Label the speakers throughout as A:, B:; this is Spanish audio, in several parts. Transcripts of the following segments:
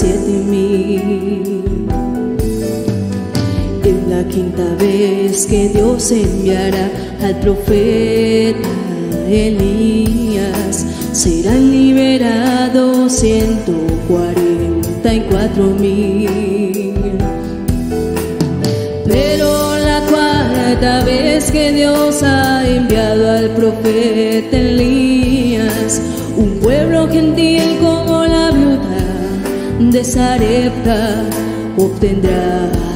A: siete mil. Es la quinta vez que Dios enviará al profeta Elías, serán liberados ciento cuarenta y cuatro mil. Pero la cuarta vez que Dios ha enviado al profeta Elías, un pueblo gentil viuda de Sarepta obtendrá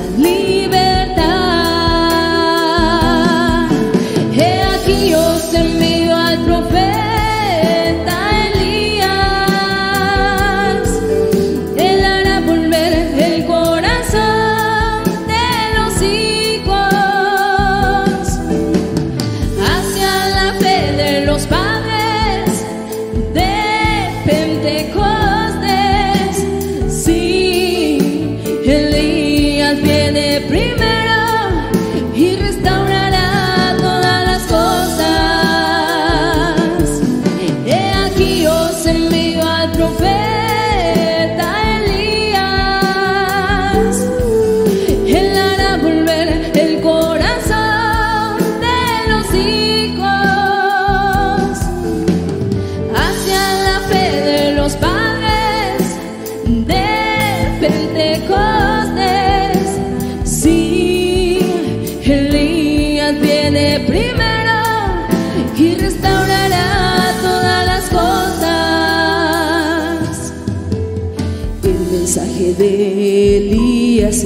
A: de Elías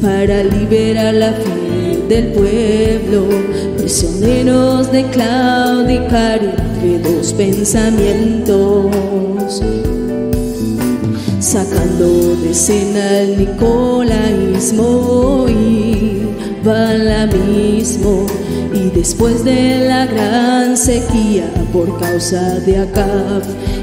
A: para liberar la fe del pueblo, prisioneros de claudicar entre dos pensamientos, sacando de escena el nicolaísmo y balamismo. Y después de la gran sequía por causa de Acab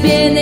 A: viene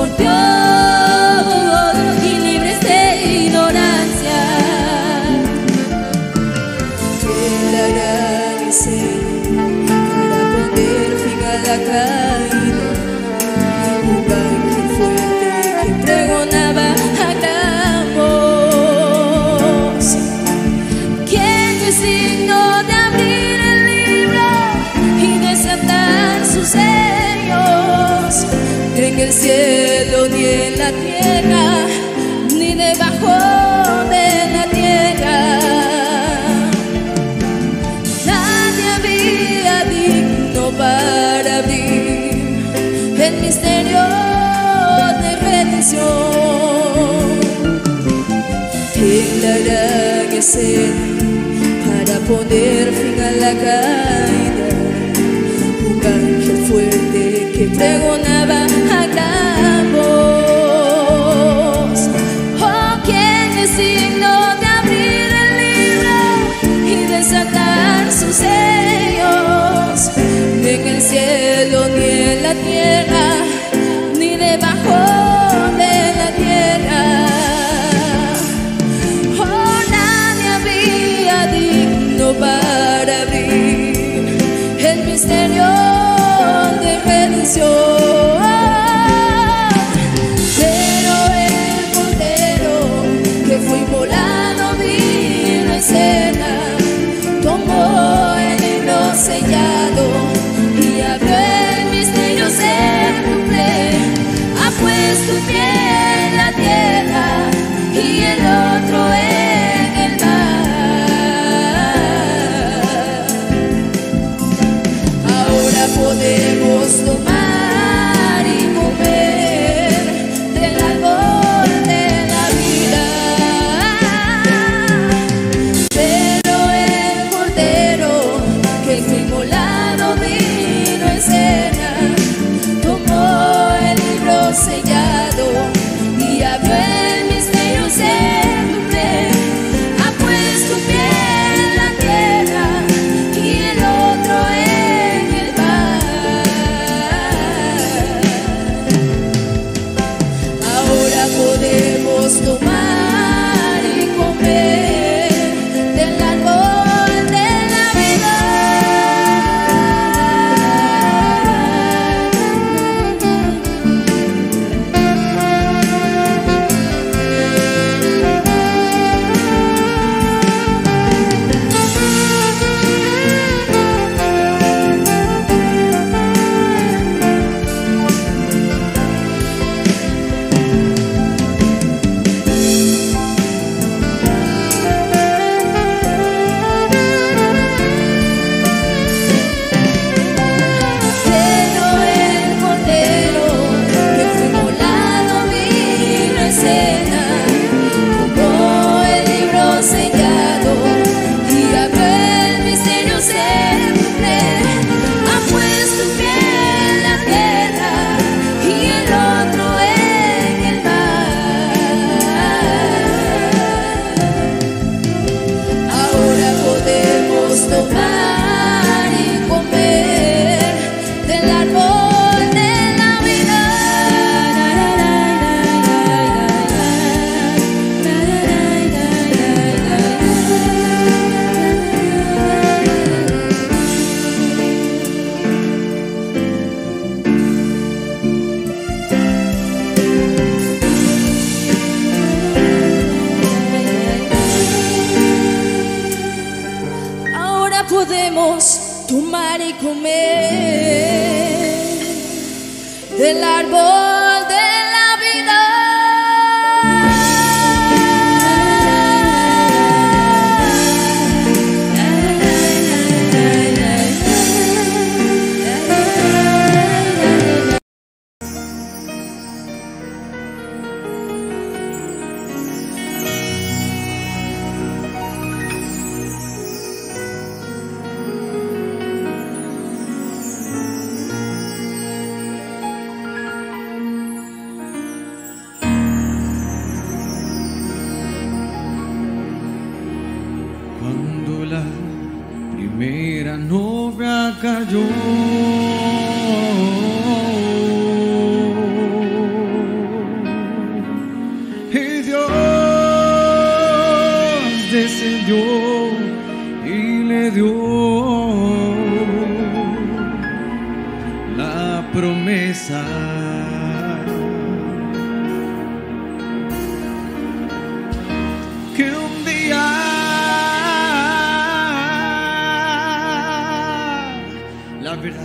A: golpeó para poner fin a la caída. Un ángel fuerte que pregonaba a gran voz. Oh, quien es digno de abrir el libro y desatar sus sellos de que el cielo
B: niega.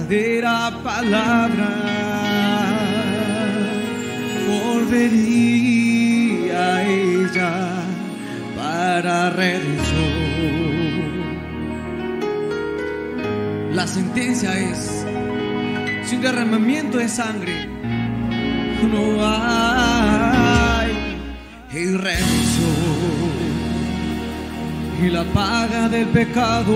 B: verdadera palabra, volvería ella para redención. La sentencia es, sin derramamiento de sangre, no hay redención. Y la paga del pecado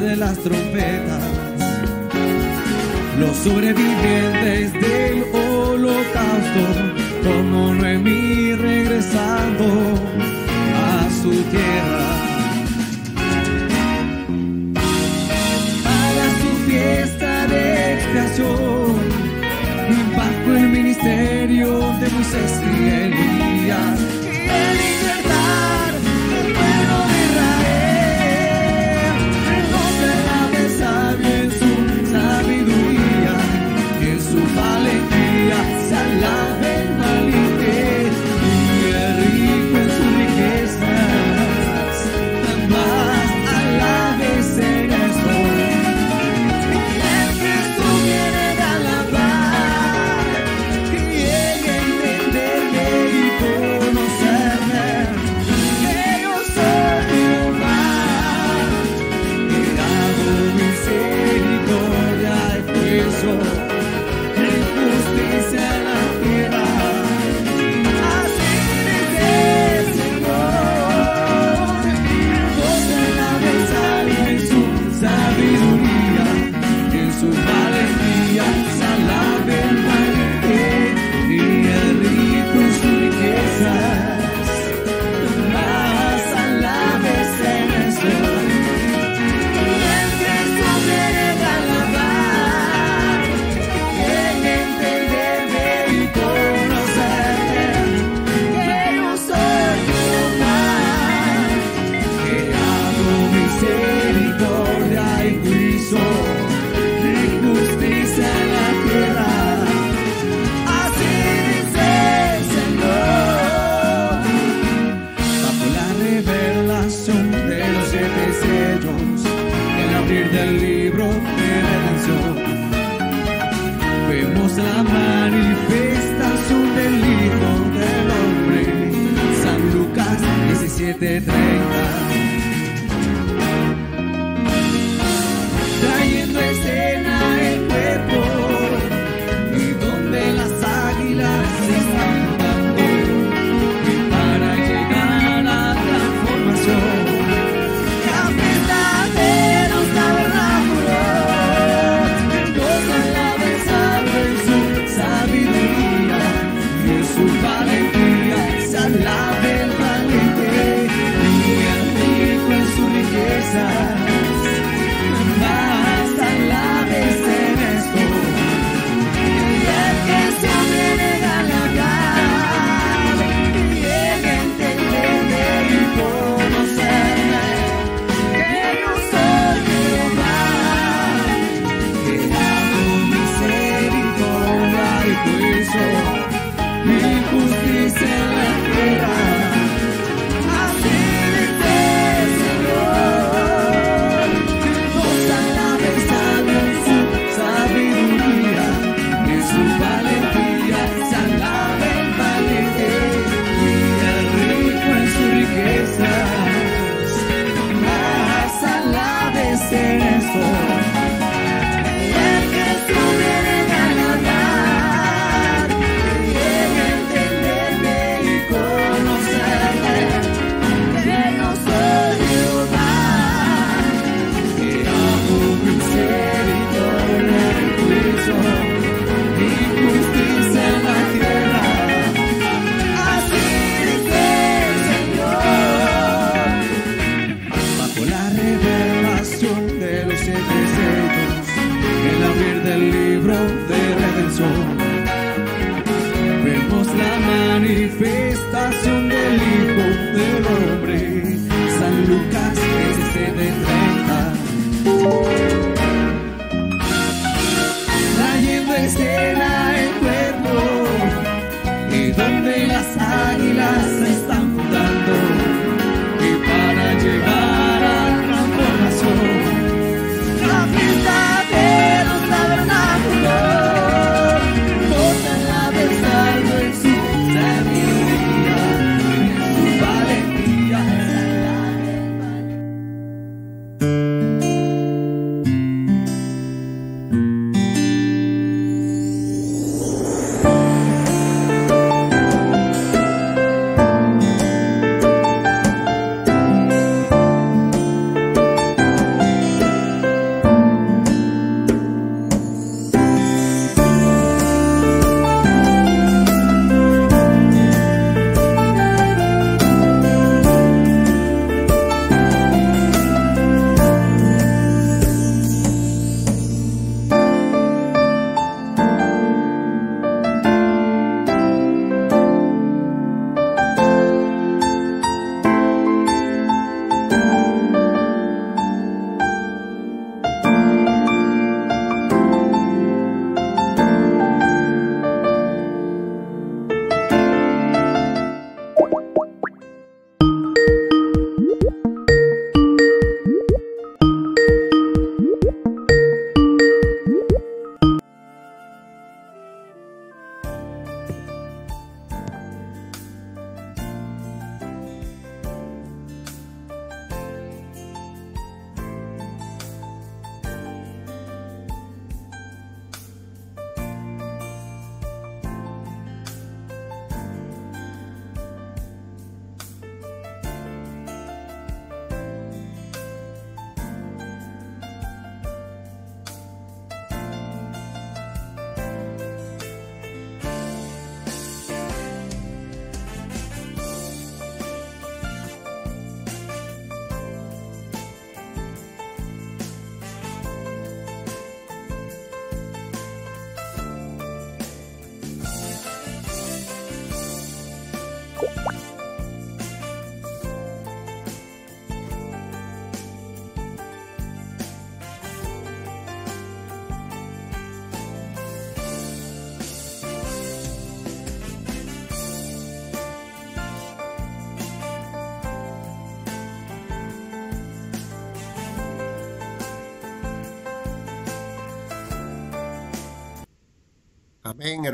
B: de las trompetas. Los sobrevivientes del holocausto, como Noemí regresando a su tierra. Para su fiesta de expiación, bajo el ministerio de Moisés y Elías.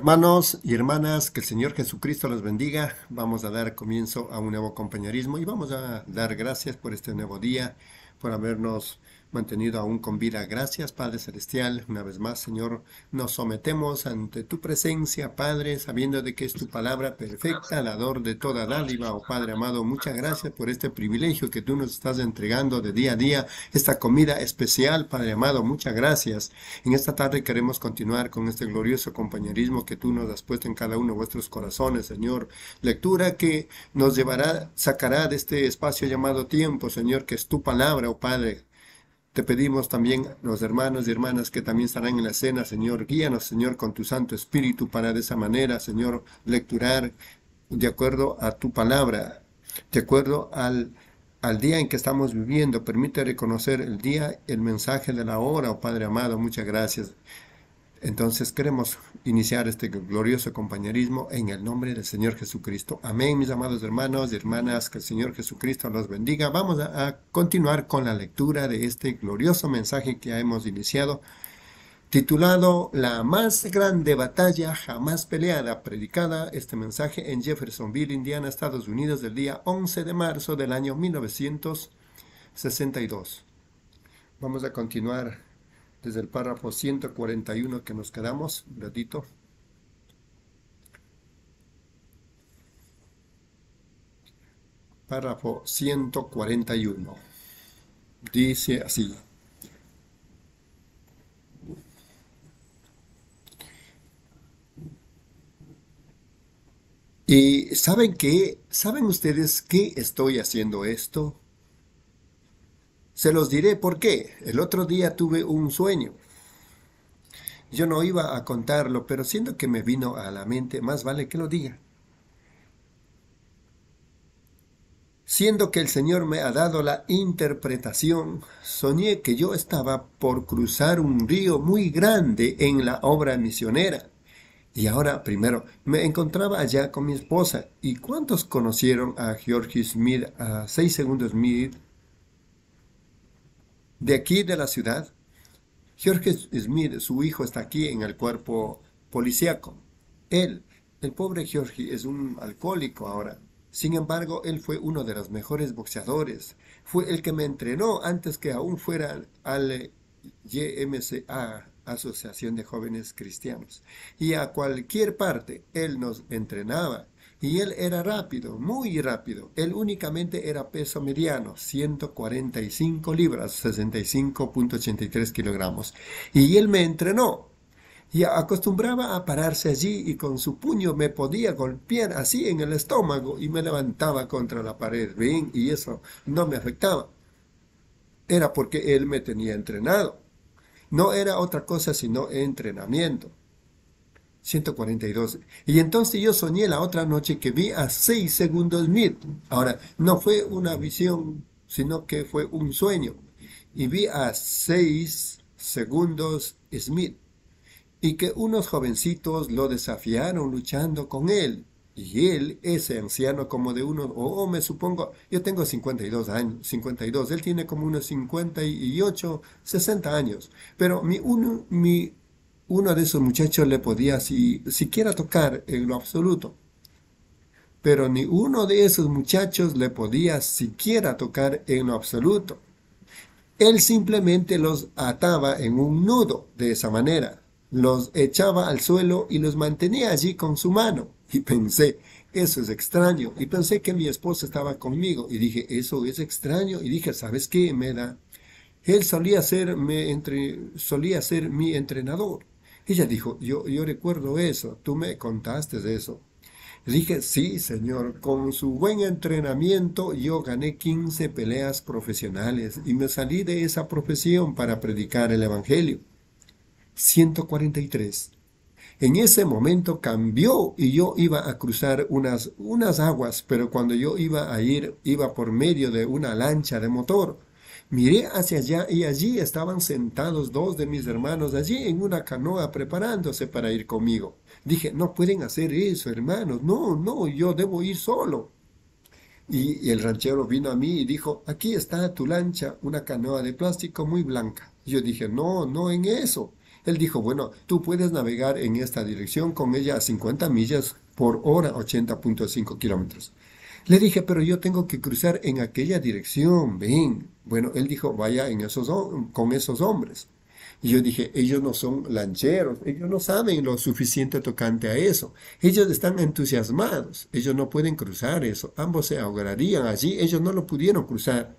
C: Hermanos y hermanas, que el Señor Jesucristo los bendiga. Vamos a dar comienzo a un nuevo compañerismo y vamos a dar gracias por este nuevo día, por habernos mantenido aún con vida. Gracias, Padre Celestial. Una vez más, Señor, nos sometemos ante tu presencia, Padre, sabiendo de que es tu palabra perfecta, dador de toda dádiva, oh Padre amado. Muchas gracias por este privilegio que tú nos estás entregando de día a día, esta comida especial, Padre amado. Muchas gracias. En esta tarde queremos continuar con este glorioso compañerismo que tú nos has puesto en cada uno de vuestros corazones, Señor. Lectura que nos llevará, sacará de este espacio llamado tiempo, Señor, que es tu palabra, oh Padre te pedimos también, los hermanos y hermanas que también estarán en la cena, Señor, guíanos, Señor, con tu Santo Espíritu para de esa manera, Señor, lecturar de acuerdo a tu palabra, de acuerdo al, al día en que estamos viviendo. Permite reconocer el día, el mensaje de la hora, oh Padre amado. Muchas gracias. Entonces queremos iniciar este glorioso compañerismo en el nombre del Señor Jesucristo. Amén, mis amados hermanos y hermanas, que el Señor Jesucristo los bendiga. Vamos a, continuar con la lectura de este glorioso mensaje que ya hemos iniciado, titulado La más grande batalla jamás peleada, predicada este mensaje en Jeffersonville, Indiana, Estados Unidos, del día 11 de marzo del año 1962. Vamos a continuar desde el párrafo 141 que nos quedamos, un ratito. Párrafo 141. Dice así. ¿Y saben qué? ¿Saben ustedes qué estoy haciendo esto? Se los diré por qué. El otro día tuve un sueño. Yo no iba a contarlo, pero siendo que me vino a la mente, más vale que lo diga. Siendo que el Señor me ha dado la interpretación, soñé que yo estaba por cruzar un río muy grande en la obra misionera. Y ahora, primero, me encontraba allá con mi esposa. ¿Y cuántos conocieron a George Smith, a seis segundos Smith, de aquí de la ciudad. George Smith, su hijo, está aquí en el cuerpo policíaco. Él, el pobre George, es un alcohólico ahora. Sin embargo, él fue uno de los mejores boxeadores. Fue el que me entrenó antes que aún fuera al YMCA, Asociación de Jóvenes Cristianos. Y a cualquier parte, él nos entrenaba y él era rápido, muy rápido. Él únicamente era peso mediano, 145 libras, 65.83 kilogramos. Y él me entrenó. Y acostumbraba a pararse allí y con su puño me podía golpear así en el estómago y me levantaba contra la pared. Bien, y eso no me afectaba. Era porque él me tenía entrenado. No era otra cosa sino entrenamiento. 142. Y entonces yo soñé la otra noche que vi a 6 segundos Smith. Ahora, no fue una visión, sino que fue un sueño. Y vi a 6 segundos Smith. Y que unos jovencitos lo desafiaron luchando con él. Y él, ese anciano como de uno, o me supongo, yo tengo 52 años, 52, él tiene como unos 58, 60 años. Pero mi, uno, mi uno de esos muchachos le podía si, siquiera tocar en lo absoluto. Pero ni uno de esos muchachos le podía siquiera tocar en lo absoluto. Él simplemente los ataba en un nudo de esa manera, los echaba al suelo y los mantenía allí con su mano. Y pensé, eso es extraño. Y pensé que mi esposa estaba conmigo. Y dije, eso es extraño. Y dije, ¿sabes qué, Meda? Él solía ser, me entre, solía ser mi entrenador. Ella dijo, yo, yo recuerdo eso, tú me contaste de eso. Dije, sí, señor, con su buen entrenamiento yo gané 15 peleas profesionales y me salí de esa profesión para predicar el Evangelio. 143. En ese momento cambió y yo iba a cruzar unas, unas aguas, pero cuando yo iba a ir, iba por medio de una lancha de motor. Miré hacia allá y allí estaban sentados dos de mis hermanos allí en una canoa preparándose para ir conmigo. Dije, no pueden hacer eso, hermanos. No, no, yo debo ir solo. Y, el ranchero vino a mí y dijo, aquí está tu lancha, una canoa de plástico muy blanca. Yo dije, no, no en eso. Él dijo, bueno, tú puedes navegar en esta dirección con ella a 50 millas por hora, 80.5 kilómetros. Le dije, pero yo tengo que cruzar en aquella dirección, ven. Bueno, él dijo, vaya en esos, con esos hombres. Y yo dije, ellos no son lancheros, ellos no saben lo suficiente tocante a eso. Ellos están entusiasmados, ellos no pueden cruzar eso. Ambos se ahogarían allí, ellos no lo pudieron cruzar.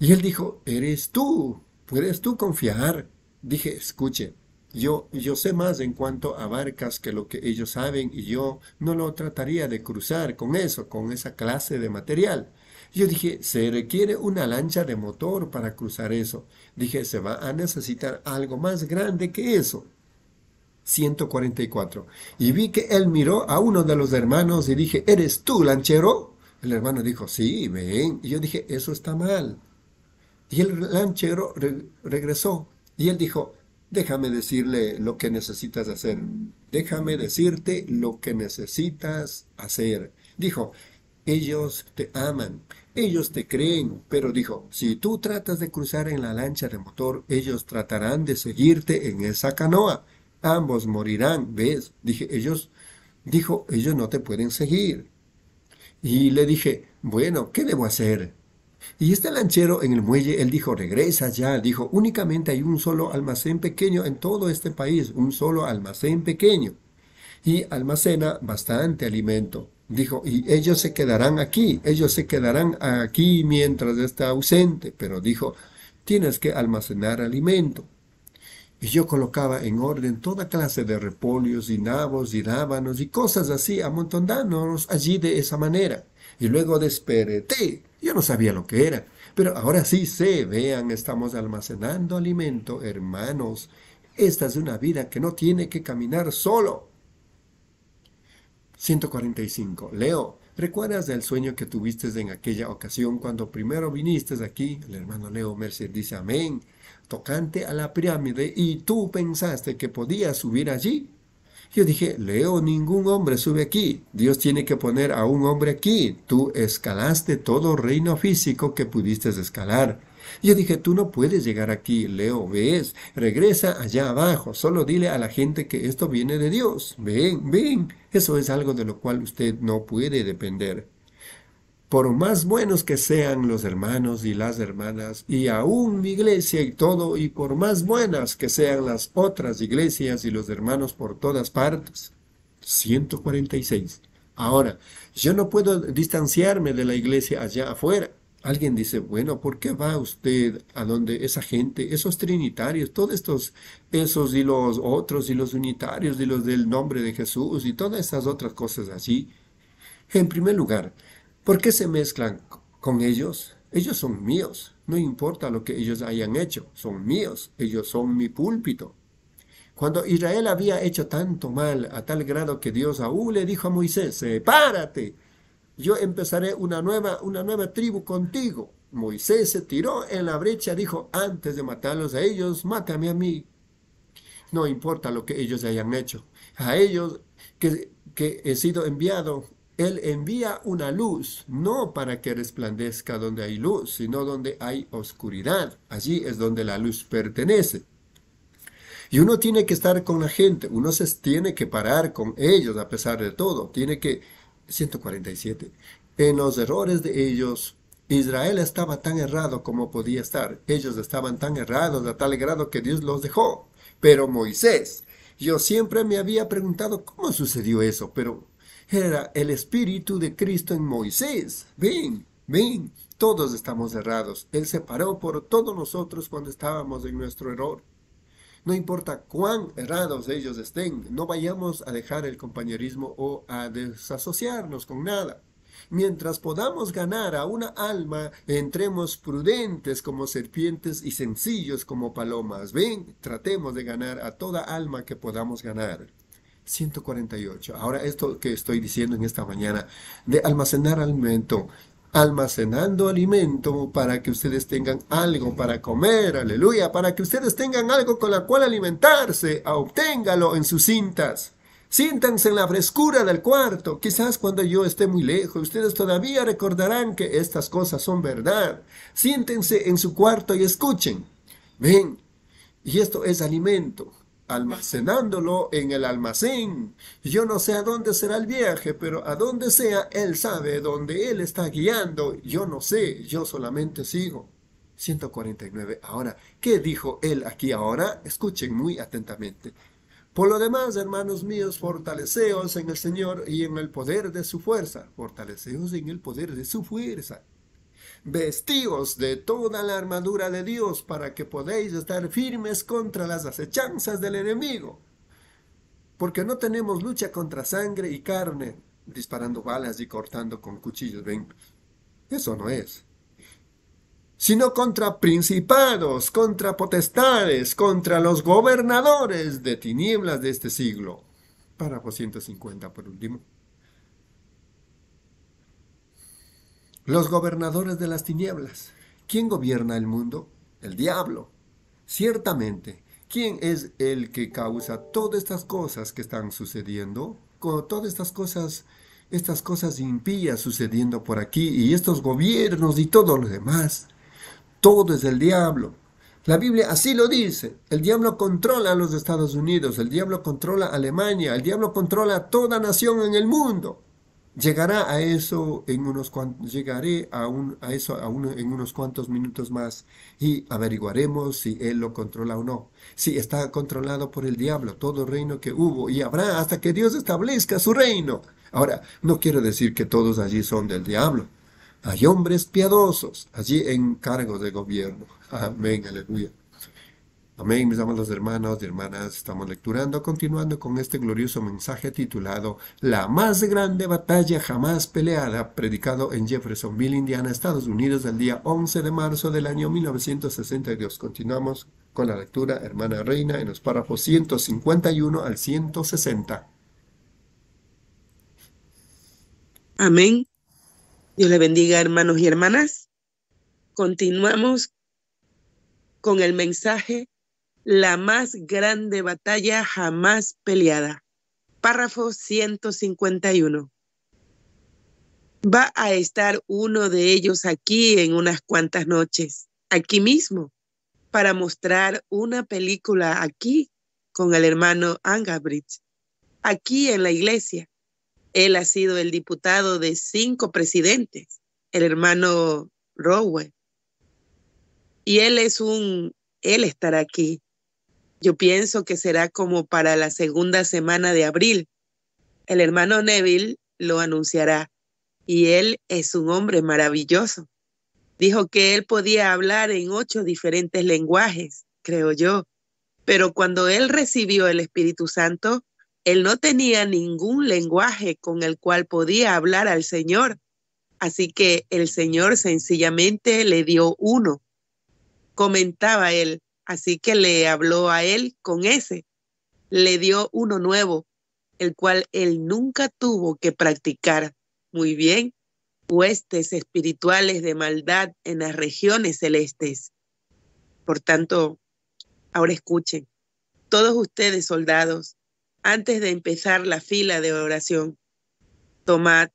C: Y él dijo, eres tú, puedes tú confiar. Dije, escuche, yo, yo sé más en cuanto a barcas que lo que ellos saben y yo no lo trataría de cruzar con eso, con esa clase de material. Yo dije, se requiere una lancha de motor para cruzar eso. Dije, se va a necesitar algo más grande que eso. 144. Y vi que él miró a uno de los hermanos y dije, ¿eres tú, lanchero? El hermano dijo, sí, ven. Y yo dije, eso está mal. Y el lanchero regresó y él dijo, déjame decirle lo que necesitas hacer. Déjame decirte lo que necesitas hacer. Dijo, ellos te aman, ellos te creen, pero dijo, si tú tratas de cruzar en la lancha de motor, ellos tratarán de seguirte en esa canoa. Ambos morirán, ¿ves? Dije, ellos, dijo, ellos no te pueden seguir. Y le dije, bueno, ¿qué debo hacer? Y este lanchero en el muelle, él dijo, regresa ya, dijo, únicamente hay un solo almacén pequeño en todo este país, un solo almacén pequeño. Y almacena bastante alimento. Dijo, y ellos se quedarán aquí, ellos se quedarán aquí mientras está ausente, pero dijo, tienes que almacenar alimento. Y yo colocaba en orden toda clase de repollos y nabos y rábanos y cosas así, amontonándonos allí de esa manera. Y luego desperté. Yo no sabía lo que era, pero ahora sí sé, vean, estamos almacenando alimento, hermanos. Esta es una vida que no tiene que caminar solo. 145. Leo, ¿recuerdas del sueño que tuviste en aquella ocasión cuando primero viniste aquí? El hermano Leo Mercer dice amén. Tocante a la pirámide y tú pensaste que podías subir allí. Yo dije, Leo, ningún hombre sube aquí. Dios tiene que poner a un hombre aquí. Tú escalaste todo reino físico que pudiste escalar. Yo dije, tú no puedes llegar aquí, Leo, ves, regresa allá abajo, solo dile a la gente que esto viene de Dios. Ven, ven, eso es algo de lo cual usted no puede depender. Por más buenos que sean los hermanos y las hermanas, y aún mi iglesia y todo, y por más buenas que sean las otras iglesias y los hermanos por todas partes. 146. Ahora, yo no puedo distanciarme de la iglesia allá afuera. Alguien dice, bueno, ¿por qué va usted a donde esa gente, esos trinitarios, todos estos, esos y los otros y los unitarios y los del nombre de Jesús y todas esas otras cosas así? En primer lugar, ¿por qué se mezclan con ellos? Ellos son míos, no importa lo que ellos hayan hecho, son míos, ellos son mi púlpito. Cuando Israel había hecho tanto mal a tal grado que Dios aún le dijo a Moisés, sepárate, yo empezaré una nueva, una nueva tribu contigo. Moisés se tiró en la brecha, dijo, antes de matarlos a ellos, mátame a mí. No importa lo que ellos hayan hecho. A ellos que, que he sido enviado, Él envía una luz, no para que resplandezca donde hay luz, sino donde hay oscuridad. Allí es donde la luz pertenece. Y uno tiene que estar con la gente, uno se tiene que parar con ellos a pesar de todo, tiene que 147. En los errores de ellos, Israel estaba tan errado como podía estar. Ellos estaban tan errados a tal grado que Dios los dejó. Pero Moisés, yo siempre me había preguntado cómo sucedió eso, pero era el Espíritu de Cristo en Moisés. Ven, ven, todos estamos errados. Él se paró por todos nosotros cuando estábamos en nuestro error. No importa cuán errados ellos estén, no vayamos a dejar el compañerismo o a desasociarnos con nada. Mientras podamos ganar a una alma, entremos prudentes como serpientes y sencillos como palomas. Ven, tratemos de ganar a toda alma que podamos ganar. 148. Ahora esto que estoy diciendo en esta mañana de almacenar alimento almacenando alimento para que ustedes tengan algo para comer, aleluya, para que ustedes tengan algo con la cual alimentarse, obténgalo en sus cintas. Siéntanse en la frescura del cuarto. Quizás cuando yo esté muy lejos, ustedes todavía recordarán que estas cosas son verdad. Siéntense en su cuarto y escuchen. Ven, Y esto es alimento, almacenándolo en el almacén. Yo no sé a dónde será el viaje, pero a donde sea, Él sabe dónde Él está guiando. Yo no sé, yo solamente sigo. 149. Ahora, ¿qué dijo Él aquí ahora? Escuchen muy atentamente. Por lo demás, hermanos míos, fortaleceos en el Señor y en el poder de su fuerza. Fortaleceos en el poder de su fuerza. Vestíos de toda la armadura de Dios para que podáis estar firmes contra las acechanzas del enemigo. Porque no tenemos lucha contra sangre y carne, disparando balas y cortando con cuchillos. Ven, eso no es. Sino contra principados, contra potestades, contra los gobernadores de tinieblas de este siglo. Párrafo 150 por último. Los gobernadores de las tinieblas. ¿Quién gobierna el mundo? El diablo. Ciertamente, ¿quién es el que causa todas estas cosas que están sucediendo? Con todas estas cosas, estas cosas impías sucediendo por aquí y estos gobiernos y todo lo demás. Todo es el diablo. La Biblia así lo dice. El diablo controla a los Estados Unidos, el diablo controla a Alemania, el diablo controla a toda nación en el mundo. Llegará a eso en unos cuantos, llegaré a, eso en unos cuantos minutos más y averiguaremos si él lo controla o no. Si está controlado por el diablo, todo reino que hubo y habrá hasta que Dios establezca su reino. Ahora, no quiero decir que todos allí son del diablo. Hay hombres piadosos allí en cargo de gobierno. Amén, aleluya. Amén, mis amados hermanos y hermanas. Estamos lecturando, continuando con este glorioso mensaje titulado La más grande batalla jamás peleada, predicado en Jeffersonville, Indiana, Estados Unidos, el día 11 de marzo del año 1962. Continuamos con la lectura, hermana Reina, en los párrafos 151 al 160.
D: Amén. Dios le bendiga, hermanos y hermanas. Continuamos con el mensaje la más grande batalla jamás peleada. Párrafo 151. Va a estar uno de ellos aquí en unas cuantas noches, aquí mismo, para mostrar una película aquí con el hermano Angabridge, aquí en la iglesia. Él ha sido el diputado de cinco presidentes, el hermano Rowell. Y él es un, él estará aquí yo pienso que será como para la segunda semana de abril. El hermano Neville lo anunciará y él es un hombre maravilloso. Dijo que él podía hablar en ocho diferentes lenguajes, creo yo, pero cuando él recibió el Espíritu Santo, él no tenía ningún lenguaje con el cual podía hablar al Señor. Así que el Señor sencillamente le dio uno. Comentaba él, Así que le habló a él con ese. Le dio uno nuevo, el cual él nunca tuvo que practicar. Muy bien, huestes espirituales de maldad en las regiones celestes. Por tanto, ahora escuchen, todos ustedes soldados, antes de empezar la fila de oración, tomad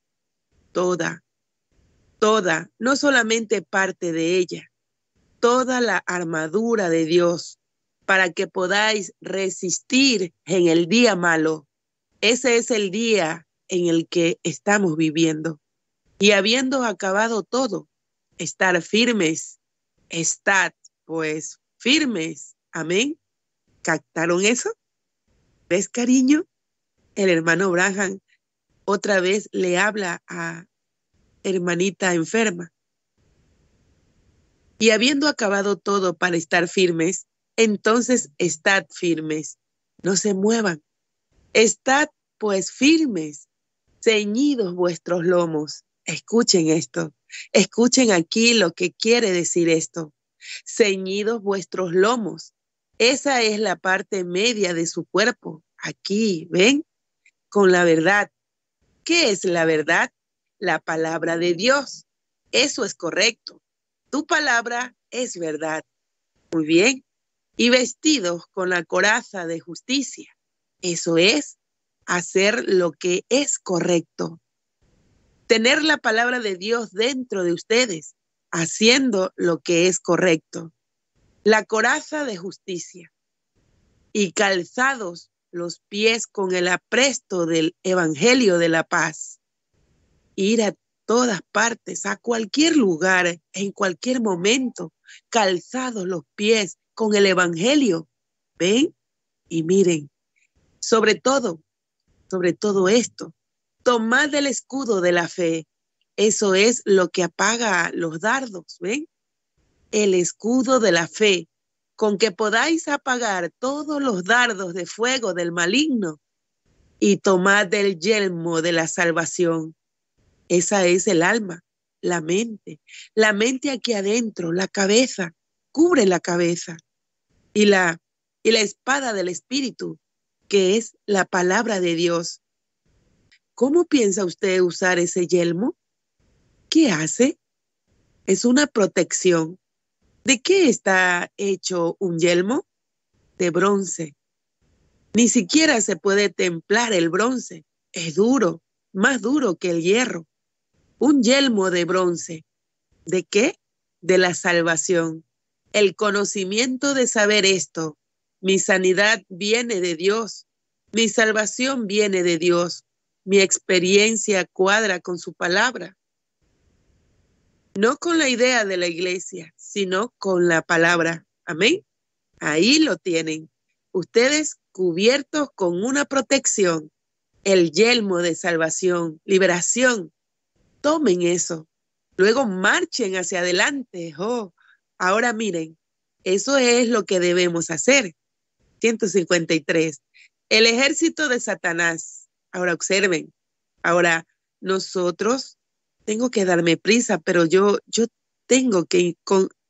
D: toda, toda, no solamente parte de ella, toda la armadura de Dios para que podáis resistir en el día malo. Ese es el día en el que estamos viviendo. Y habiendo acabado todo, estar firmes, estad pues firmes. Amén. ¿Captaron eso? ¿Ves, cariño? El hermano Branham otra vez le habla a hermanita enferma y habiendo acabado todo para estar firmes, entonces estad firmes, no se muevan. Estad pues firmes, ceñidos vuestros lomos. Escuchen esto, escuchen aquí lo que quiere decir esto. Ceñidos vuestros lomos. Esa es la parte media de su cuerpo. Aquí, ¿ven? Con la verdad. ¿Qué es la verdad? La palabra de Dios. Eso es correcto tu palabra es verdad. Muy bien. Y vestidos con la coraza de justicia. Eso es hacer lo que es correcto. Tener la palabra de Dios dentro de ustedes, haciendo lo que es correcto. la coraza de justicia y calzados los pies con el apresto del Evangelio de la paz. Ir a todas partes, a cualquier lugar, en cualquier momento, calzados los pies con el Evangelio. Ven y miren, sobre todo, sobre todo esto, tomad el escudo de la fe. Eso es lo que apaga los dardos, ¿ven? El escudo de la fe, con que podáis apagar todos los dardos de fuego del maligno y tomad el yelmo de la salvación. Esa es el alma, la mente, la mente aquí adentro, la cabeza, cubre la cabeza y la y la espada del espíritu, que es la palabra de Dios. ¿Cómo piensa usted usar ese yelmo? ¿Qué hace? Es una protección. ¿De qué está hecho un yelmo? De bronce. Ni siquiera se puede templar el bronce. Es duro, más duro que el hierro. Un yelmo de bronce. ¿De qué? De la salvación. El conocimiento de saber esto. Mi sanidad viene de Dios. Mi salvación viene de Dios. Mi experiencia cuadra con su palabra no con la idea de la iglesia, sino con la palabra. Amén. Ahí lo tienen. Ustedes cubiertos con una protección, el yelmo de salvación, liberación. Tomen eso. Luego marchen hacia adelante. Oh, ahora miren, eso es lo que debemos hacer. 153. El ejército de Satanás. Ahora observen. Ahora nosotros tengo que darme prisa, pero yo, yo tengo que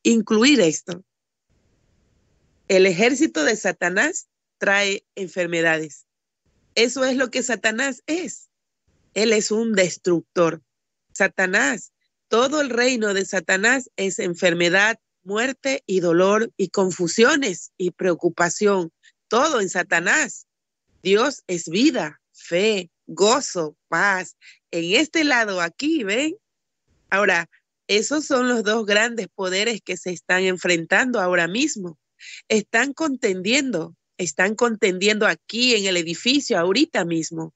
D: incluir esto. El ejército de Satanás trae enfermedades. Eso es lo que Satanás es. Él es un destructor. Satanás, todo el reino de Satanás es enfermedad, muerte y dolor y confusiones y preocupación. Todo en Satanás. Dios es vida, fe, gozo, paz, en este lado aquí, ¿ven? Ahora, esos son los dos grandes poderes que se están enfrentando ahora mismo. Están contendiendo, están contendiendo aquí en el edificio ahorita mismo.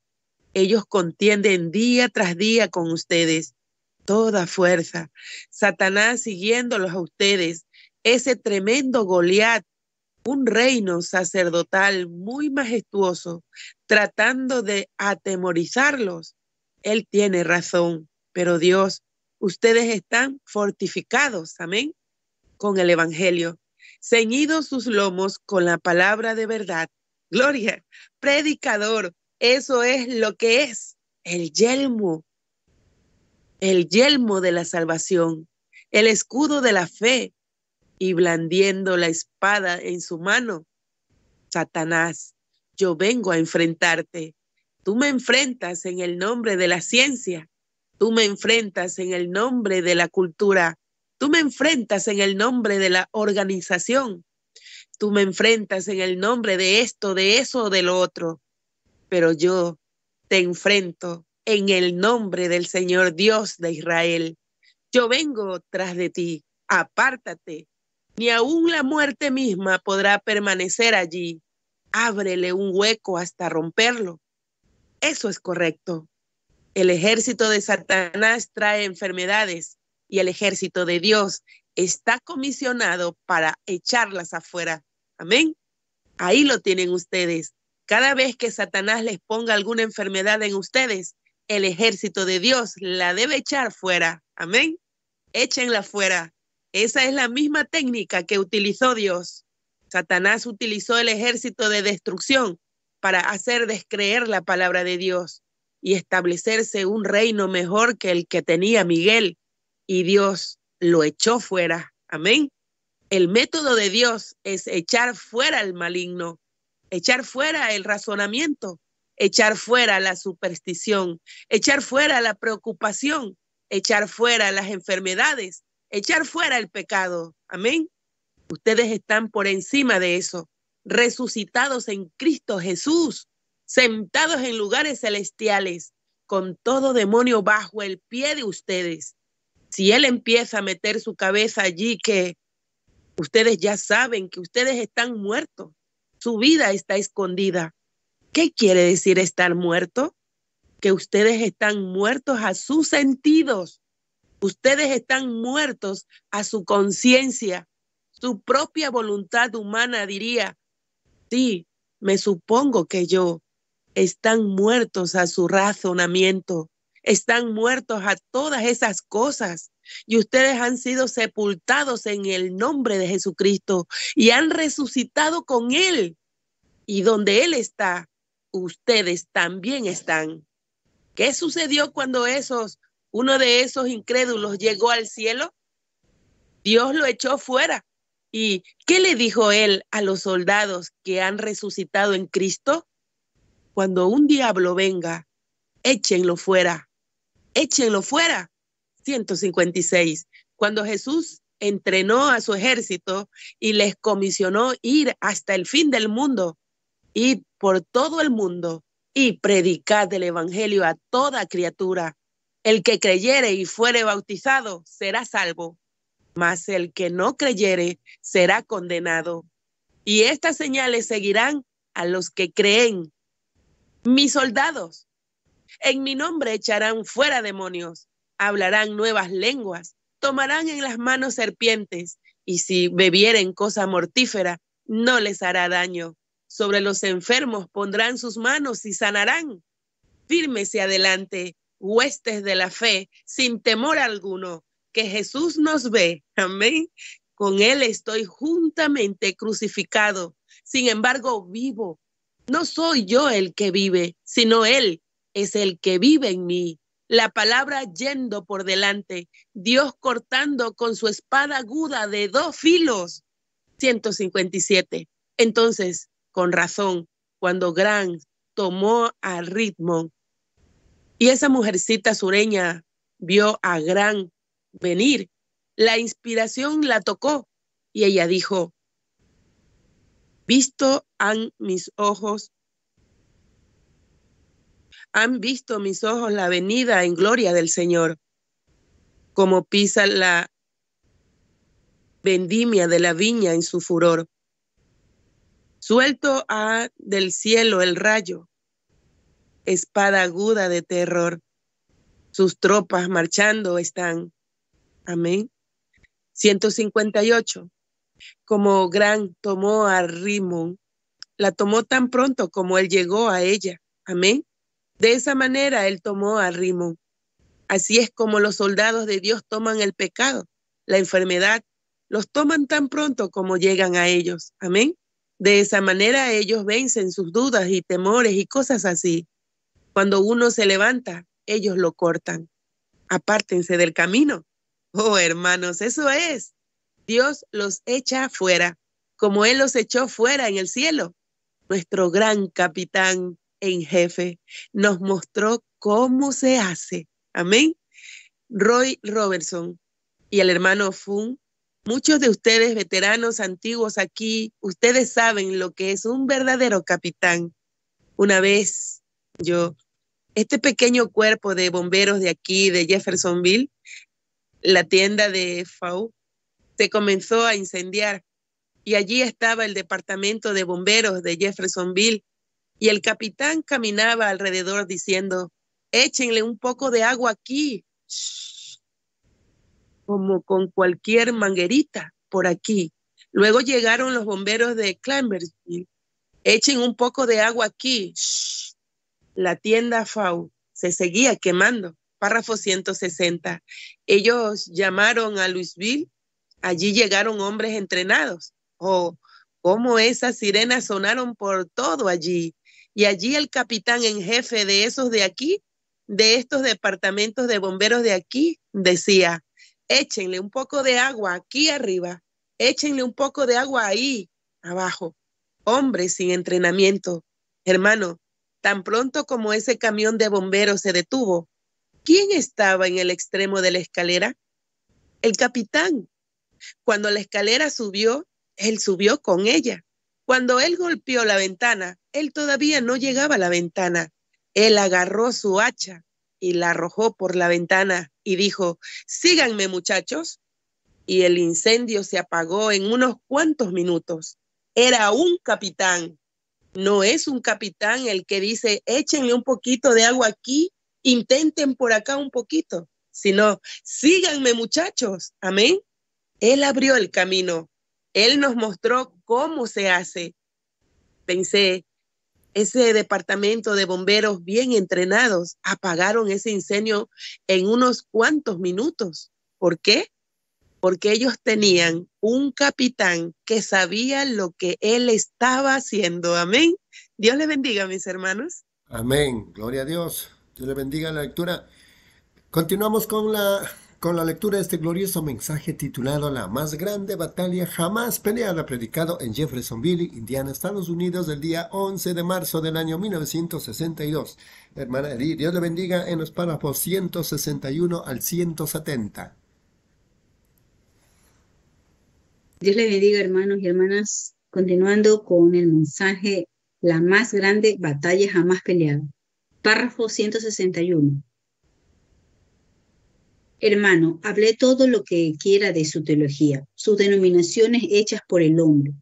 D: Ellos contienden día tras día con ustedes, toda fuerza. Satanás siguiéndolos a ustedes, ese tremendo Goliat, un reino sacerdotal muy majestuoso, tratando de atemorizarlos él tiene razón, pero Dios, ustedes están fortificados, amén, con el Evangelio, ceñidos sus lomos con la palabra de verdad. Gloria, predicador, eso es lo que es el yelmo, el yelmo de la salvación, el escudo de la fe y blandiendo la espada en su mano. Satanás, yo vengo a enfrentarte Tú me enfrentas en el nombre de la ciencia, tú me enfrentas en el nombre de la cultura, tú me enfrentas en el nombre de la organización, tú me enfrentas en el nombre de esto, de eso de lo otro, pero yo te enfrento en el nombre del Señor Dios de Israel. Yo vengo tras de ti, apártate, ni aún la muerte misma podrá permanecer allí. Ábrele un hueco hasta romperlo eso es correcto. El ejército de Satanás trae enfermedades y el ejército de Dios está comisionado para echarlas afuera. Amén. Ahí lo tienen ustedes. Cada vez que Satanás les ponga alguna enfermedad en ustedes, el ejército de Dios la debe echar fuera. Amén. Échenla fuera. Esa es la misma técnica que utilizó Dios. Satanás utilizó el ejército de destrucción para hacer descreer la palabra de Dios y establecerse un reino mejor que el que tenía Miguel. Y Dios lo echó fuera. Amén. El método de Dios es echar fuera el maligno, echar fuera el razonamiento, echar fuera la superstición, echar fuera la preocupación, echar fuera las enfermedades, echar fuera el pecado. Amén. Ustedes están por encima de eso resucitados en Cristo Jesús, sentados en lugares celestiales, con todo demonio bajo el pie de ustedes. Si Él empieza a meter su cabeza allí, que Ustedes ya saben que ustedes están muertos. Su vida está escondida. ¿Qué quiere decir estar muerto? Que ustedes están muertos a sus sentidos. Ustedes están muertos a su conciencia. Su propia voluntad humana diría, sí, me supongo que yo. Están muertos a su razonamiento. Están muertos a todas esas cosas y ustedes han sido sepultados en el nombre de Jesucristo y han resucitado con Él. Y donde Él está, ustedes también están. ¿Qué sucedió cuando esos, uno de esos incrédulos llegó al cielo? Dios lo echó fuera. ¿Y qué le dijo él a los soldados que han resucitado en Cristo? Cuando un diablo venga, échenlo fuera, échenlo fuera 156, cuando Jesús entrenó a su ejército y les comisionó ir hasta el fin del mundo, ir por todo el mundo y predicar el evangelio a toda criatura. El que creyere y fuere bautizado será salvo, mas el que no creyere será condenado. Y estas señales seguirán a los que creen. Mis soldados, en mi nombre echarán fuera demonios hablarán nuevas lenguas, tomarán en las manos serpientes, y si bebieren cosa mortífera, no les hará daño. Sobre los enfermos pondrán sus manos y sanarán. Fírmese adelante, huestes de la fe, sin temor alguno, que Jesús nos ve. Amén. Con Él estoy juntamente crucificado. Sin embargo, vivo. No soy yo el que vive, sino Él es el que vive en mí la palabra yendo por delante, Dios cortando con su espada aguda de dos filos. 157. Entonces, con razón, cuando Gran tomó a ritmo y esa mujercita sureña vio a Gran venir, la inspiración la tocó y ella dijo, visto han mis ojos han visto mis ojos la venida en gloria del Señor, como pisa la vendimia de la viña en su furor. Suelto ha del cielo el rayo, espada aguda de terror. Sus tropas marchando están. Amén. 158. Como Gran tomó a Rimón, la tomó tan pronto como él llegó a ella. Amén. De esa manera él tomó a Rimón. Así es como los soldados de Dios toman el pecado, la enfermedad, los toman tan pronto como llegan a ellos. Amén. De esa manera ellos vencen sus dudas y temores y cosas así. Cuando uno se levanta, ellos lo cortan. Apártense del camino. Oh, hermanos, eso es. Dios los echa fuera, como Él los echó fuera en el cielo. Nuestro gran capitán en jefe nos mostró cómo se hace. Amén. Roy Robertson y el hermano Fun, muchos de ustedes veteranos antiguos aquí, ustedes saben lo que es un verdadero capitán. Una vez yo, este pequeño cuerpo de bomberos de aquí, de Jeffersonville, la tienda de FAU, se comenzó a incendiar y allí estaba el departamento de bomberos de Jeffersonville y el capitán caminaba alrededor diciendo, échenle un poco de agua aquí, como con cualquier manguerita por aquí. Luego llegaron los bomberos de Clambersville, echen un poco de agua aquí. La tienda FAU se seguía quemando. Párrafo 160. Ellos llamaron a Louisville. Allí llegaron hombres entrenados. Oh, cómo esas sirenas sonaron por todo allí. Y allí el capitán en jefe de esos de aquí, de estos departamentos de bomberos de aquí, decía, échenle un poco de agua aquí arriba, échenle un poco de agua ahí abajo. Hombres sin entrenamiento. Hermano, tan pronto como ese camión de bomberos se detuvo, ¿quién estaba en el extremo de la escalera? El capitán. Cuando la escalera subió, él subió con ella. Cuando él golpeó la ventana, él todavía no llegaba a la ventana. Él agarró su hacha y la arrojó por la ventana y dijo, síganme muchachos. y el incendio se apagó en unos cuantos minutos. Era un capitán. No es un capitán el que dice, échenle un poquito de agua aquí, intenten por acá un poquito, sino, síganme muchachos. Amén. Él abrió el camino. Él nos mostró cómo se hace. Pensé, ese departamento de bomberos bien entrenados apagaron ese incendio en unos cuantos minutos. ¿Por qué? Porque ellos tenían un capitán que sabía lo que él estaba haciendo. Amén. Dios le bendiga, mis hermanos.
C: Amén. Gloria a Dios. Dios le bendiga la lectura. Continuamos con la con la lectura de este glorioso mensaje titulado La más grande batalla jamás peleada, predicado en Jeffersonville, Indiana, Estados Unidos, el día 11 de marzo del año 1962. Hermana Edith, Dios le bendiga en los párrafos 161 al 170.
E: Dios le bendiga, hermanos y hermanas. Continuando con el mensaje La más grande batalla jamás peleada. Párrafo 161. Hermano, hablé todo lo que quiera de su teología, sus denominaciones hechas por el hombre,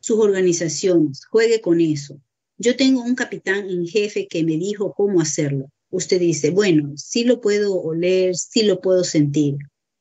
E: sus organizaciones, juegue con eso. Yo tengo un capitán en jefe que me dijo cómo hacerlo. Usted dice, bueno, sí lo puedo oler, sí lo puedo sentir.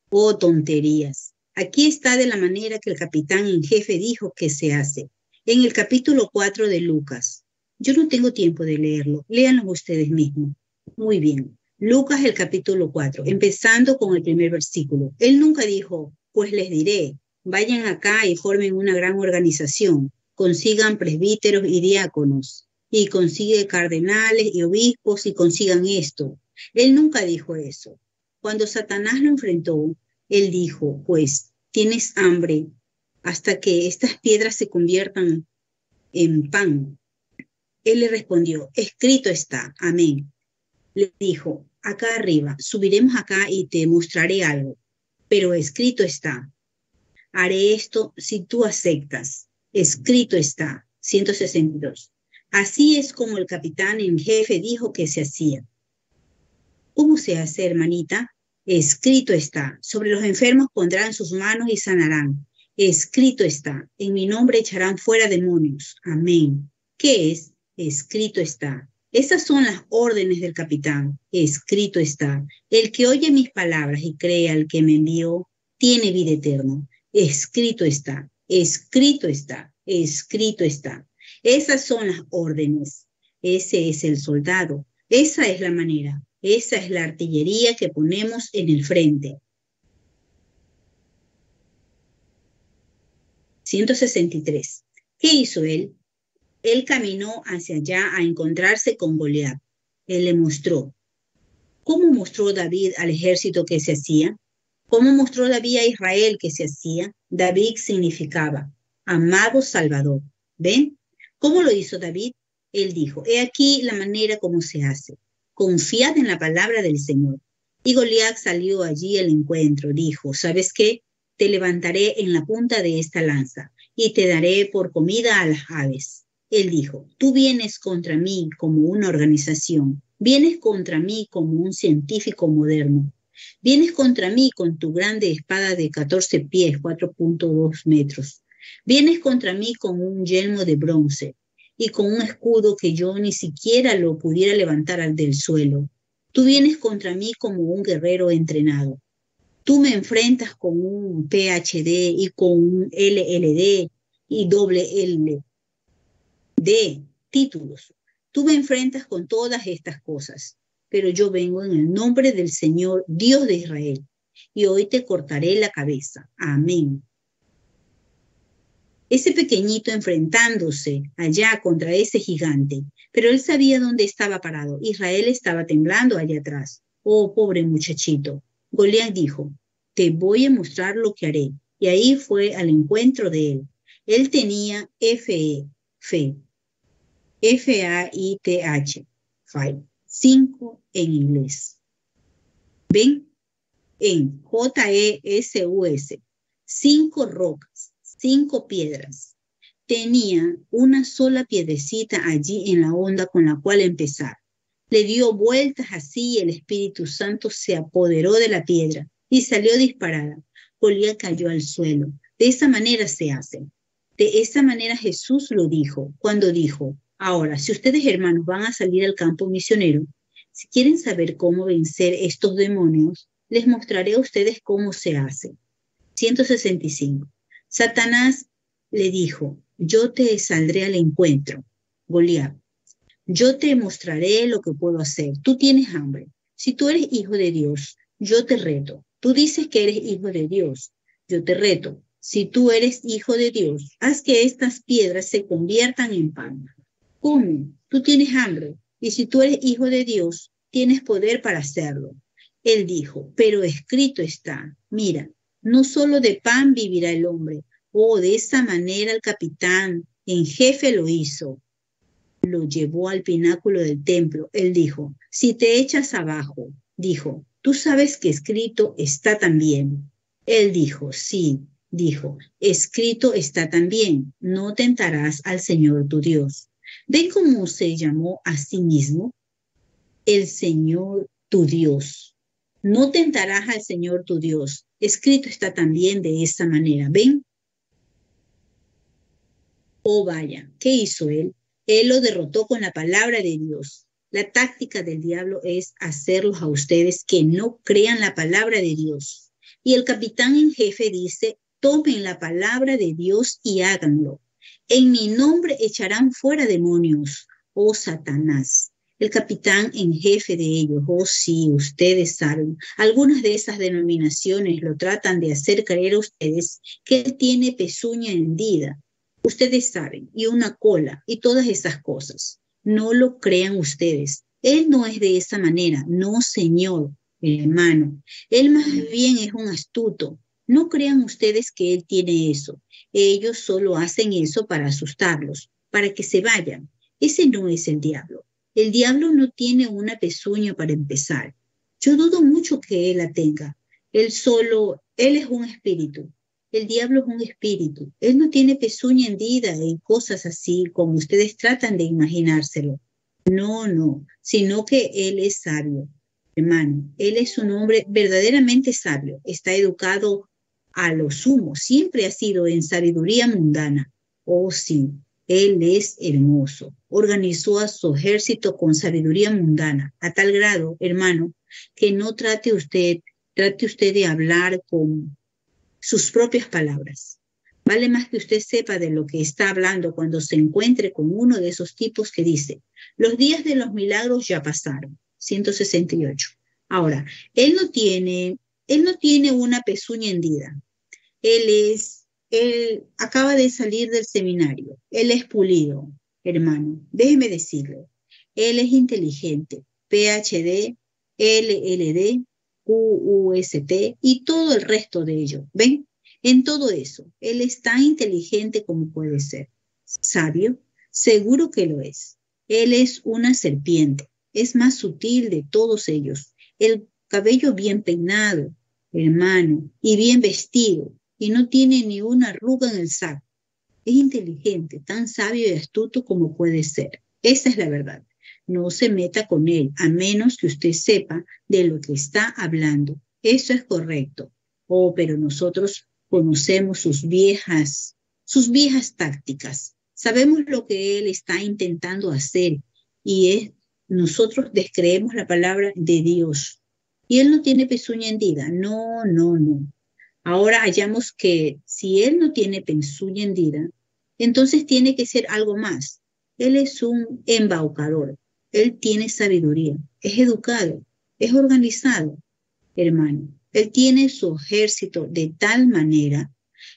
E: Oh, tonterías. Aquí está de la manera que el capitán en jefe dijo que se hace. En el capítulo 4 de Lucas. Yo no tengo tiempo de leerlo. Léanlo ustedes mismos. Muy bien. Lucas el capítulo 4, empezando con el primer versículo. Él nunca dijo, pues les diré, vayan acá y formen una gran organización, consigan presbíteros y diáconos, y consigue cardenales y obispos y consigan esto. Él nunca dijo eso. Cuando Satanás lo enfrentó, él dijo, pues tienes hambre hasta que estas piedras se conviertan en pan. Él le respondió, escrito está, amén. Le dijo, acá arriba, subiremos acá y te mostraré algo, pero escrito está, haré esto si tú aceptas, escrito está, 162. Así es como el capitán en jefe dijo que se hacía. ¿Cómo se hace, hermanita? Escrito está, sobre los enfermos pondrán sus manos y sanarán. Escrito está, en mi nombre echarán fuera demonios. Amén. ¿Qué es? Escrito está. Esas son las órdenes del capitán. Escrito está, el que oye mis palabras y cree al que me envió, tiene vida eterna. Escrito está, escrito está, escrito está. Esas son las órdenes. Ese es el soldado. Esa es la manera. Esa es la artillería que ponemos en el frente. 163. ¿Qué hizo él? Él caminó hacia allá a encontrarse con Goliat. Él le mostró. ¿Cómo mostró David al ejército que se hacía? ¿Cómo mostró David a Israel que se hacía? David significaba amado Salvador. ¿Ven? ¿Cómo lo hizo David? Él dijo, he aquí la manera como se hace. Confiad en la palabra del Señor. Y Goliat salió allí al encuentro. Dijo, ¿sabes qué? Te levantaré en la punta de esta lanza y te daré por comida a las aves. Él dijo, tú vienes contra mí como una organización, vienes contra mí como un científico moderno, vienes contra mí con tu grande espada de 14 pies, 4.2 metros, vienes contra mí con un yelmo de bronce y con un escudo que yo ni siquiera lo pudiera levantar del suelo. Tú vienes contra mí como un guerrero entrenado. Tú me enfrentas con un PhD y con un LLD y doble L de títulos. Tú me enfrentas con todas estas cosas, pero yo vengo en el nombre del Señor, Dios de Israel, y hoy te cortaré la cabeza. Amén. Ese pequeñito enfrentándose allá contra ese gigante, pero él sabía dónde estaba parado. Israel estaba temblando allá atrás. Oh, pobre muchachito. Goliat dijo, te voy a mostrar lo que haré. Y ahí fue al encuentro de él. Él tenía fe, fe, F-A-I-T-H, five, cinco en inglés. ¿Ven? En J-E-S-U-S, cinco rocas, cinco piedras. Tenía una sola piedrecita allí en la onda con la cual empezar. Le dio vueltas así y el Espíritu Santo se apoderó de la piedra y salió disparada. Goliat cayó al suelo. De esa manera se hace. De esa manera Jesús lo dijo cuando dijo, ahora, si ustedes hermanos van a salir al campo misionero, si quieren saber cómo vencer estos demonios, les mostraré a ustedes cómo se hace. 165. Satanás le dijo, yo te saldré al encuentro, Goliat. Yo te mostraré lo que puedo hacer. Tú tienes hambre. Si tú eres hijo de Dios, yo te reto. Tú dices que eres hijo de Dios. Yo te reto. Si tú eres hijo de Dios, haz que estas piedras se conviertan en pan. Come, tú tienes hambre. Y si tú eres hijo de Dios, tienes poder para hacerlo. Él dijo, pero escrito está, mira, no solo de pan vivirá el hombre. Oh, de esa manera el capitán en jefe lo hizo. Lo llevó al pináculo del templo. Él dijo, si te echas abajo, dijo, tú sabes que escrito está también. Él dijo, sí, dijo, escrito está también, no tentarás al Señor tu Dios. ¿Ven cómo se llamó a sí mismo? El Señor tu Dios. No tentarás al Señor tu Dios. Escrito está también de esta manera. ¿Ven? Oh vaya, ¿qué hizo él? Él lo derrotó con la palabra de Dios. La táctica del diablo es hacerlos a ustedes que no crean la palabra de Dios. Y el capitán en jefe dice, tomen la palabra de Dios y háganlo. En mi nombre echarán fuera demonios, oh Satanás. El capitán en jefe de ellos, oh sí, ustedes saben, algunas de esas denominaciones lo tratan de hacer creer a ustedes que él tiene pezuña hendida. Ustedes saben, y una cola, y todas esas cosas. No lo crean ustedes. Él no es de esa manera, no, señor, hermano. Él más bien es un astuto, no crean ustedes que Él tiene eso. Ellos solo hacen eso para asustarlos, para que se vayan. Ese no es el diablo. El diablo no tiene una pezuña para empezar. Yo dudo mucho que Él la tenga. Él solo, Él es un espíritu. El diablo es un espíritu. Él no tiene pezuña hendida y cosas así como ustedes tratan de imaginárselo. No, no, sino que Él es sabio. Hermano, Él es un hombre verdaderamente sabio. Está educado a lo sumo, siempre ha sido en sabiduría mundana. Oh sí, él es hermoso. Organizó a su ejército con sabiduría mundana, a tal grado, hermano, que no trate usted, trate usted de hablar con sus propias palabras. Vale más que usted sepa de lo que está hablando cuando se encuentre con uno de esos tipos que dice, los días de los milagros ya pasaron. 168. Ahora, él no tiene él no tiene una pezuña hendida. Él es, él acaba de salir del seminario. Él es pulido, hermano. Déjeme decirle. Él es inteligente. PhD, LLD, QUST y todo el resto de ello. ¿Ven? En todo eso, él es tan inteligente como puede ser. Sabio, seguro que lo es. Él es una serpiente. Es más sutil de todos ellos. El cabello bien peinado, hermano, y bien vestido, y no tiene ni una arruga en el saco. Es inteligente, tan sabio y astuto como puede ser. Esa es la verdad. No se meta con él, a menos que usted sepa de lo que está hablando. Eso es correcto. Oh, pero nosotros conocemos sus viejas, sus viejas tácticas. Sabemos lo que él está intentando hacer y es nosotros descreemos la palabra de Dios y él no tiene pezuña hendida. No, no, no. Ahora hallamos que si él no tiene pezuña hendida, entonces tiene que ser algo más. Él es un embaucador. Él tiene sabiduría. Es educado. Es organizado, hermano. Él tiene su ejército de tal manera.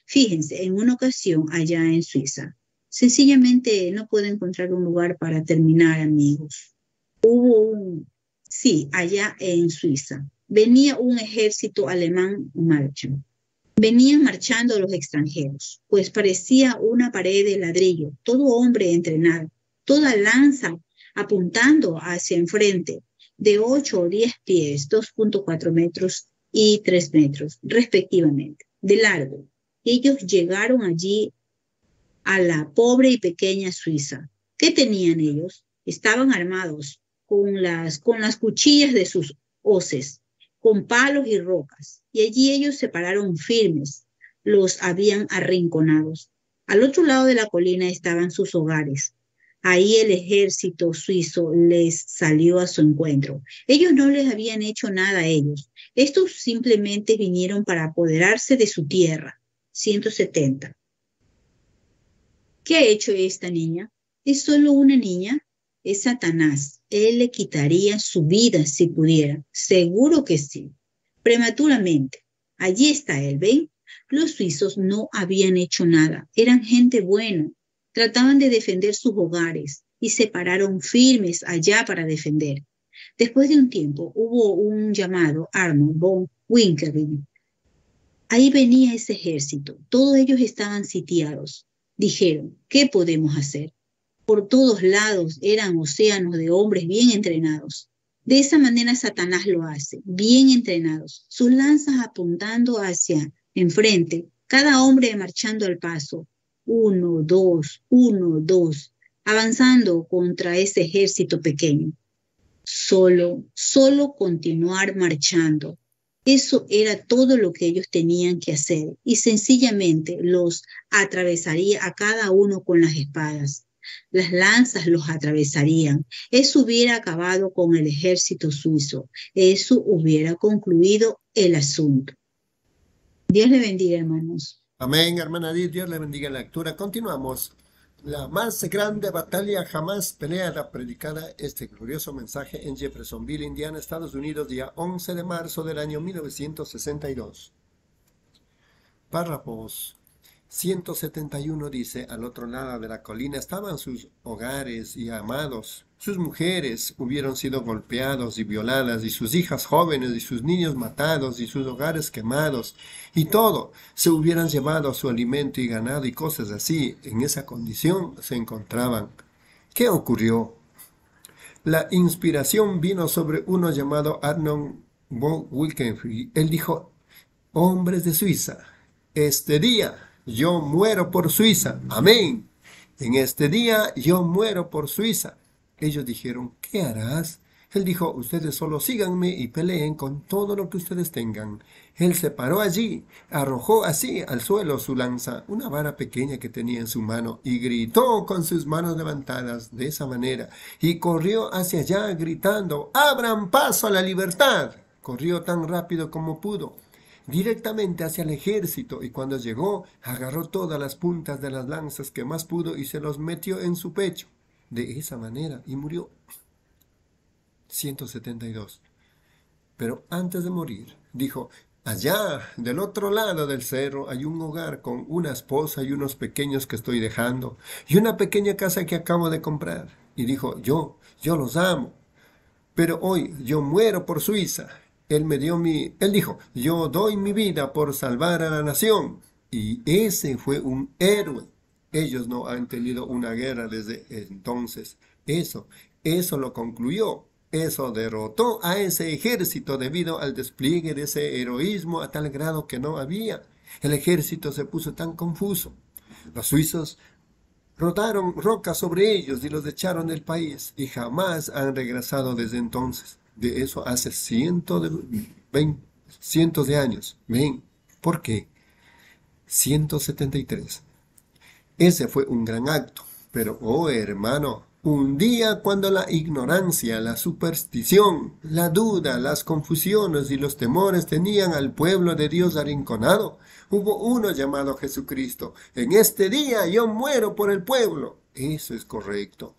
E: Fíjense, en una ocasión allá en Suiza, sencillamente no puedo encontrar un lugar para terminar, amigos. Hubo un, Sí, allá en Suiza. Venía un ejército alemán marcha. Venían marchando los extranjeros, pues parecía una pared de ladrillo, todo hombre entrenado, toda lanza apuntando hacia enfrente, de 8 o 10 pies, 2.4 metros y 3 metros, respectivamente, de largo. Ellos llegaron allí a la pobre y pequeña Suiza. ¿Qué tenían ellos? Estaban armados, con las, con las cuchillas de sus hoces, con palos y rocas, y allí ellos se pararon firmes, los habían arrinconados. Al otro lado de la colina estaban sus hogares. Ahí el ejército suizo les salió a su encuentro. Ellos no les habían hecho nada a ellos. Estos simplemente vinieron para apoderarse de su tierra. 170. ¿Qué ha hecho esta niña? ¿Es solo una niña? Es Satanás. Él le quitaría su vida si pudiera. Seguro que sí. Prematuramente. Allí está él, ¿ven? Los suizos no habían hecho nada. Eran gente buena. Trataban de defender sus hogares y se pararon firmes allá para defender. Después de un tiempo hubo un llamado Arnold von Winkelried. Ahí venía ese ejército. Todos ellos estaban sitiados. Dijeron, ¿qué podemos hacer? Por todos lados eran océanos de hombres bien entrenados. De esa manera Satanás lo hace, bien entrenados, sus lanzas apuntando hacia enfrente, cada hombre marchando al paso, uno, dos, uno, dos, avanzando contra ese ejército pequeño. Solo, solo continuar marchando. Eso era todo lo que ellos tenían que hacer y sencillamente los atravesaría a cada uno con las espadas. Las lanzas los atravesarían. Eso hubiera acabado con el ejército suizo. Eso hubiera concluido el asunto. Dios le bendiga, hermanos.
C: Amén, hermana Edith. Dios le bendiga la lectura. Continuamos. La más grande batalla jamás peleada, predicada este glorioso mensaje en Jeffersonville, Indiana, Estados Unidos, día 11 de marzo del año 1962. Párrafos 171 dice, al otro lado de la colina estaban sus hogares y amados. Sus mujeres hubieron sido golpeados y violadas, y sus hijas jóvenes y sus niños matados, y sus hogares quemados, y todo se hubieran llevado su alimento y ganado y cosas así. En esa condición se encontraban. ¿Qué ocurrió? La inspiración vino sobre uno llamado Arnold von Wilkenfried. Él dijo, hombres de Suiza, este día yo muero por Suiza. Amén. En este día yo muero por Suiza. Ellos dijeron, ¿qué harás? Él dijo, ustedes solo síganme y peleen con todo lo que ustedes tengan. Él se paró allí, arrojó así al suelo su lanza, una vara pequeña que tenía en su mano, y gritó con sus manos levantadas de esa manera, y corrió hacia allá gritando, abran paso a la libertad. Corrió tan rápido como pudo directamente hacia el ejército y cuando llegó agarró todas las puntas de las lanzas que más pudo y se los metió en su pecho. De esa manera y murió. 172. Pero antes de morir, dijo, allá, del otro lado del cerro, hay un hogar con una esposa y unos pequeños que estoy dejando, y una pequeña casa que acabo de comprar. Y dijo, yo, yo los amo. Pero hoy yo muero por Suiza él me dio mi, él dijo, yo doy mi vida por salvar a la nación. Y ese fue un héroe. Ellos no han tenido una guerra desde entonces. Eso, eso lo concluyó. Eso derrotó a ese ejército debido al despliegue de ese heroísmo a tal grado que no había. El ejército se puso tan confuso. Los suizos rodaron rocas sobre ellos y los echaron del país y jamás han regresado desde entonces de eso hace cientos de, años. ¿Ven? ¿Por qué? 173. Ese fue un gran acto. Pero, oh hermano, un día cuando la ignorancia, la superstición, la duda, las confusiones y los temores tenían al pueblo de Dios arrinconado, hubo uno llamado Jesucristo. En este día yo muero por el pueblo. Eso es correcto.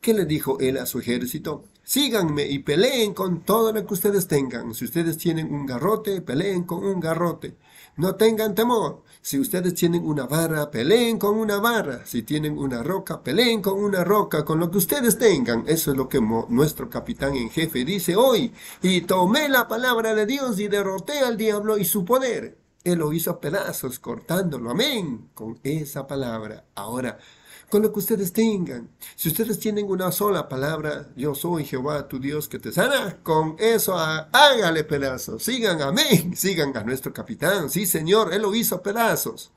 C: ¿Qué le dijo él a su ejército? Síganme y peleen con todo lo que ustedes tengan. Si ustedes tienen un garrote, peleen con un garrote. No tengan temor. Si ustedes tienen una vara, peleen con una vara. Si tienen una roca, peleen con una roca, con lo que ustedes tengan. Eso es lo que nuestro capitán en jefe dice hoy. Y tomé la palabra de Dios y derroté al diablo y su poder. Él lo hizo a pedazos, cortándolo. Amén. Con esa palabra. Ahora, con lo que ustedes tengan. Si ustedes tienen una sola palabra, yo soy Jehová tu Dios que te sana, con eso hágale pedazos. Sigan, amén. Sigan a nuestro capitán. Sí, Señor, Él lo hizo pedazos.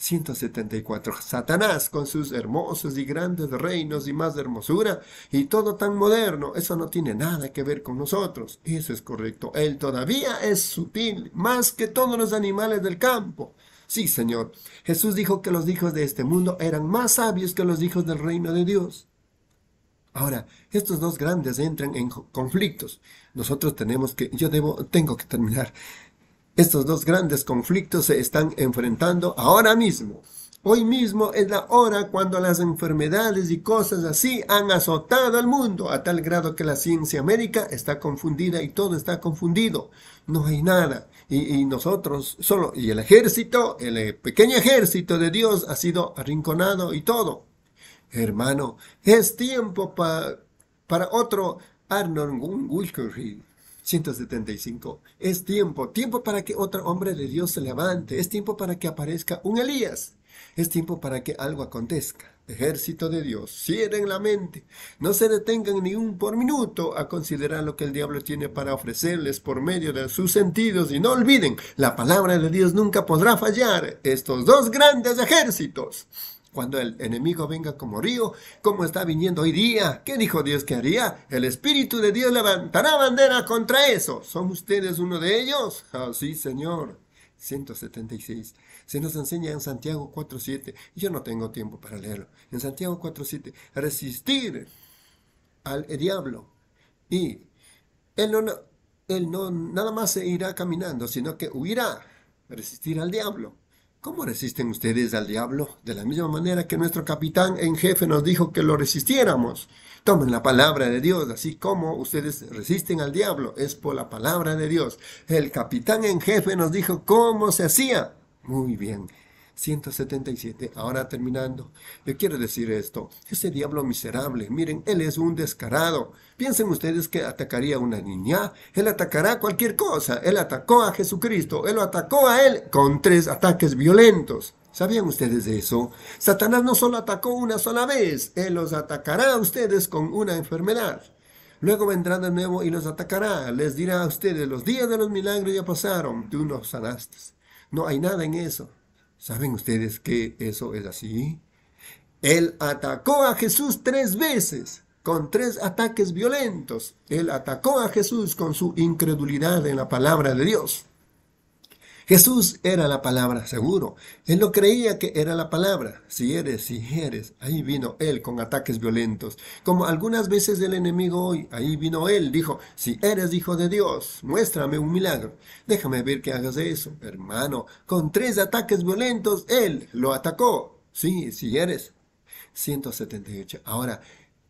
C: 174. Satanás con sus hermosos y grandes reinos y más hermosura y todo tan moderno, eso no tiene nada que ver con nosotros. Eso es correcto. Él todavía es sutil, más que todos los animales del campo. Sí, Señor. Jesús dijo que los hijos de este mundo eran más sabios que los hijos del reino de Dios. Ahora, estos dos grandes entran en conflictos. Nosotros tenemos que, yo debo, tengo que terminar. Estos dos grandes conflictos se están enfrentando ahora mismo. Hoy mismo es la hora cuando las enfermedades y cosas así han azotado al mundo a tal grado que la ciencia médica está confundida y todo está confundido. No hay nada. Y, nosotros solo, y el ejército, el eh, pequeño ejército de Dios ha sido arrinconado y todo. Hermano, es tiempo para otro Arnold Wilkerhill 175. Es tiempo, tiempo para que otro hombre de Dios se levante, es tiempo para que aparezca un Elías, es tiempo para que algo acontezca. Ejército de Dios, cierren la mente, no se detengan ni un por minuto a considerar lo que el diablo tiene para ofrecerles por medio de sus sentidos y no olviden, la palabra de Dios nunca podrá fallar. Estos dos grandes ejércitos cuando el enemigo venga como río, como está viniendo hoy día. ¿Qué dijo Dios que haría? El Espíritu de Dios levantará bandera contra eso. ¿Son ustedes uno de ellos? Ah, sí, Señor. 176. Se nos enseña en Santiago 4.7. Yo no tengo tiempo para leerlo. En Santiago 4.7. Resistir al diablo. Y él no, él no nada más se irá caminando, sino que huirá. Resistir al diablo. ¿Cómo resisten ustedes al diablo? De la misma manera que nuestro capitán en jefe nos dijo que lo resistiéramos. Tomen la palabra de Dios, así como ustedes resisten al diablo, es por la palabra de Dios. El capitán en jefe nos dijo cómo se hacía. Muy bien. 177. Ahora terminando, le quiero decir esto. Ese diablo miserable, miren, él es un descarado. Piensen ustedes que atacaría a una niña. Él atacará cualquier cosa. Él atacó a Jesucristo. Él lo atacó a él con tres ataques violentos. ¿Sabían ustedes de eso? Satanás no solo atacó una sola vez, él los atacará a ustedes con una enfermedad. Luego vendrá de nuevo y los atacará. Les dirá a ustedes, los días de los milagros ya pasaron, tú no sanaste. No hay nada en eso. ¿Saben ustedes que eso es así? Él atacó a Jesús tres veces, con tres ataques violentos. Él atacó a Jesús con su incredulidad en la palabra de Dios. Jesús era la palabra, seguro. Él no creía que era la palabra. Si eres, si eres. Ahí vino él con ataques violentos. Como algunas veces el enemigo hoy. Ahí vino él. Dijo, si eres hijo de Dios, muéstrame un milagro. Déjame ver que hagas eso. Hermano, con tres ataques violentos, él lo atacó. Sí, si eres. 178. Ahora,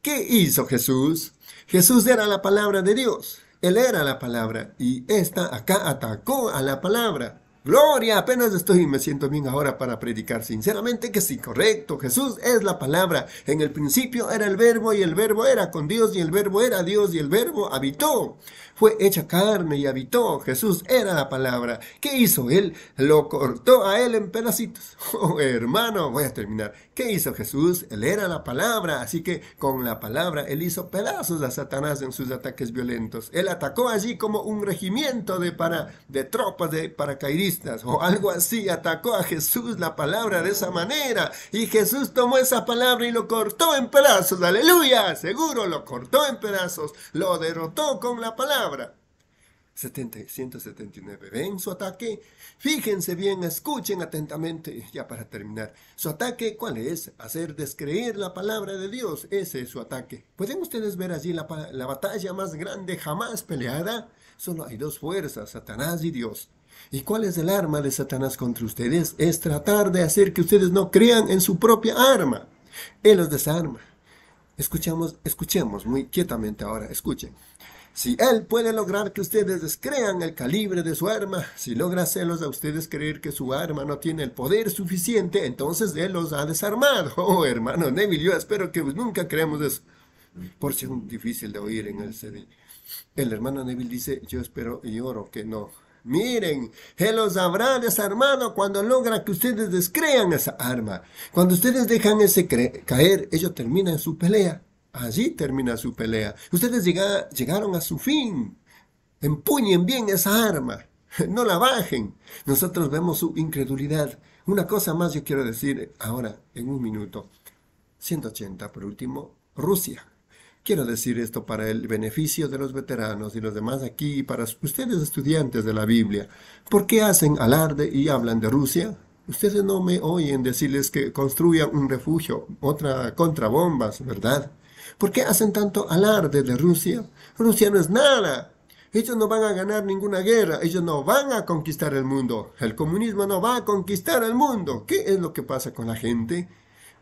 C: ¿qué hizo Jesús? Jesús era la palabra de Dios. Él era la palabra y esta acá atacó a la palabra. Gloria, apenas estoy y me siento bien ahora para predicar sinceramente que sí, correcto. Jesús es la palabra. En el principio era el verbo y el verbo era con Dios y el verbo era Dios y el verbo habitó. Fue hecha carne y habitó. Jesús era la palabra. ¿Qué hizo él? Lo cortó a él en pedacitos. Oh, hermano, voy a terminar. ¿Qué hizo Jesús? Él era la palabra. Así que con la palabra él hizo pedazos a Satanás en sus ataques violentos. Él atacó allí como un regimiento de, de tropas de paracaidistas o algo así, atacó a Jesús la palabra de esa manera y Jesús tomó esa palabra y lo cortó en pedazos, aleluya, seguro lo cortó en pedazos, lo derrotó con la palabra. 179. ¿Ven su ataque? Fíjense bien, escuchen atentamente, ya para terminar. Su ataque, ¿cuál es? Hacer descreer la palabra de Dios. Ese es su ataque. ¿Pueden ustedes ver allí la, la batalla más grande jamás peleada? Solo hay dos fuerzas, Satanás y Dios. ¿Y cuál es el arma de Satanás contra ustedes? Es tratar de hacer que ustedes no crean en su propia arma. Él los desarma. Escuchamos, escuchemos muy quietamente ahora, escuchen. Si Él puede lograr que ustedes descrean el calibre de su arma, si logra hacerlos a ustedes creer que su arma no tiene el poder suficiente, entonces Él los ha desarmado. Oh, hermano Neville, yo espero que nunca creamos eso. Por si es difícil de oír en el CD. El hermano Neville dice, yo espero y oro que no Miren, Él los habrá desarmado cuando logra que ustedes descrean esa arma. Cuando ustedes dejan ese caer, ellos terminan su pelea. Allí termina su pelea. Ustedes llegaron a su fin. Empuñen bien esa arma. No la bajen. Nosotros vemos su incredulidad. Una cosa más yo quiero decir ahora, en un minuto. 180, por último, Rusia. Quiero decir esto para el beneficio de los veteranos y los demás aquí y para ustedes estudiantes de la Biblia. ¿Por qué hacen alarde y hablan de Rusia? Ustedes no me oyen decirles que construyan un refugio, otra contra bombas, ¿verdad? ¿Por qué hacen tanto alarde de Rusia? Rusia no es nada. Ellos no van a ganar ninguna guerra, ellos no van a conquistar el mundo. El comunismo no va a conquistar el mundo. ¿Qué es lo que pasa con la gente?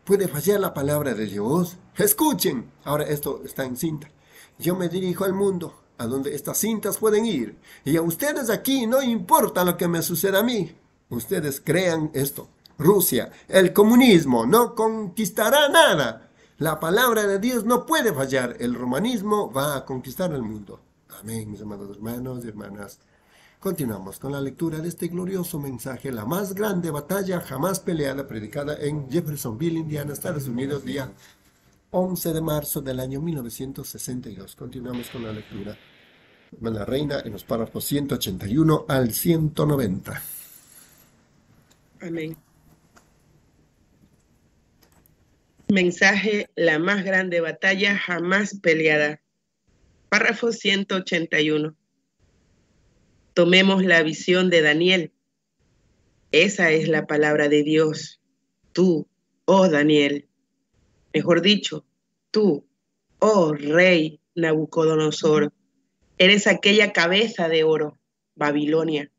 C: ¿Puede fallar la palabra de Dios? Escuchen. Ahora esto está en cinta. Yo me dirijo al mundo, a donde estas cintas pueden ir. Y a ustedes aquí no importa lo que me suceda a mí. Ustedes crean esto. Rusia, el comunismo no conquistará nada. La palabra de Dios no puede fallar. El romanismo va a conquistar el mundo. Amén, mis amados hermanos y hermanas. Continuamos con la lectura de este glorioso mensaje, la más grande batalla jamás peleada, predicada en Jeffersonville, Indiana, Estados Unidos, día 11 de marzo del año 1962. Continuamos con la lectura. La reina en los párrafos 181 al 190.
D: Amén. Mensaje, la más grande batalla jamás peleada. Párrafo 181. Tomemos la visión de Daniel. Esa es la palabra de Dios. Tú, oh Daniel. Mejor dicho, tú, oh rey Nabucodonosor, eres aquella cabeza de oro, Babilonia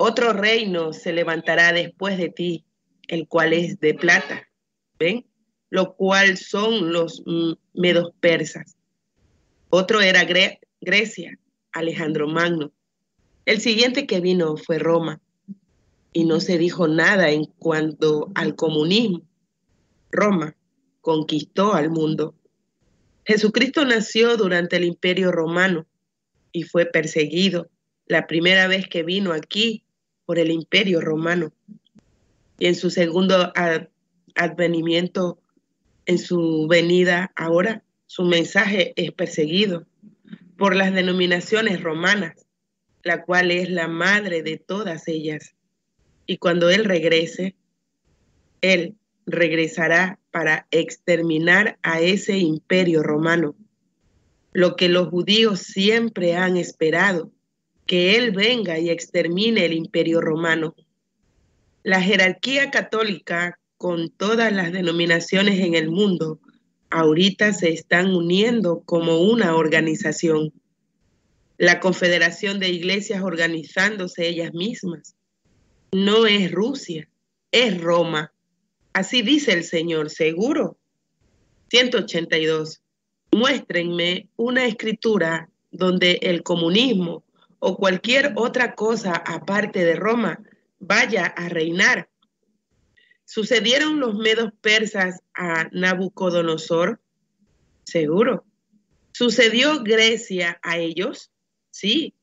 D: otro reino se levantará después de ti, el cual es de plata. ¿Ven? Lo cual son los medos persas. Otro era Grecia, Alejandro Magno. El siguiente que vino fue Roma. Y no se dijo nada en cuanto al comunismo. Roma conquistó al mundo. Jesucristo nació durante el imperio romano y fue perseguido. La primera vez que vino aquí por el imperio romano. Y en su segundo advenimiento, en su venida ahora, su mensaje es perseguido por las denominaciones romanas, la cual es la madre de todas ellas. Y cuando Él regrese, Él regresará para exterminar a ese imperio romano, lo que los judíos siempre han esperado que Él venga y extermine el imperio romano. La jerarquía católica, con todas las denominaciones en el mundo, ahorita se están uniendo como una organización. La Confederación de Iglesias organizándose ellas mismas. No es Rusia, es Roma. Así dice el Señor, seguro. 182. Muéstrenme una escritura donde el comunismo o cualquier otra cosa aparte de Roma vaya a reinar. ¿Sucedieron los medos persas a Nabucodonosor? Seguro. ¿Sucedió Grecia a ellos? Sí.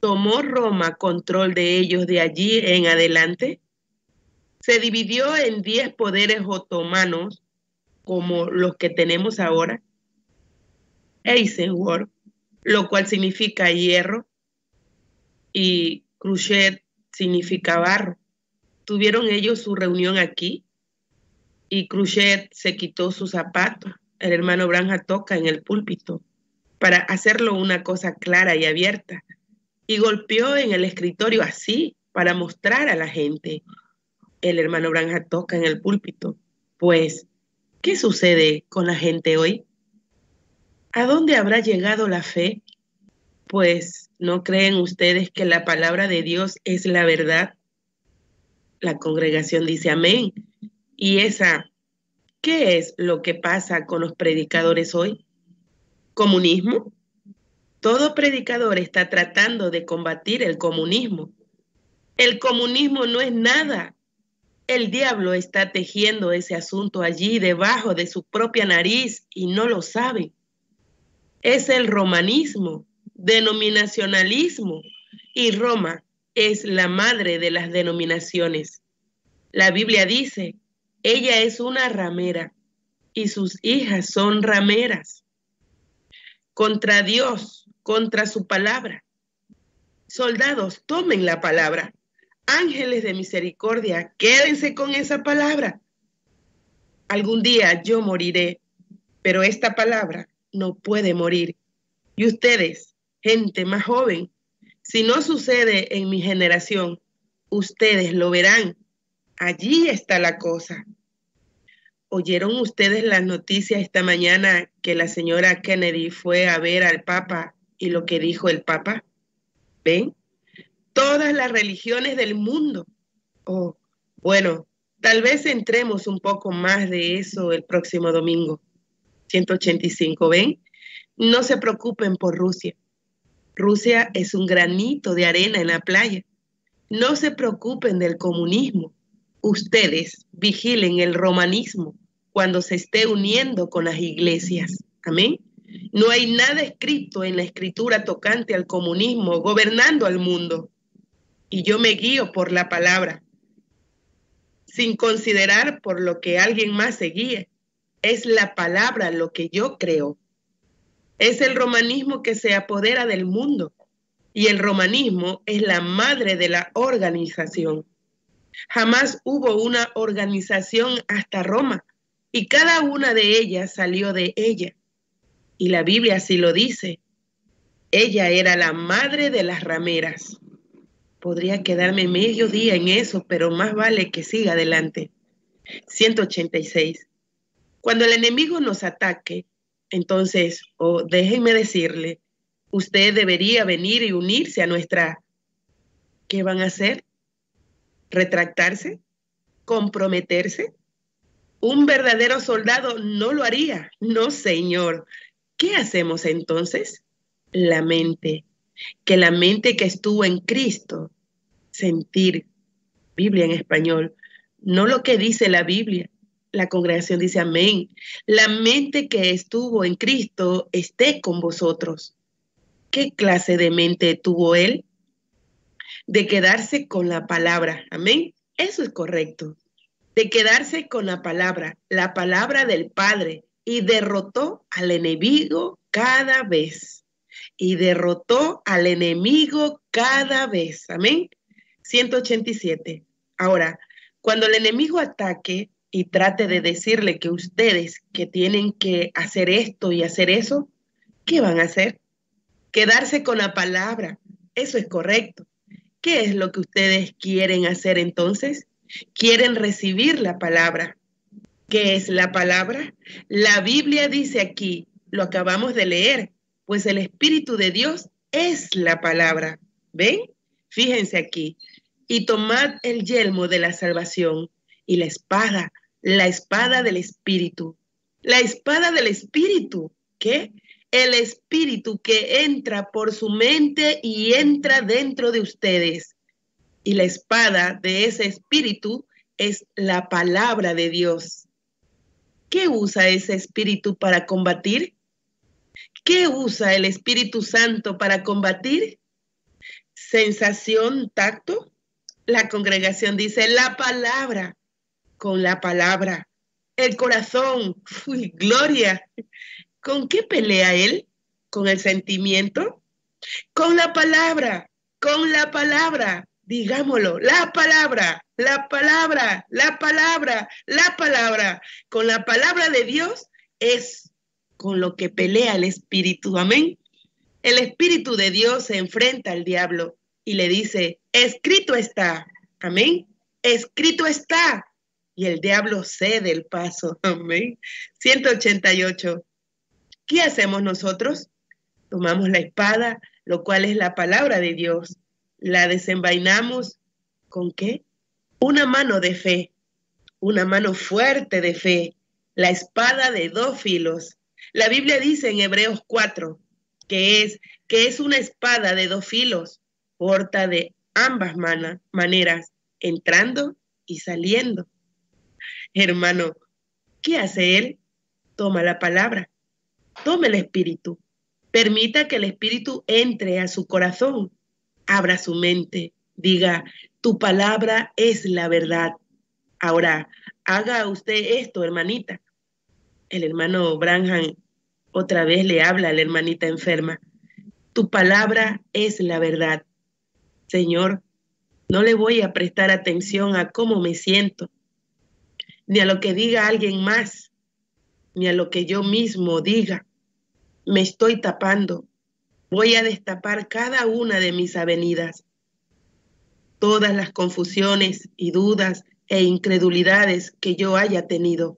D: ¿Tomó Roma control de ellos de allí en adelante? ¿Se dividió en diez poderes otomanos como los que tenemos ahora? Eisenhower, lo cual significa hierro, y Khrushchev significa barro. Tuvieron ellos su reunión aquí y Khrushchev se quitó sus zapatos. El hermano Branja toca en el púlpito para hacerlo una cosa clara y abierta y golpeó en el escritorio así para mostrar a la gente. El hermano Branja toca en el púlpito. Pues, ¿qué sucede con la gente hoy? ¿A dónde habrá llegado la fe? Pues, ¿no creen ustedes que la palabra de Dios es la verdad? La congregación dice amén. Y esa, ¿qué es lo que pasa con los predicadores hoy? ¿Comunismo? Todo predicador está tratando de combatir el comunismo. El comunismo no es nada. El diablo está tejiendo ese asunto allí debajo de su propia nariz y no lo sabe. Es el romanismo denominacionalismo y Roma es la madre de las denominaciones. La Biblia dice, ella es una ramera y sus hijas son rameras contra Dios, contra su palabra. Soldados, tomen la palabra. Ángeles de misericordia, quédense con esa palabra. Algún día yo moriré, pero esta palabra no puede morir. Y ustedes, gente más joven, si no sucede en mi generación, ustedes lo verán. Allí está la cosa. ¿Oyeron ustedes las noticias esta mañana que la señora Kennedy fue a ver al Papa y lo que dijo el Papa? ¿Ven? Todas las religiones del mundo. Oh, bueno, tal vez entremos un poco más de eso el próximo domingo. 185, ¿ven? No se preocupen por Rusia. Rusia es un granito de arena en la playa. No se preocupen del comunismo. Ustedes vigilen el romanismo cuando se esté uniendo con las iglesias. Amén. No hay nada escrito en la escritura tocante al comunismo gobernando al mundo. Y yo me guío por la palabra, sin considerar por lo que alguien más se guíe. Es la palabra lo que yo creo. Es el romanismo que se apodera del mundo. Y el romanismo es la madre de la organización. Jamás hubo una organización hasta Roma y cada una de ellas salió de ella. Y la Biblia así lo dice. Ella era la madre de las rameras. Podría quedarme medio día en eso, pero más vale que siga adelante. 186. Cuando el enemigo nos ataque, entonces, o déjenme decirle, usted debería venir y unirse a nuestra... ¿Qué van a hacer? ¿Retractarse? ¿Comprometerse? Un verdadero soldado no lo haría. No, Señor. ¿Qué hacemos entonces? La mente. Que la mente que estuvo en Cristo, sentir, Biblia en español, no lo que dice la Biblia. La congregación dice amén. La mente que estuvo en Cristo esté con vosotros. ¿Qué clase de mente tuvo él? De quedarse con la palabra. Amén. Eso es correcto de quedarse con la palabra, la palabra del Padre, y derrotó al enemigo cada vez. Y derrotó al enemigo cada vez. Amén. 187. Ahora, cuando el enemigo ataque y trate de decirle que ustedes que tienen que hacer esto y hacer eso, ¿qué van a hacer? Quedarse con la palabra. Eso es correcto. ¿Qué es lo que ustedes quieren hacer entonces? quieren recibir la palabra. ¿Qué es la palabra? La Biblia dice aquí, lo acabamos de leer, pues el Espíritu de Dios es la palabra. ¿Ven? Fíjense aquí. Y tomad el yelmo de la salvación y la espada, la espada del Espíritu. La espada del Espíritu. ¿Qué? El Espíritu que entra por su mente y entra dentro de ustedes y la espada de ese espíritu es la palabra de Dios. ¿Qué usa ese espíritu para combatir? ¿Qué usa el Espíritu Santo para combatir? Sensación, tacto. La congregación dice la palabra, con la palabra. El corazón, uy, gloria. ¿Con qué pelea él? ¿Con el sentimiento? Con la palabra, con la palabra digámoslo, la palabra, la palabra, la palabra, la palabra, con la palabra de Dios es con lo que pelea el espíritu, amén. El espíritu de Dios se enfrenta al diablo y le dice, escrito está, amén, escrito está. Y el diablo cede el paso, amén. 188. ¿Qué hacemos nosotros? Tomamos la espada, lo cual es la palabra de Dios, la desenvainamos con qué? Una mano de fe, una mano fuerte de fe, la espada de dos filos. La Biblia dice en Hebreos 4 que es, que es una espada de dos filos, corta de ambas maneras, entrando y saliendo. Hermano, ¿qué hace él? Toma la palabra, toma el espíritu, permita que el espíritu entre a su corazón abra su mente, diga, tu palabra es la verdad. Ahora, haga usted esto, hermanita. El hermano Branham otra vez le habla a la hermanita enferma. Tu palabra es la verdad. Señor, no le voy a prestar atención a cómo me siento, ni a lo que diga alguien más, ni a lo que yo mismo diga. Me estoy tapando. Voy a destapar cada una de mis avenidas. Todas las confusiones y dudas e incredulidades que yo haya tenido.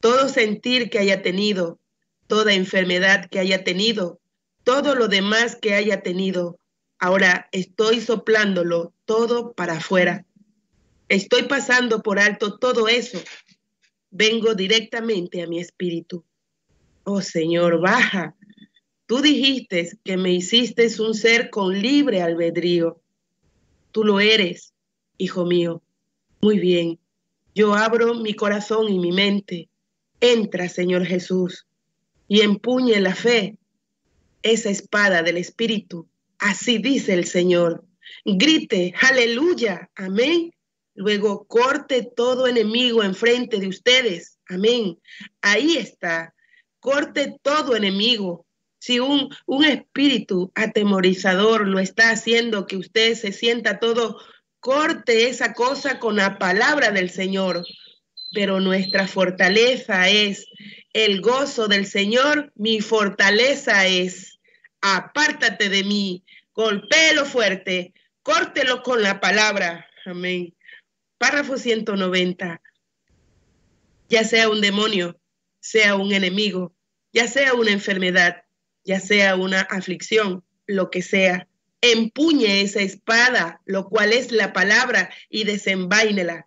D: Todo sentir que haya tenido, toda enfermedad que haya tenido, todo lo demás que haya tenido. Ahora estoy soplándolo todo para afuera. Estoy pasando por alto todo eso. Vengo directamente a mi espíritu. Oh Señor, baja. Tú dijiste que me hiciste un ser con libre albedrío. Tú lo eres, hijo mío. Muy bien. Yo abro mi corazón y mi mente. Entra, Señor Jesús, y empuñe la fe, esa espada del Espíritu. Así dice el Señor. Grite, aleluya, amén. Luego corte todo enemigo enfrente de ustedes. Amén. Ahí está. Corte todo enemigo. Si un, un espíritu atemorizador lo está haciendo que usted se sienta todo, corte esa cosa con la palabra del Señor. Pero nuestra fortaleza es el gozo del Señor, mi fortaleza es. Apártate de mí, golpéelo fuerte, córtelo con la palabra. Amén. Párrafo 190. Ya sea un demonio, sea un enemigo, ya sea una enfermedad, ya sea una aflicción, lo que sea, empuñe esa espada, lo cual es la palabra, y desenvaínela.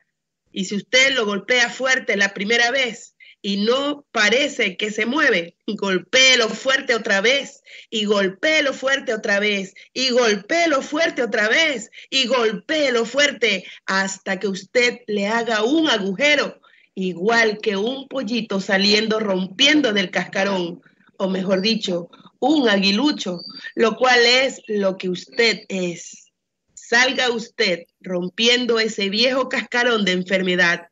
D: Y si usted lo golpea fuerte la primera vez y no parece que se mueve, golpéelo fuerte otra vez, y golpéelo fuerte otra vez, y golpéelo fuerte otra vez, y golpéelo fuerte hasta que usted le haga un agujero, igual que un pollito saliendo rompiendo del cascarón, o mejor dicho, un aguilucho, lo cual es lo que usted es. Salga usted rompiendo ese viejo cascarón de enfermedad.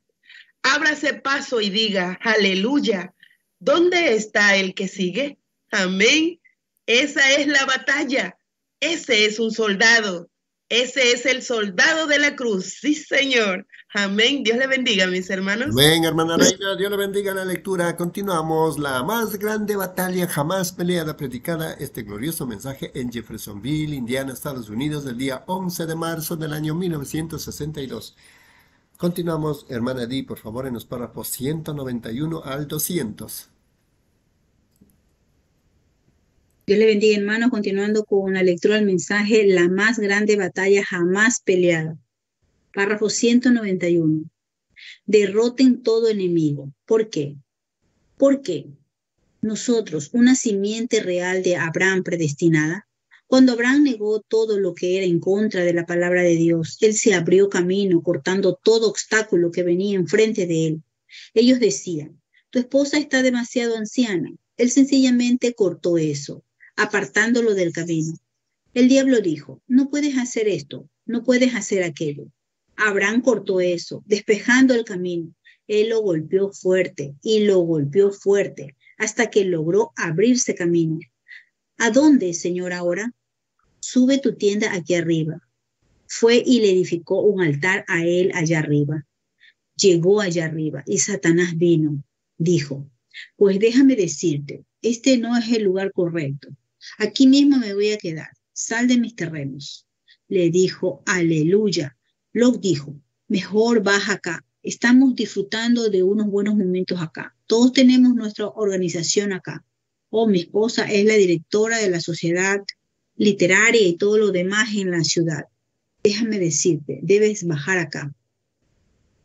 D: Ábrase paso y diga, aleluya, ¿dónde está el que sigue? Amén. Esa es la batalla. Ese es un soldado. Ese es el soldado de la cruz. Sí, Señor. Amén. Dios le bendiga, mis hermanos.
C: Amén, hermana Reina. Dios le bendiga la lectura. Continuamos. La más grande batalla jamás peleada, predicada este glorioso mensaje en Jeffersonville, Indiana, Estados Unidos, del día 11 de marzo del año 1962. Continuamos, hermana Di, por favor, en los párrafos 191 al 200.
E: Dios le bendiga, hermanos. Continuando con la lectura del mensaje, la más grande batalla jamás peleada. Párrafo 191. Derroten todo enemigo. ¿Por qué? Porque nosotros, una simiente real de Abraham predestinada, cuando Abraham negó todo lo que era en contra de la palabra de Dios, él se abrió camino cortando todo obstáculo que venía enfrente de él. Ellos decían, tu esposa está demasiado anciana. Él sencillamente cortó eso, apartándolo del camino. El diablo dijo, no puedes hacer esto, no puedes hacer aquello. Abraham cortó eso, despejando el camino. Él lo golpeó fuerte y lo golpeó fuerte hasta que logró abrirse camino. ¿A dónde, Señor, ahora? Sube tu tienda aquí arriba. Fue y le edificó un altar a él allá arriba. Llegó allá arriba y Satanás vino. Dijo, pues déjame decirte, este no es el lugar correcto. Aquí mismo me voy a quedar. Sal de mis terrenos. Le dijo, aleluya. Locke dijo, mejor baja acá. Estamos disfrutando de unos buenos momentos acá. Todos tenemos nuestra organización acá. Oh, mi esposa es la directora de la sociedad literaria y todo lo demás en la ciudad. Déjame decirte, debes bajar acá.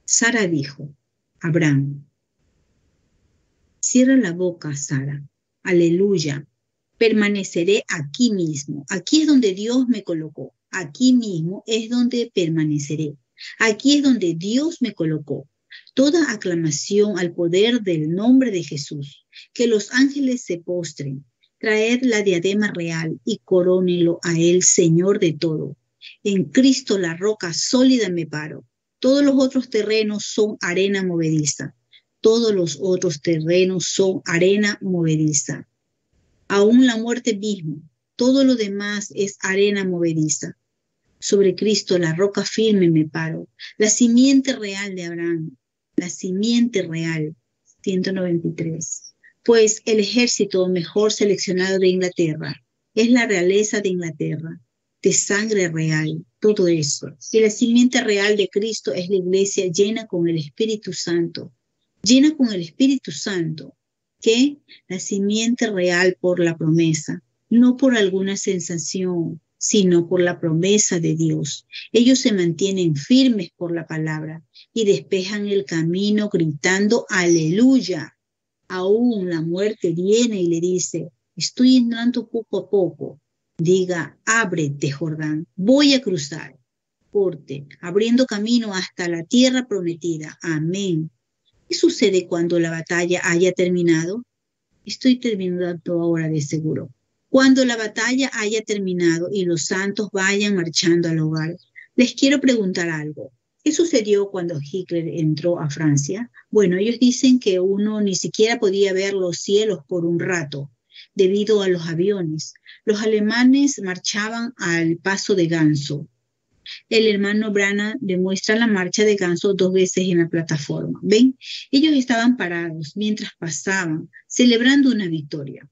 E: Sara dijo, Abraham, cierra la boca, Sara. Aleluya. Permaneceré aquí mismo. Aquí es donde Dios me colocó. Aquí mismo es donde permaneceré. Aquí es donde Dios me colocó. Toda aclamación al poder del nombre de Jesús. Que los ángeles se postren. Traed la diadema real y corónelo a él, Señor de todo. En Cristo la roca sólida me paro. Todos los otros terrenos son arena movediza. Todos los otros terrenos son arena movediza. Aún la muerte misma, todo lo demás es arena movediza. Sobre Cristo, la roca firme, me paro. La simiente real de Abraham. La simiente real. 193. Pues el ejército mejor seleccionado de Inglaterra es la realeza de Inglaterra, de sangre real, todo eso. Y la simiente real de Cristo es la iglesia llena con el Espíritu Santo, llena con el Espíritu Santo, que la simiente real por la promesa, no por alguna sensación, sino por la promesa de Dios. Ellos se mantienen firmes por la palabra y despejan el camino gritando aleluya. Aún la muerte viene y le dice, estoy entrando poco a poco. Diga, ábrete, Jordán, voy a cruzar. Porte, abriendo camino hasta la tierra prometida. Amén. ¿Qué sucede cuando la batalla haya terminado? Estoy terminando ahora de seguro. Cuando la batalla haya terminado y los santos vayan marchando al hogar, les quiero preguntar algo. ¿Qué sucedió cuando Hitler entró a Francia? Bueno, ellos dicen que uno ni siquiera podía ver los cielos por un rato debido a los aviones. Los alemanes marchaban al paso de ganso. El hermano Brana demuestra la marcha de ganso dos veces en la plataforma. ¿Ven? Ellos estaban parados mientras pasaban, celebrando una victoria.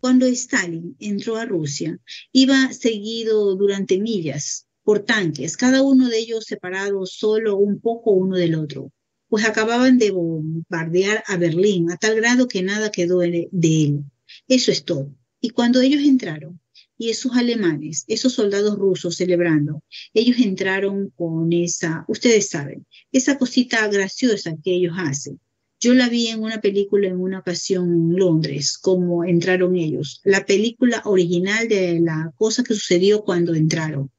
E: Cuando Stalin entró a Rusia, iba seguido durante millas por tanques, cada uno de ellos separado solo un poco uno del otro, pues acababan de bombardear a Berlín a tal grado que nada quedó de él. Eso es todo. Y cuando ellos entraron, y esos alemanes, esos soldados rusos celebrando, ellos entraron con esa, ustedes saben, esa cosita graciosa que ellos hacen, yo la vi en una película en una ocasión en Londres, como entraron ellos. La película original de la cosa que sucedió cuando entraron,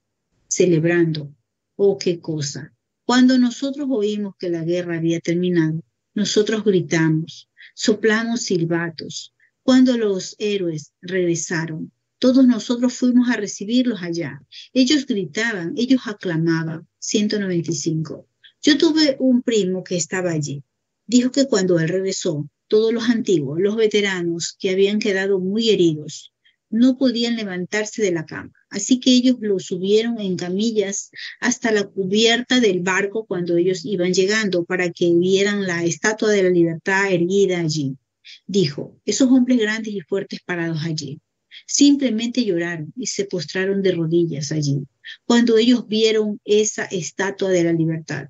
E: celebrando. Oh, qué cosa. Cuando nosotros oímos que la guerra había terminado, nosotros gritamos, soplamos silbatos. Cuando los héroes regresaron, todos nosotros fuimos a recibirlos allá. Ellos gritaban, ellos aclamaban. 195. Yo tuve un primo que estaba allí dijo que cuando él regresó, todos los antiguos, los veteranos que habían quedado muy heridos, no podían levantarse de la cama. Así que ellos lo subieron en camillas hasta la cubierta del barco cuando ellos iban llegando para que vieran la estatua de la libertad erguida allí. Dijo, esos hombres grandes y fuertes parados allí. Simplemente lloraron y se postraron de rodillas allí cuando ellos vieron esa estatua de la libertad.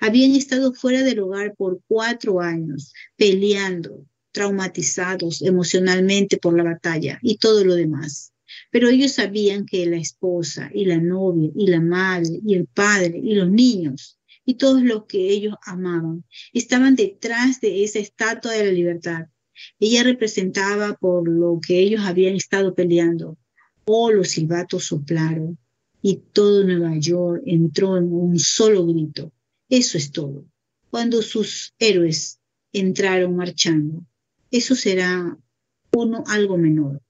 E: Habían estado fuera del hogar por cuatro años, peleando, traumatizados emocionalmente por la batalla y todo lo demás. Pero ellos sabían que la esposa y la novia y la madre y el padre y los niños y todos los que ellos amaban estaban detrás de esa estatua de la libertad. Ella representaba por lo que ellos habían estado peleando. Oh, los silbatos soplaron y todo Nueva York entró en un solo grito. Eso es todo. Cuando sus héroes entraron marchando, eso será uno algo menor.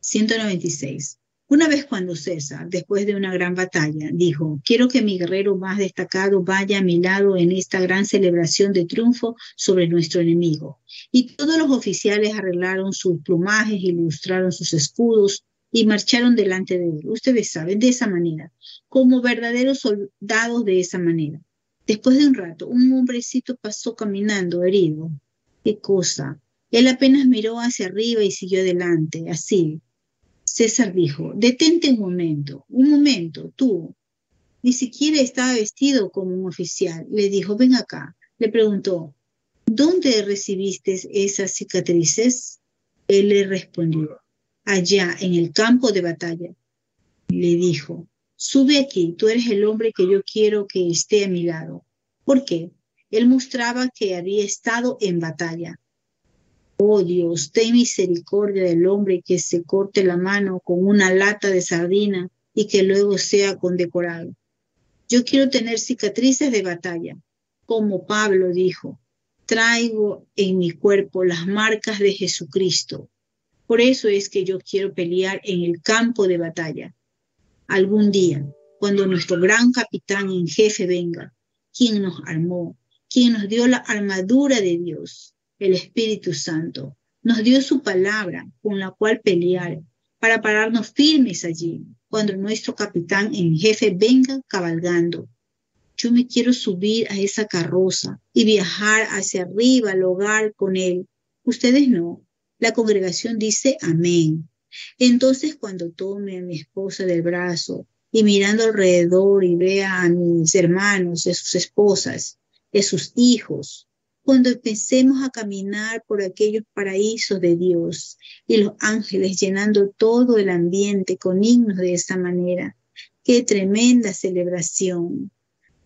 E: 196. Una vez cuando César, después de una gran batalla, dijo, quiero que mi guerrero más destacado vaya a mi lado en esta gran celebración de triunfo sobre nuestro enemigo. Y todos los oficiales arreglaron sus plumajes, ilustraron sus escudos y marcharon delante de él. Ustedes saben, de esa manera, como verdaderos soldados de esa manera. Después de un rato, un hombrecito pasó caminando herido. ¿Qué cosa? Él apenas miró hacia arriba y siguió adelante, así. César dijo, detente un momento, un momento, tú. Ni siquiera estaba vestido como un oficial. Le dijo, ven acá. Le preguntó, ¿dónde recibiste esas cicatrices? Él le respondió, allá en el campo de batalla. Le dijo, sube aquí, tú eres el hombre que yo quiero que esté a mi lado. ¿Por qué? Él mostraba que había estado en batalla. Oh Dios, ten misericordia del hombre que se corte la mano con una lata de sardina y que luego sea condecorado. Yo quiero tener cicatrices de batalla. Como Pablo dijo, traigo en mi cuerpo las marcas de Jesucristo por eso es que yo quiero pelear en el campo de batalla. Algún día, cuando nuestro gran capitán en jefe venga, quien nos armó, quien nos dio la armadura de Dios, el Espíritu Santo, nos dio su palabra con la cual pelear para pararnos firmes allí, cuando nuestro capitán en jefe venga cabalgando. Yo me quiero subir a esa carroza y viajar hacia arriba al hogar con él. Ustedes no. La congregación dice amén. Entonces cuando tome a mi esposa del brazo y mirando alrededor y vea a mis hermanos, a sus esposas, a sus hijos, cuando empecemos a caminar por aquellos paraísos de Dios y los ángeles llenando todo el ambiente con himnos de esa manera. Qué tremenda celebración.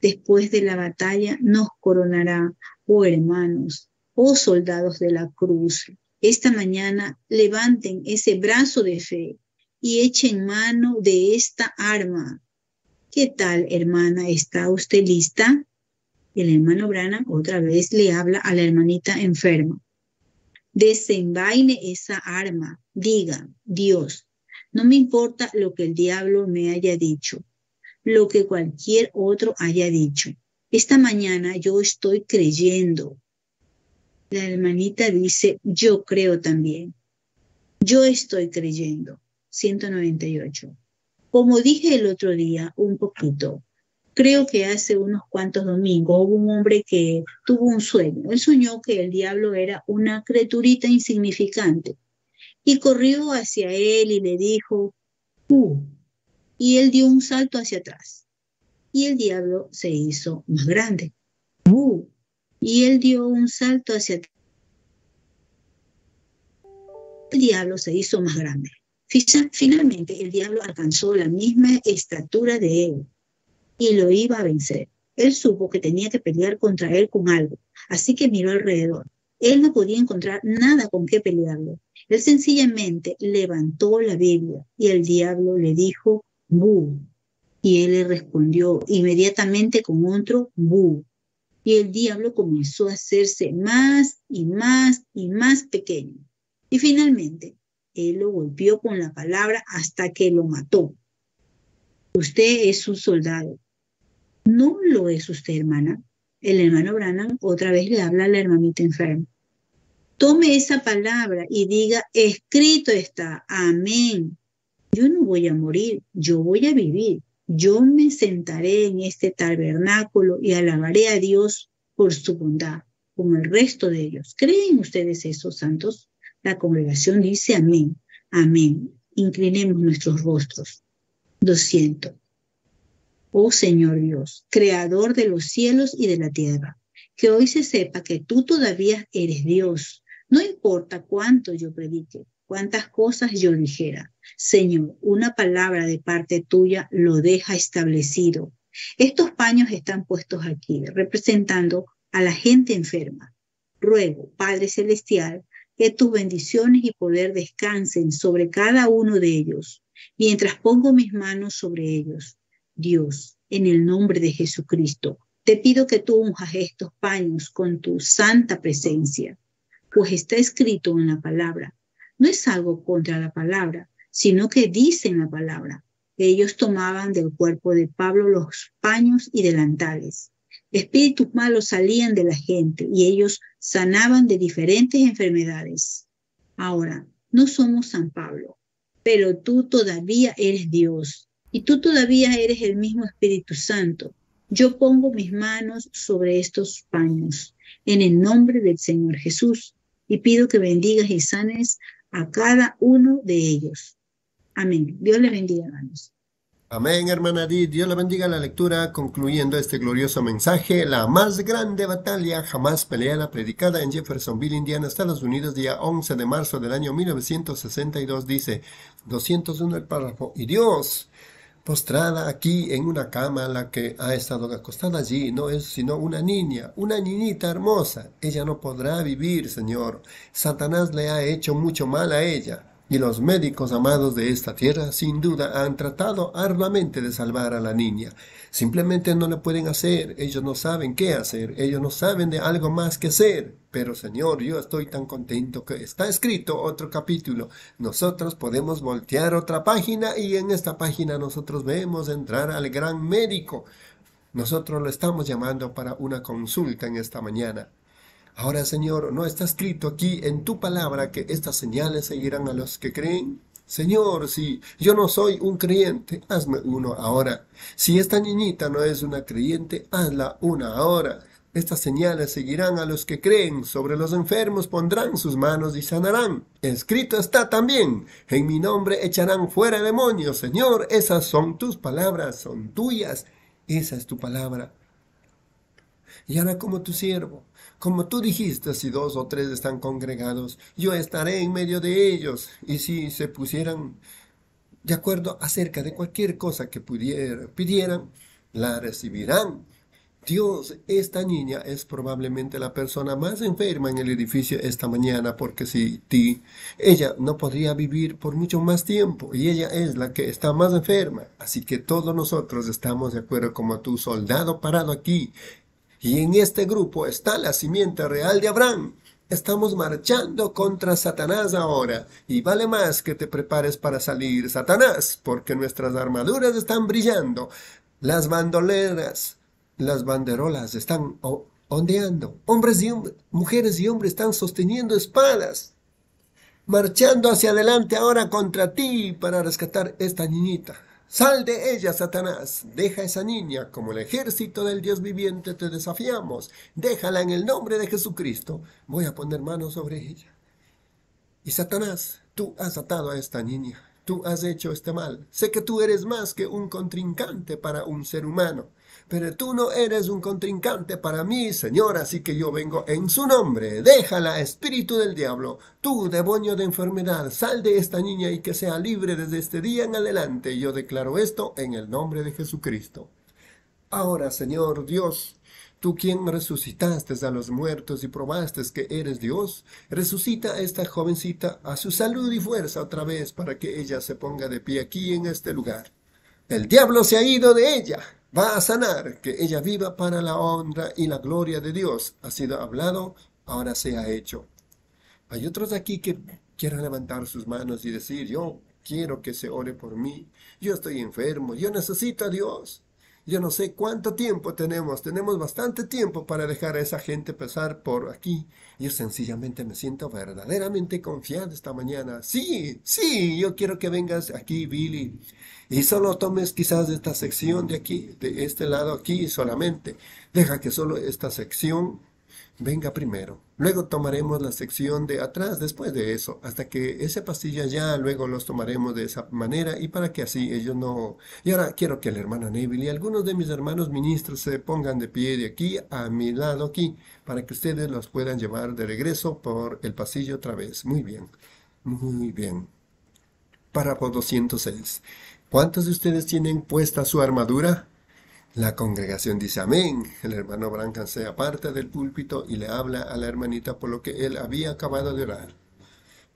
E: Después de la batalla nos coronará, oh hermanos, oh soldados de la cruz. Esta mañana levanten ese brazo de fe y echen mano de esta arma. ¿Qué tal, hermana? ¿Está usted lista? el hermano Brana otra vez le habla a la hermanita enferma. Desenvaine esa arma. Diga, Dios, no me importa lo que el diablo me haya dicho, lo que cualquier otro haya dicho. Esta mañana yo estoy creyendo. La hermanita dice, yo creo también. Yo estoy creyendo. 198. Como dije el otro día, un poquito, creo que hace unos cuantos domingos hubo un hombre que tuvo un sueño. Él soñó que el diablo era una criaturita insignificante y corrió hacia él y le dijo, ¡Uh! Y él dio un salto hacia atrás y el diablo se hizo más grande. ¡Uh! Y él dio un salto hacia atrás. El diablo se hizo más grande. Finalmente, el diablo alcanzó la misma estatura de él y lo iba a vencer. Él supo que tenía que pelear contra él con algo, así que miró alrededor. Él no podía encontrar nada con qué pelearlo. Él sencillamente levantó la Biblia y el diablo le dijo, Bu. Y él le respondió inmediatamente con otro, Bu. Y el diablo comenzó a hacerse más y más y más pequeño. Y finalmente, él lo golpeó con la palabra hasta que lo mató. Usted es un soldado no lo es usted, hermana. El hermano Branham otra vez le habla a la hermanita enferma. Tome esa palabra y diga, escrito está, amén. Yo no voy a morir, yo voy a vivir. Yo me sentaré en este tabernáculo y alabaré a Dios por su bondad, como el resto de ellos. ¿Creen ustedes eso, santos? La congregación dice amén, amén. Inclinemos nuestros rostros. 200. Oh Señor Dios, creador de los cielos y de la tierra, que hoy se sepa que tú todavía eres Dios. No importa cuánto yo predique, cuántas cosas yo dijera. Señor, una palabra de parte tuya lo deja establecido. Estos paños están puestos aquí, representando a la gente enferma. Ruego, Padre Celestial, que tus bendiciones y poder descansen sobre cada uno de ellos, mientras pongo mis manos sobre ellos Dios, en el nombre de Jesucristo, te pido que tú unjas estos paños con tu santa presencia, pues está escrito en la palabra. No es algo contra la palabra, sino que dicen la palabra. Ellos tomaban del cuerpo de Pablo los paños y delantales. Espíritus malos salían de la gente y ellos sanaban de diferentes enfermedades. Ahora, no somos San Pablo, pero tú todavía eres Dios y tú todavía eres el mismo Espíritu Santo. Yo pongo mis manos sobre estos paños en el nombre del Señor Jesús y pido que bendigas y sanes a cada uno de ellos. Amén. Dios le bendiga, hermanos.
C: Amén, hermana Dios le bendiga la lectura, concluyendo este glorioso mensaje. La más grande batalla jamás peleada, predicada en Jeffersonville, Indiana, Estados Unidos, día 11 de marzo del año 1962, dice 201 el párrafo. Y Dios postrada aquí en una cama, la que ha estado acostada allí no es sino una niña, una niñita hermosa. Ella no podrá vivir, Señor. Satanás le ha hecho mucho mal a ella. Y los médicos amados de esta tierra sin duda han tratado arduamente de salvar a la niña. Simplemente no lo pueden hacer, ellos no saben qué hacer, ellos no saben de algo más que hacer. Pero Señor, yo estoy tan contento que está escrito otro capítulo. Nosotros podemos voltear otra página y en esta página nosotros vemos entrar al gran médico. Nosotros lo estamos llamando para una consulta en esta mañana. Ahora, Señor, ¿no está escrito aquí en tu palabra que estas señales seguirán a los que creen? Señor, si yo no soy un creyente, hazme uno ahora. Si esta niñita no es una creyente, hazla una ahora. Estas señales seguirán a los que creen, sobre los enfermos pondrán sus manos y sanarán. Escrito está también, en mi nombre echarán fuera demonios, Señor, esas son tus palabras, son tuyas, esa es tu palabra. Y ahora como tu siervo, como tú dijiste, si dos o tres están congregados, yo estaré en medio de ellos. Y si se pusieran de acuerdo acerca de cualquier cosa que pudiera, pidieran, la recibirán. Dios, esta niña es probablemente la persona más enferma en el edificio esta mañana, porque si ti, ella no podría vivir por mucho más tiempo y ella es la que está más enferma. Así que todos nosotros estamos de acuerdo como tu soldado parado aquí. Y en este grupo está la simiente real de Abraham. Estamos marchando contra Satanás ahora, y vale más que te prepares para salir, Satanás, porque nuestras armaduras están brillando. Las bandoleras, las banderolas están ondeando. Hombres y mujeres y hombres están sosteniendo espadas, marchando hacia adelante ahora contra ti para rescatar esta niñita. Sal de ella, Satanás. Deja a esa niña, como el ejército del Dios viviente te desafiamos. Déjala en el nombre de Jesucristo. Voy a poner manos sobre ella. Y Satanás, tú has atado a esta niña. Tú has hecho este mal. Sé que tú eres más que un contrincante para un ser humano pero tú no eres un contrincante para mí, Señor, así que yo vengo en su nombre. Déjala, espíritu del diablo, tú, demonio de enfermedad, sal de esta niña y que sea libre desde este día en adelante. Yo declaro esto en el nombre de Jesucristo. Ahora, Señor Dios, Tú quien resucitaste a los muertos y probaste que eres Dios, resucita a esta jovencita a su salud y fuerza otra vez para que ella se ponga de pie aquí en este lugar. El diablo se ha ido de ella va a sanar, que ella viva para la honra y la gloria de Dios. Ha sido hablado, ahora se ha hecho. Hay otros aquí que quieran levantar sus manos y decir, yo quiero que se ore por mí, yo estoy enfermo, yo necesito a Dios. Yo no sé cuánto tiempo tenemos, tenemos bastante tiempo para dejar a esa gente pasar por aquí. Yo sencillamente me siento verdaderamente confiado esta mañana. Sí, sí, yo quiero que vengas aquí, Billy. Y solo tomes quizás esta sección de aquí, de este lado aquí solamente. Deja que solo esta sección venga primero. Luego tomaremos la sección de atrás después de eso, hasta que ese pastilla ya luego los tomaremos de esa manera y para que así ellos no... Y ahora quiero que el hermano Neville y algunos de mis hermanos ministros se pongan de pie de aquí a mi lado aquí, para que ustedes los puedan llevar de regreso por el pasillo otra vez. Muy bien, muy bien. Párrafo 206. ¿Cuántos de ustedes tienen puesta su armadura? La congregación dice amén. El hermano Brancan se aparta del púlpito y le habla a la hermanita por lo que él había acabado de orar.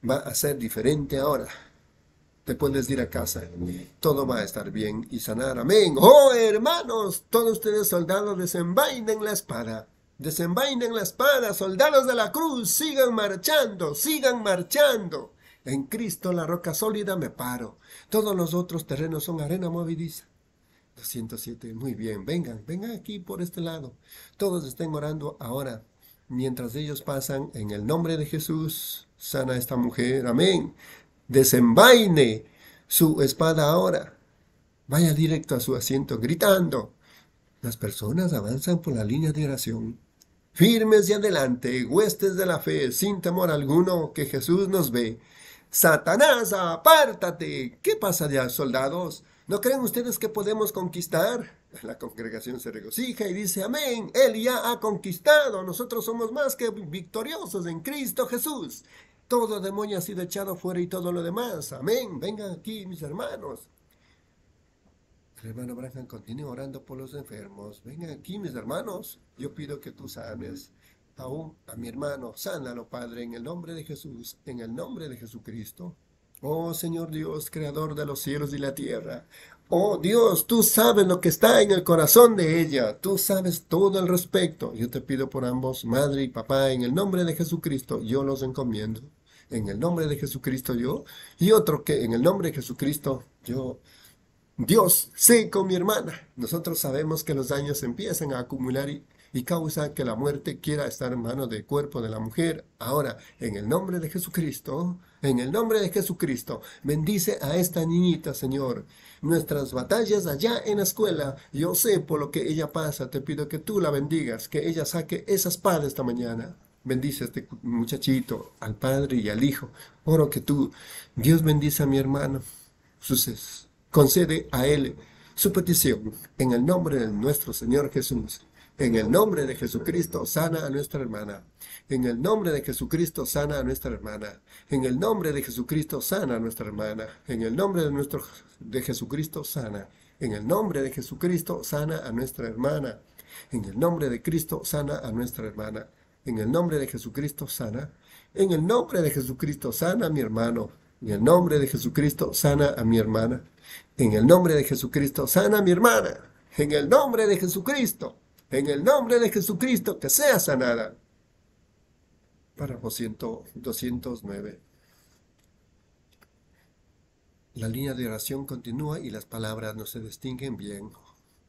C: Va a ser diferente ahora. Te puedes ir a casa. Todo va a estar bien y sanar. Amén. Oh, hermanos, todos ustedes soldados desenvainen la espada. Desenvainen la espada, soldados de la cruz. Sigan marchando, sigan marchando. En Cristo, la roca sólida, me paro. Todos los otros terrenos son arena movediza. 207. Muy bien, vengan, vengan aquí por este lado. Todos estén orando ahora. Mientras ellos pasan, en el nombre de Jesús, sana esta mujer. Amén. Desenvaine su espada ahora. Vaya directo a su asiento gritando. Las personas avanzan por la línea de oración. Firmes y adelante, huestes de la fe, sin temor alguno, que Jesús nos ve. Satanás, apártate. ¿Qué pasa ya, soldados? ¿No creen ustedes que podemos conquistar? La congregación se regocija y dice, amén, Él ya ha conquistado, nosotros somos más que victoriosos en Cristo Jesús. Todo demonio ha sido echado fuera y todo lo demás, amén. Vengan aquí, mis hermanos. El hermano Branham continúa orando por los enfermos. Vengan aquí, mis hermanos. Yo pido que tú sanes aún a mi hermano, sánalo, Padre, en el nombre de Jesús, en el nombre de Jesucristo. Oh Señor Dios, creador de los cielos y la tierra. Oh Dios, tú sabes lo que está en el corazón de ella. Tú sabes todo al respecto. Yo te pido por ambos, madre y papá, en el nombre de Jesucristo, yo los encomiendo. En el nombre de Jesucristo yo. Y otro que en el nombre de Jesucristo yo. Dios, sé con mi hermana. Nosotros sabemos que los daños empiezan a acumular y y causa que la muerte quiera estar en manos del cuerpo de la mujer. Ahora, en el nombre de Jesucristo, En el nombre de Jesucristo, bendice a esta niñita, Señor. Nuestras batallas allá en la escuela, yo sé por lo que ella pasa, te pido que tú la bendigas, que ella saque esa espada esta mañana. Bendice a este muchachito, al padre y al hijo. Oro que tú, Dios bendice a mi hermano. Concede a él su petición en el nombre de nuestro Señor Jesús. En el nombre de Jesucristo, sana a nuestra hermana. En el nombre de Jesucristo, sana a nuestra hermana. En el nombre de Jesucristo, sana a nuestra hermana. En el nombre de, nuestro, de Jesucristo, sana. En el nombre de Jesucristo, sana a nuestra hermana. En el nombre de Cristo, sana a nuestra hermana. En el nombre de Jesucristo, sana. En el nombre de Jesucristo, sana a mi hermano. En el nombre de Jesucristo, sana a mi hermana. En el nombre de Jesucristo, sana a mi hermana. En el nombre de Jesucristo. En el nombre de Jesucristo, que sea sanada. Párrafo 209. La línea de oración continúa y las palabras no se distinguen bien.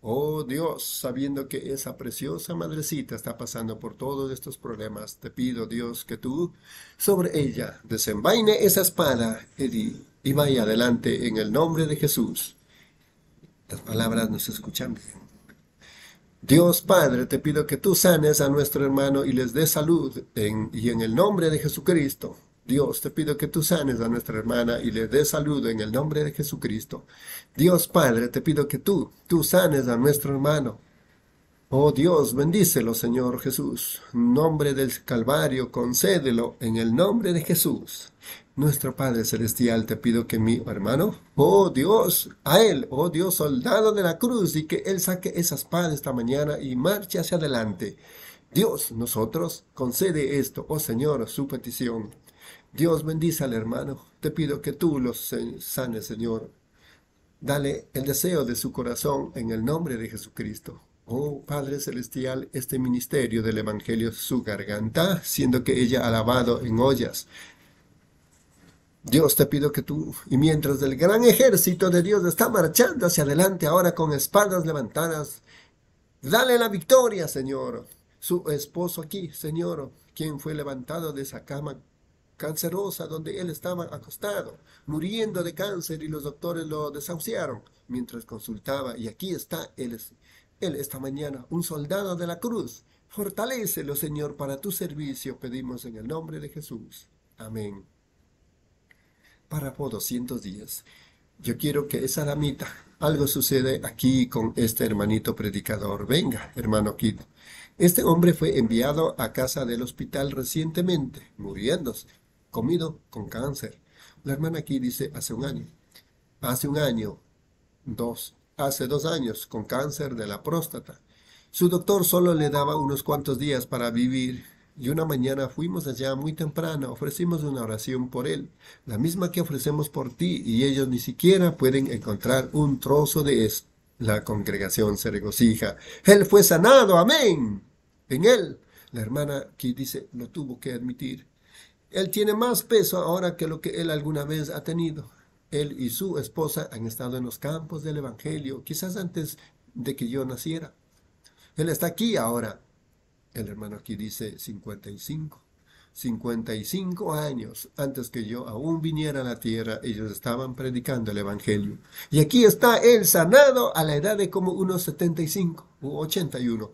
C: Oh Dios, sabiendo que esa preciosa madrecita está pasando por todos estos problemas, te pido Dios que tú sobre ella desenvaine esa espada y, vaya adelante en el nombre de Jesús. Las palabras no se escuchan bien. Dios Padre, te pido que tú sanes a nuestro hermano y les des salud y en el nombre de Jesucristo. Dios, te pido que tú sanes a nuestra hermana y le des salud en el nombre de Jesucristo. Dios Padre, te pido que tú, tú sanes a nuestro hermano. Oh Dios, bendícelo, Señor Jesús. Nombre del Calvario, concédelo en el nombre de Jesús. Nuestro Padre Celestial, te pido que mi hermano, oh Dios, a él, oh Dios, soldado de la cruz, y que él saque esa espada esta mañana y marche hacia adelante. Dios, nosotros, concede esto, oh Señor, su petición. Dios bendice al hermano. Te pido que tú los sanes, Señor. Dale el deseo de su corazón en el nombre de Jesucristo. Oh Padre Celestial, este ministerio del Evangelio su garganta, siendo que ella ha lavado en ollas Dios te pido que tú, y mientras el gran ejército de Dios está marchando hacia adelante ahora con espadas levantadas, dale la victoria, Señor. Su esposo aquí, Señor, quien fue levantado de esa cama cancerosa donde él estaba acostado, muriendo de cáncer y los doctores lo desahuciaron mientras consultaba. Y aquí está él, él esta mañana, un soldado de la cruz. Fortalécelo, Señor, para tu servicio, pedimos en el nombre de Jesús. Amén párrafo 210. Yo quiero que esa damita, algo sucede aquí con este hermanito predicador. Venga, hermano Kid. Este hombre fue enviado a casa del hospital recientemente, muriéndose, comido con cáncer. La hermana aquí dice hace un año. Hace un año, dos, hace dos años, con cáncer de la próstata. Su doctor solo le daba unos cuantos días para vivir y una mañana fuimos allá muy temprano, ofrecimos una oración por él, la misma que ofrecemos por ti, y ellos ni siquiera pueden encontrar un trozo de eso. La congregación se regocija. Él fue sanado, amén. En él, la hermana aquí dice, lo tuvo que admitir. Él tiene más peso ahora que lo que él alguna vez ha tenido. Él y su esposa han estado en los campos del Evangelio, quizás antes de que yo naciera. Él está aquí ahora, el hermano aquí dice 55. 55 años antes que yo aún viniera a la tierra, ellos estaban predicando el Evangelio. Y aquí está él sanado a la edad de como unos 75 u 81.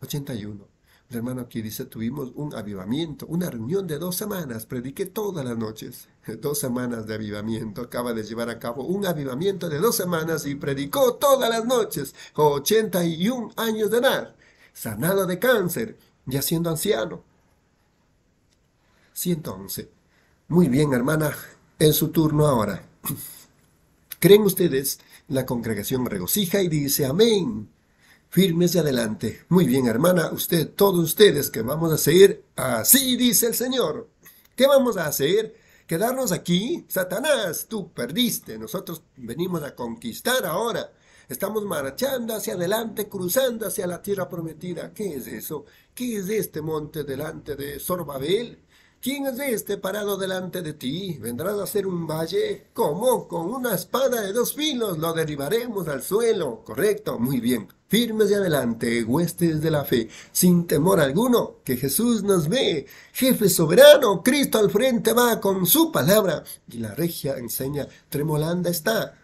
C: 81. El hermano aquí dice, tuvimos un avivamiento, una reunión de dos semanas, prediqué todas las noches, dos semanas de avivamiento, acaba de llevar a cabo un avivamiento de dos semanas y predicó todas las noches, 81 años de edad sanado de cáncer, ya siendo anciano. 111. Muy bien, hermana, en su turno ahora. ¿Creen ustedes? La congregación regocija y dice amén. Firmes adelante. Muy bien, hermana, usted, todos ustedes que vamos a hacer, así dice el Señor. ¿Qué vamos a hacer? ¿Quedarnos aquí? Satanás, tú perdiste. Nosotros venimos a conquistar ahora. Estamos marchando hacia adelante, cruzando hacia la tierra prometida. ¿Qué es eso? ¿Qué es este monte delante de Sorbabel? ¿Quién es este parado delante de ti? ¿Vendrás a ser un valle? ¿Cómo? Con una espada de dos filos lo derribaremos al suelo. Correcto, muy bien. Firmes y adelante, huestes de la fe, sin temor alguno, que Jesús nos ve. Jefe soberano, Cristo al frente va con su palabra. Y la regia enseña, tremolanda está.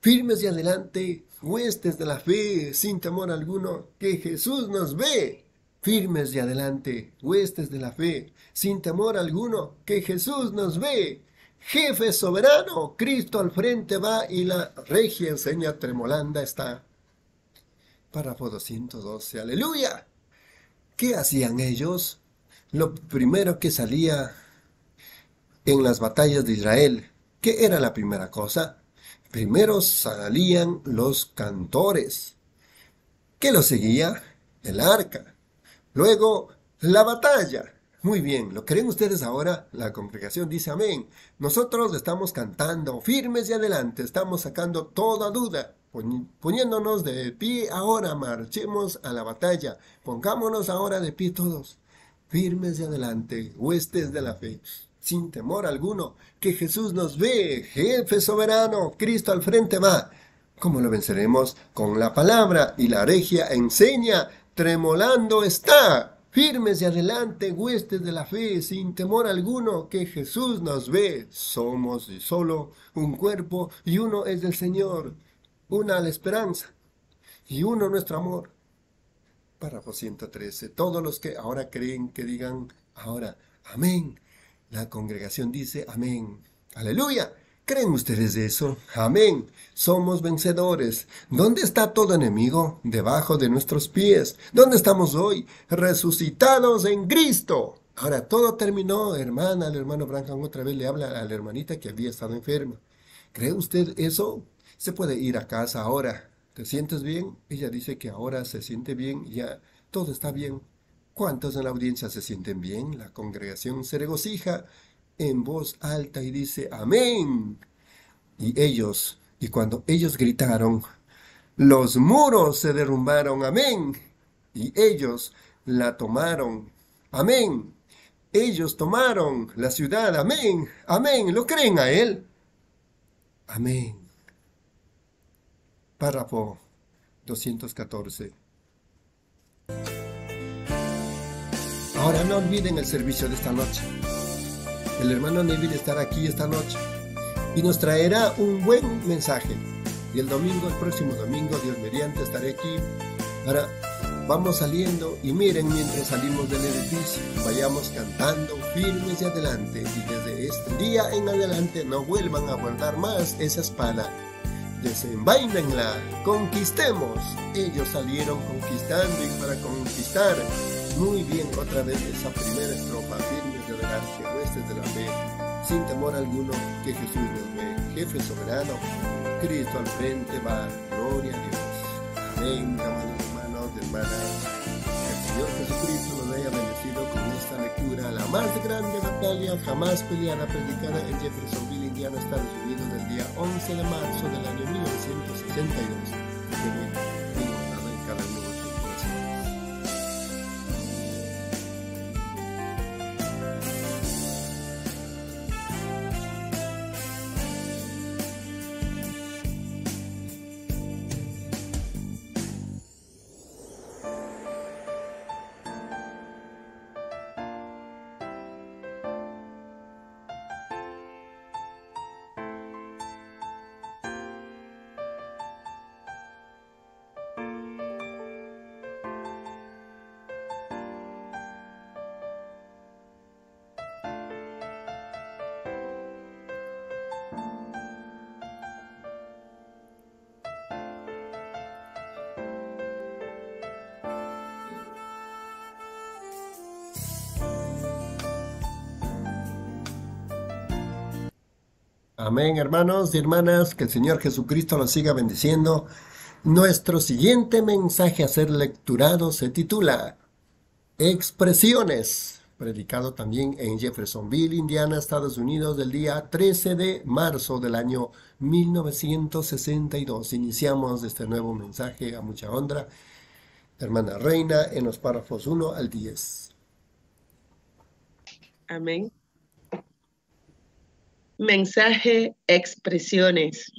C: Firmes y adelante, huestes de la fe, sin temor alguno, que Jesús nos ve firmes y adelante, huestes de la fe, sin temor alguno, que Jesús nos ve. Jefe soberano, Cristo al frente va y la regia enseña tremolanda está. Párrafo 212, aleluya. ¿Qué hacían ellos? Lo primero que salía en las batallas de Israel, ¿qué era la primera cosa? Primero salían los cantores. ¿Qué lo seguía? El arca. Luego, la batalla. Muy bien, ¿lo creen ustedes ahora? La congregación dice amén. Nosotros estamos cantando firmes y adelante, estamos sacando toda duda, poniéndonos de pie ahora, marchemos a la batalla, pongámonos ahora de pie todos, firmes y adelante, huestes de la fe, sin temor alguno, que Jesús nos ve, jefe soberano, Cristo al frente va. ¿Cómo lo venceremos? Con la palabra y la regia enseña tremolando está, firmes y adelante, huestes de la fe, sin temor alguno, que Jesús nos ve. Somos solo un cuerpo y uno es del Señor, una la esperanza y uno nuestro amor. Párrafo 113. Todos los que ahora creen que digan ahora, amén. La congregación dice amén. Aleluya. ¿Creen ustedes eso? Amén. Somos vencedores. ¿Dónde está todo enemigo? Debajo de nuestros pies. ¿Dónde estamos hoy? Resucitados en Cristo. Ahora todo terminó, hermana. El hermano Branham otra vez le habla a la hermanita que había estado enferma. ¿Cree usted eso? Se puede ir a casa ahora. ¿Te sientes bien? Ella dice que ahora se siente bien, ya todo está bien. ¿Cuántos en la audiencia se sienten bien? La congregación se regocija en voz alta y dice, amén. Y ellos, y cuando ellos gritaron, los muros se derrumbaron, amén. Y ellos la tomaron, amén. Ellos tomaron la ciudad, amén, amén. ¿Lo creen a él? Amén. Párrafo 214. Ahora no olviden el servicio de esta noche el hermano Neville estará aquí esta noche y nos traerá un buen mensaje. Y el domingo, el próximo domingo, Dios mediante, estaré aquí. Ahora vamos saliendo y miren mientras salimos del edificio, vayamos cantando firmes y adelante y desde este día en adelante no vuelvan a guardar más esa espada. Desenvainenla, conquistemos. Ellos salieron conquistando y para conquistar. Muy bien, otra vez esa primera estrofa, firmes de adelante, huestes de la fe, sin temor alguno que Jesús nos ve, jefe soberano, Cristo al frente va, gloria a Dios. Amén, amados hermanos, hermanas. Que el Señor Jesucristo nos haya bendecido con esta lectura, la más grande batalla jamás peleada, predicada en Jeffersonville, Indiana, Estados Unidos, del día 11 de marzo del año 1962. Amén, hermanos y hermanas, que el Señor Jesucristo los siga bendiciendo. Nuestro siguiente mensaje a ser lecturado se titula Expresiones, predicado también en Jeffersonville, Indiana, Estados Unidos, del día 13 de marzo del año 1962. Iniciamos este nuevo mensaje a mucha honra. Hermana Reina, en los párrafos 1 al 10.
D: Amén. Mensaje, expresiones.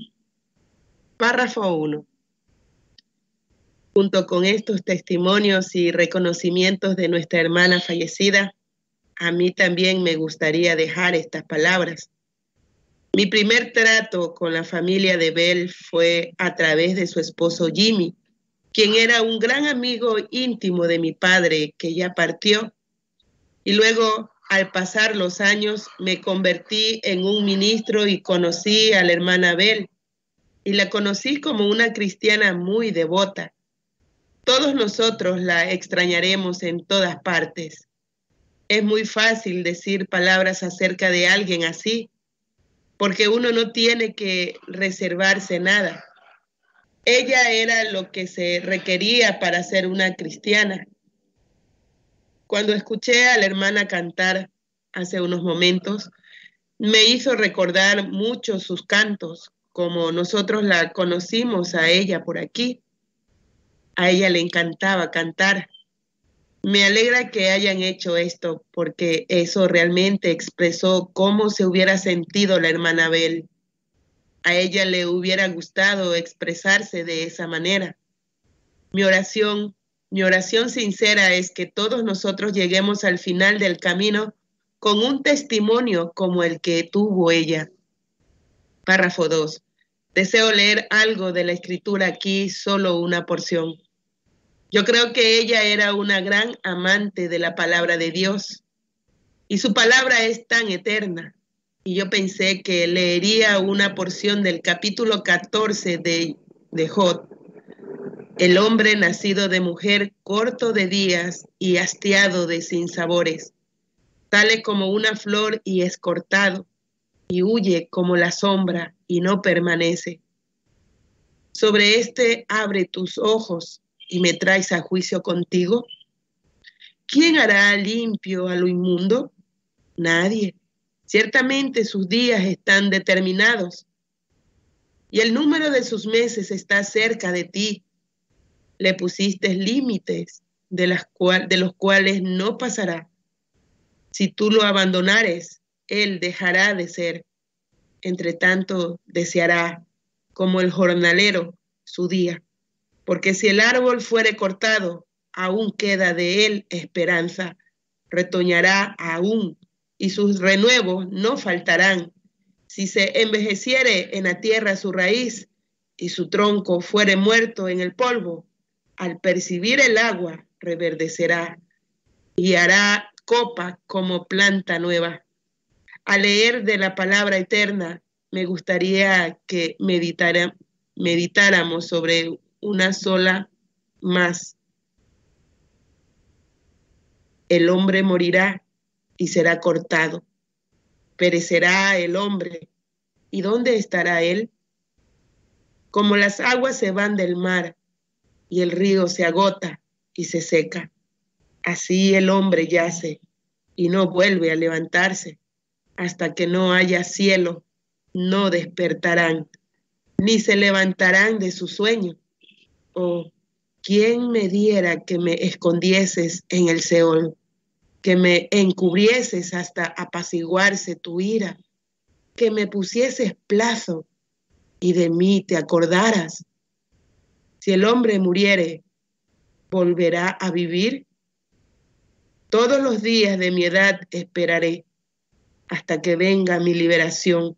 D: Párrafo 1. Junto con estos testimonios y reconocimientos de nuestra hermana fallecida, a mí también me gustaría dejar estas palabras. Mi primer trato con la familia de Bell fue a través de su esposo Jimmy, quien era un gran amigo íntimo de mi padre que ya partió. Y luego, al pasar los años, me convertí en un ministro y conocí a la hermana Bell. Y la conocí como una cristiana muy devota. Todos nosotros la extrañaremos en todas partes. Es muy fácil decir palabras acerca de alguien así, porque uno no tiene que reservarse nada. Ella era lo que se requería para ser una cristiana. Cuando escuché a la hermana cantar hace unos momentos, me hizo recordar mucho sus cantos, como nosotros la conocimos a ella por aquí. A ella le encantaba cantar. Me alegra que hayan hecho esto porque eso realmente expresó cómo se hubiera sentido la hermana Bel. A ella le hubiera gustado expresarse de esa manera. Mi oración, mi oración sincera es que todos nosotros lleguemos al final del camino con un testimonio como el que tuvo ella. Párrafo 2. Deseo leer algo de la escritura aquí, solo una porción. Yo creo que ella era una gran amante de la palabra de Dios y su palabra es tan eterna. Y yo pensé que leería una porción del capítulo 14 de, de Jod. El hombre nacido de mujer, corto de días y hastiado de sinsabores, sale como una flor y es cortado, y huye como la sombra y no permanece. Sobre este abre tus ojos y me traes a juicio contigo? ¿Quién hará limpio a lo inmundo? Nadie. Ciertamente sus días están determinados y el número de sus meses está cerca de ti. Le pusiste límites de, los cuales no pasará. Si tú lo abandonares, él dejará de ser. Entre tanto, deseará, como el jornalero, su día porque si el árbol fuere cortado, aún queda de él esperanza, retoñará aún, y sus renuevos no faltarán. Si se envejeciere en la tierra su raíz, y su tronco fuere muerto en el polvo, al percibir el agua reverdecerá, y hará copa como planta nueva. Al leer de la palabra eterna, me gustaría que meditáramos sobre una sola más. El hombre morirá y será cortado. Perecerá el hombre. ¿Y dónde estará él? Como las aguas se van del mar y el río se agota y se seca, así el hombre yace y no vuelve a levantarse. Hasta que no haya cielo, no despertarán, ni se levantarán de su sueño oh, ¿quién me diera que me escondieses en el Seol, que me encubrieses hasta apaciguarse tu ira, que me pusieses plazo y de mí te acordaras? Si el hombre muriere, ¿volverá a vivir? Todos los días de mi edad esperaré hasta que venga mi liberación.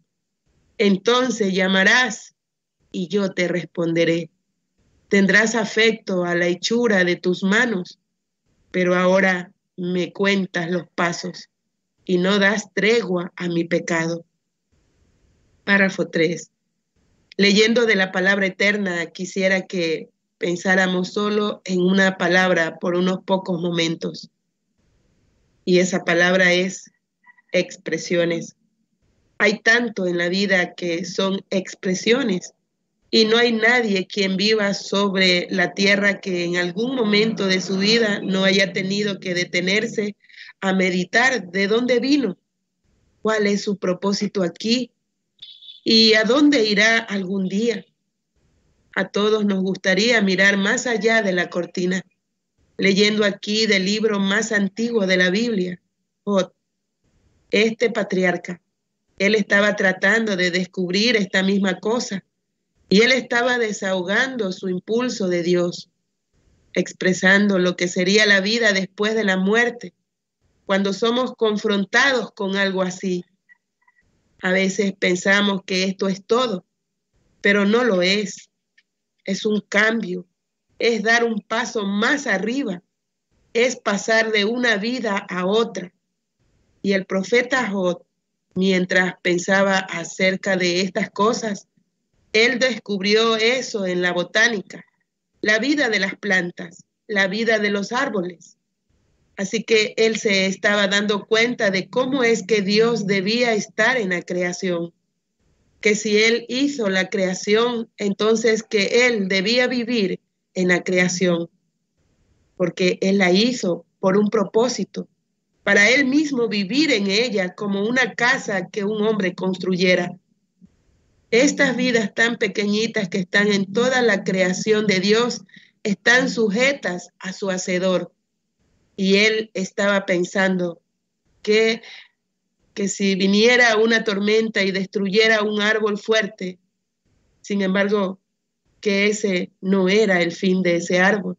D: Entonces llamarás y yo te responderé tendrás afecto a la hechura de tus manos, pero ahora me cuentas los pasos y no das tregua a mi pecado. Párrafo 3. Leyendo de la palabra eterna, quisiera que pensáramos solo en una palabra por unos pocos momentos. Y esa palabra es expresiones. Hay tanto en la vida que son expresiones y no hay nadie quien viva sobre la tierra que en algún momento de su vida no haya tenido que detenerse a meditar de dónde vino, cuál es su propósito aquí y a dónde irá algún día. A todos nos gustaría mirar más allá de la cortina, leyendo aquí del libro más antiguo de la Biblia, este patriarca. Él estaba tratando de descubrir esta misma cosa y él estaba desahogando su impulso de Dios, expresando lo que sería la vida después de la muerte, cuando somos confrontados con algo así. A veces pensamos que esto es todo, pero no lo es. Es un cambio, es dar un paso más arriba, es pasar de una vida a otra. Y el profeta Jod, mientras pensaba acerca de estas cosas, él descubrió eso en la botánica, la vida de las plantas, la vida de los árboles. Así que él se estaba dando cuenta de cómo es que Dios debía estar en la creación. Que si él hizo la creación, entonces que él debía vivir en la creación. Porque él la hizo por un propósito, para él mismo vivir en ella como una casa que un hombre construyera. Estas vidas tan pequeñitas que están en toda la creación de Dios están sujetas a su hacedor. Y él estaba pensando que, que si viniera una tormenta y destruyera un árbol fuerte, sin embargo, que ese no era el fin de ese árbol.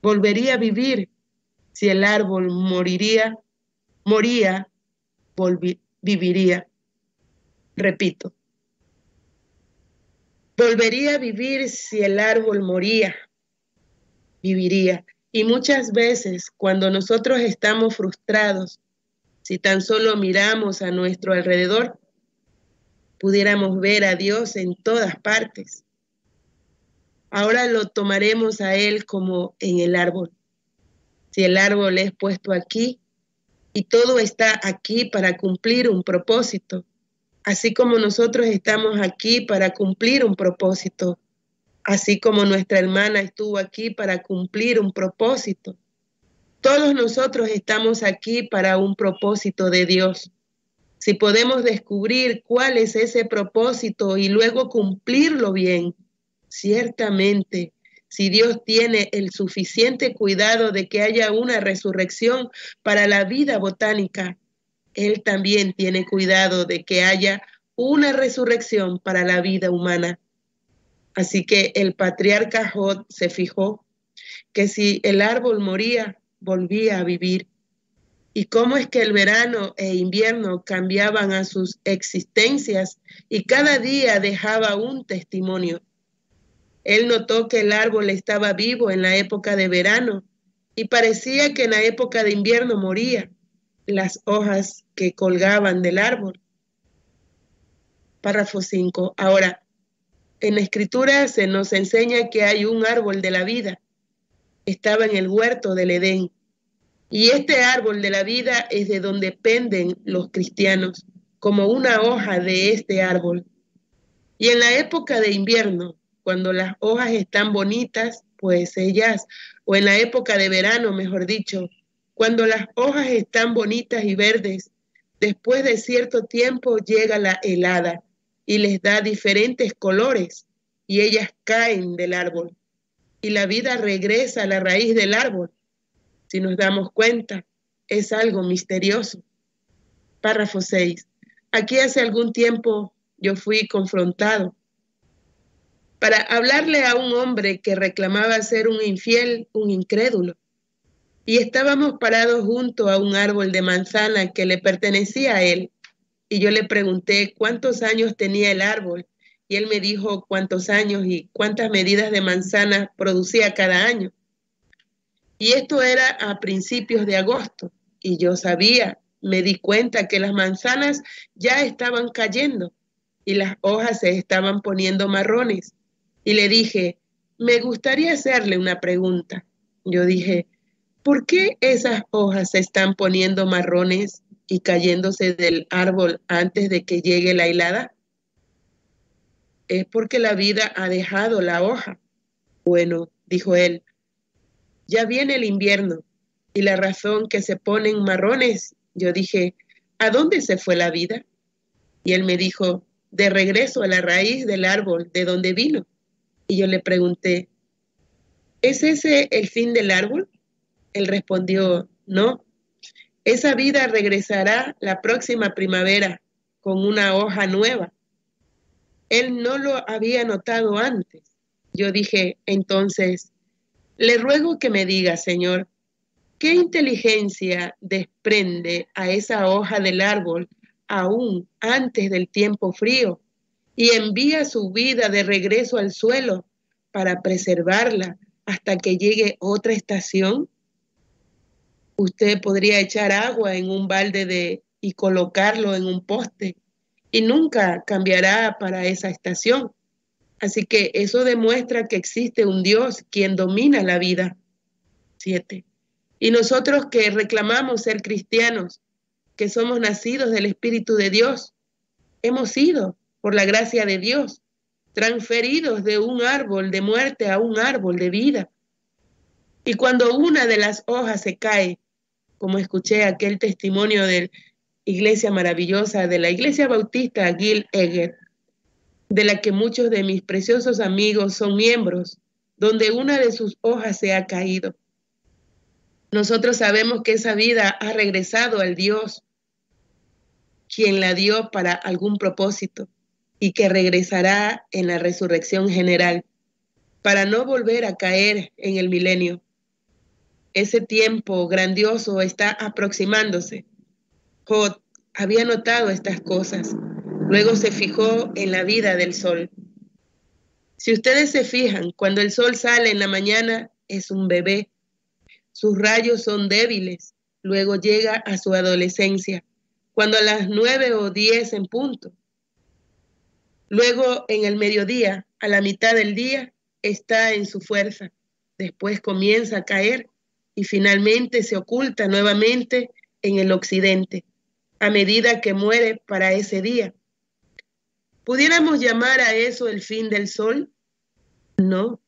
D: Volvería a vivir. Si el árbol moriría, moría, viviría. Repito, Volvería a vivir si el árbol moría, viviría. Y muchas veces cuando nosotros estamos frustrados, si tan solo miramos a nuestro alrededor, pudiéramos ver a Dios en todas partes. Ahora lo tomaremos a Él como en el árbol. Si el árbol es puesto aquí y todo está aquí para cumplir un propósito, así como nosotros estamos aquí para cumplir un propósito, así como nuestra hermana estuvo aquí para cumplir un propósito. Todos nosotros estamos aquí para un propósito de Dios. Si podemos descubrir cuál es ese propósito y luego cumplirlo bien, ciertamente, si Dios tiene el suficiente cuidado de que haya una resurrección para la vida botánica, él también tiene cuidado de que haya una resurrección para la vida humana. Así que el patriarca Jod se fijó que si el árbol moría, volvía a vivir. Y cómo es que el verano e invierno cambiaban a sus existencias y cada día dejaba un testimonio. Él notó que el árbol estaba vivo en la época de verano y parecía que en la época de invierno moría las hojas que colgaban del árbol. Párrafo 5. Ahora, en la escritura se nos enseña que hay un árbol de la vida. Estaba en el huerto del Edén. Y este árbol de la vida es de donde penden los cristianos, como una hoja de este árbol. Y en la época de invierno, cuando las hojas están bonitas, pues ellas, o en la época de verano, mejor dicho, cuando las hojas están bonitas y verdes, después de cierto tiempo llega la helada y les da diferentes colores y ellas caen del árbol y la vida regresa a la raíz del árbol. Si nos damos cuenta, es algo misterioso. Párrafo 6. Aquí hace algún tiempo yo fui confrontado para hablarle a un hombre que reclamaba ser un infiel, un incrédulo y estábamos parados junto a un árbol de manzana que le pertenecía a él. Y yo le pregunté cuántos años tenía el árbol y él me dijo cuántos años y cuántas medidas de manzana producía cada año. Y esto era a principios de agosto y yo sabía, me di cuenta que las manzanas ya estaban cayendo y las hojas se estaban poniendo marrones. Y le dije, me gustaría hacerle una pregunta. Yo dije, ¿Por qué esas hojas se están poniendo marrones y cayéndose del árbol antes de que llegue la helada? Es porque la vida ha dejado la hoja. Bueno, dijo él, ya viene el invierno y la razón que se ponen marrones, yo dije, ¿a dónde se fue la vida? Y él me dijo, de regreso a la raíz del árbol de donde vino. Y yo le pregunté, ¿es ese el fin del árbol? Él respondió, no, Esa vida regresará la próxima primavera con una hoja nueva. Él no lo había notado antes. Yo dije, entonces, le ruego que me diga, Señor, ¿qué inteligencia desprende a esa hoja del árbol aún antes del tiempo frío y envía su vida de regreso al suelo para preservarla hasta que llegue otra estación? Usted podría echar agua en un balde de, y colocarlo en un poste y nunca cambiará para esa estación. Así que eso demuestra que existe un Dios quien domina la vida. Siete. Y nosotros que reclamamos ser cristianos, que somos nacidos del Espíritu de Dios, hemos sido, por la gracia de Dios, transferidos de un árbol de muerte a un árbol de vida. Y cuando una de las hojas se cae, como escuché aquel testimonio de iglesia maravillosa, de la iglesia bautista Gil Eger, de la que muchos de mis preciosos amigos son miembros, donde una de sus hojas se ha caído. Nosotros sabemos que esa vida ha regresado al Dios, quien la dio para algún propósito y que regresará en la resurrección general, para no volver a caer en el milenio. Ese tiempo grandioso está aproximándose. Jod había notado estas cosas. Luego se fijó en la vida del sol. Si ustedes se fijan, cuando el sol sale en la mañana es un bebé. Sus rayos son débiles. Luego llega a su adolescencia, cuando a las nueve o diez en punto. Luego en el mediodía, a la mitad del día, está en su fuerza. Después comienza a caer y finalmente se oculta nuevamente en el occidente, a medida que muere para ese día. ¿Pudiéramos llamar a eso el fin del sol? No.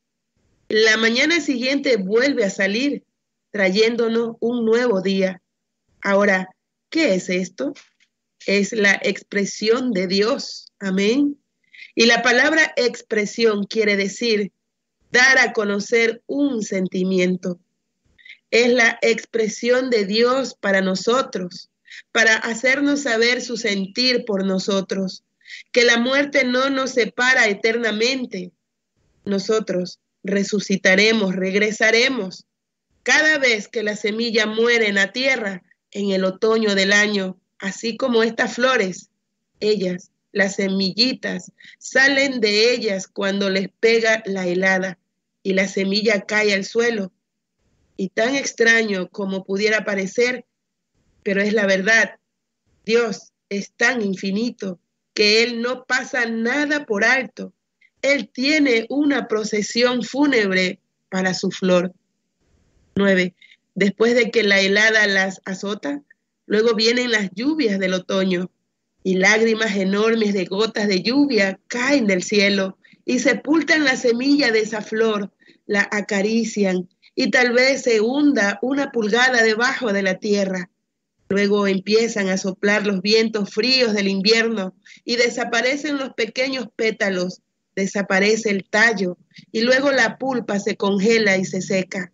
D: La mañana siguiente vuelve a salir, trayéndonos un nuevo día. Ahora, ¿qué es esto? Es la expresión de Dios. Amén. Y la palabra expresión quiere decir dar a conocer un sentimiento es la expresión de Dios para nosotros, para hacernos saber su sentir por nosotros, que la muerte no nos separa eternamente. Nosotros resucitaremos, regresaremos. Cada vez que la semilla muere en la tierra, en el otoño del año, así como estas flores, ellas, las semillitas, salen de ellas cuando les pega la helada y la semilla cae al suelo y tan extraño como pudiera parecer, pero es la verdad. Dios es tan infinito que Él no pasa nada por alto. Él tiene una procesión fúnebre para su flor. 9. Después de que la helada las azota, luego vienen las lluvias del otoño y lágrimas enormes de gotas de lluvia caen del cielo y sepultan la semilla de esa flor, la acarician y tal vez se hunda una pulgada debajo de la tierra. Luego empiezan a soplar los vientos fríos del invierno y desaparecen los pequeños pétalos, desaparece el tallo y luego la pulpa se congela y se seca.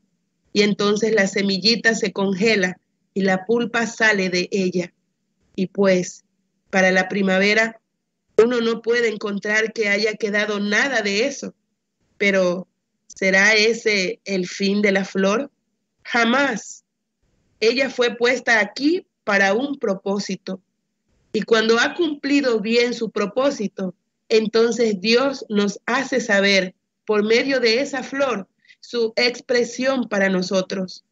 D: Y entonces la semillita se congela y la pulpa sale de ella. Y pues, para la primavera, uno no puede encontrar que haya quedado nada de eso, pero ¿Será ese el fin de la flor? Jamás. Ella fue puesta aquí para un propósito. Y cuando ha cumplido bien su propósito, entonces Dios nos hace saber por medio de esa flor su expresión para nosotros.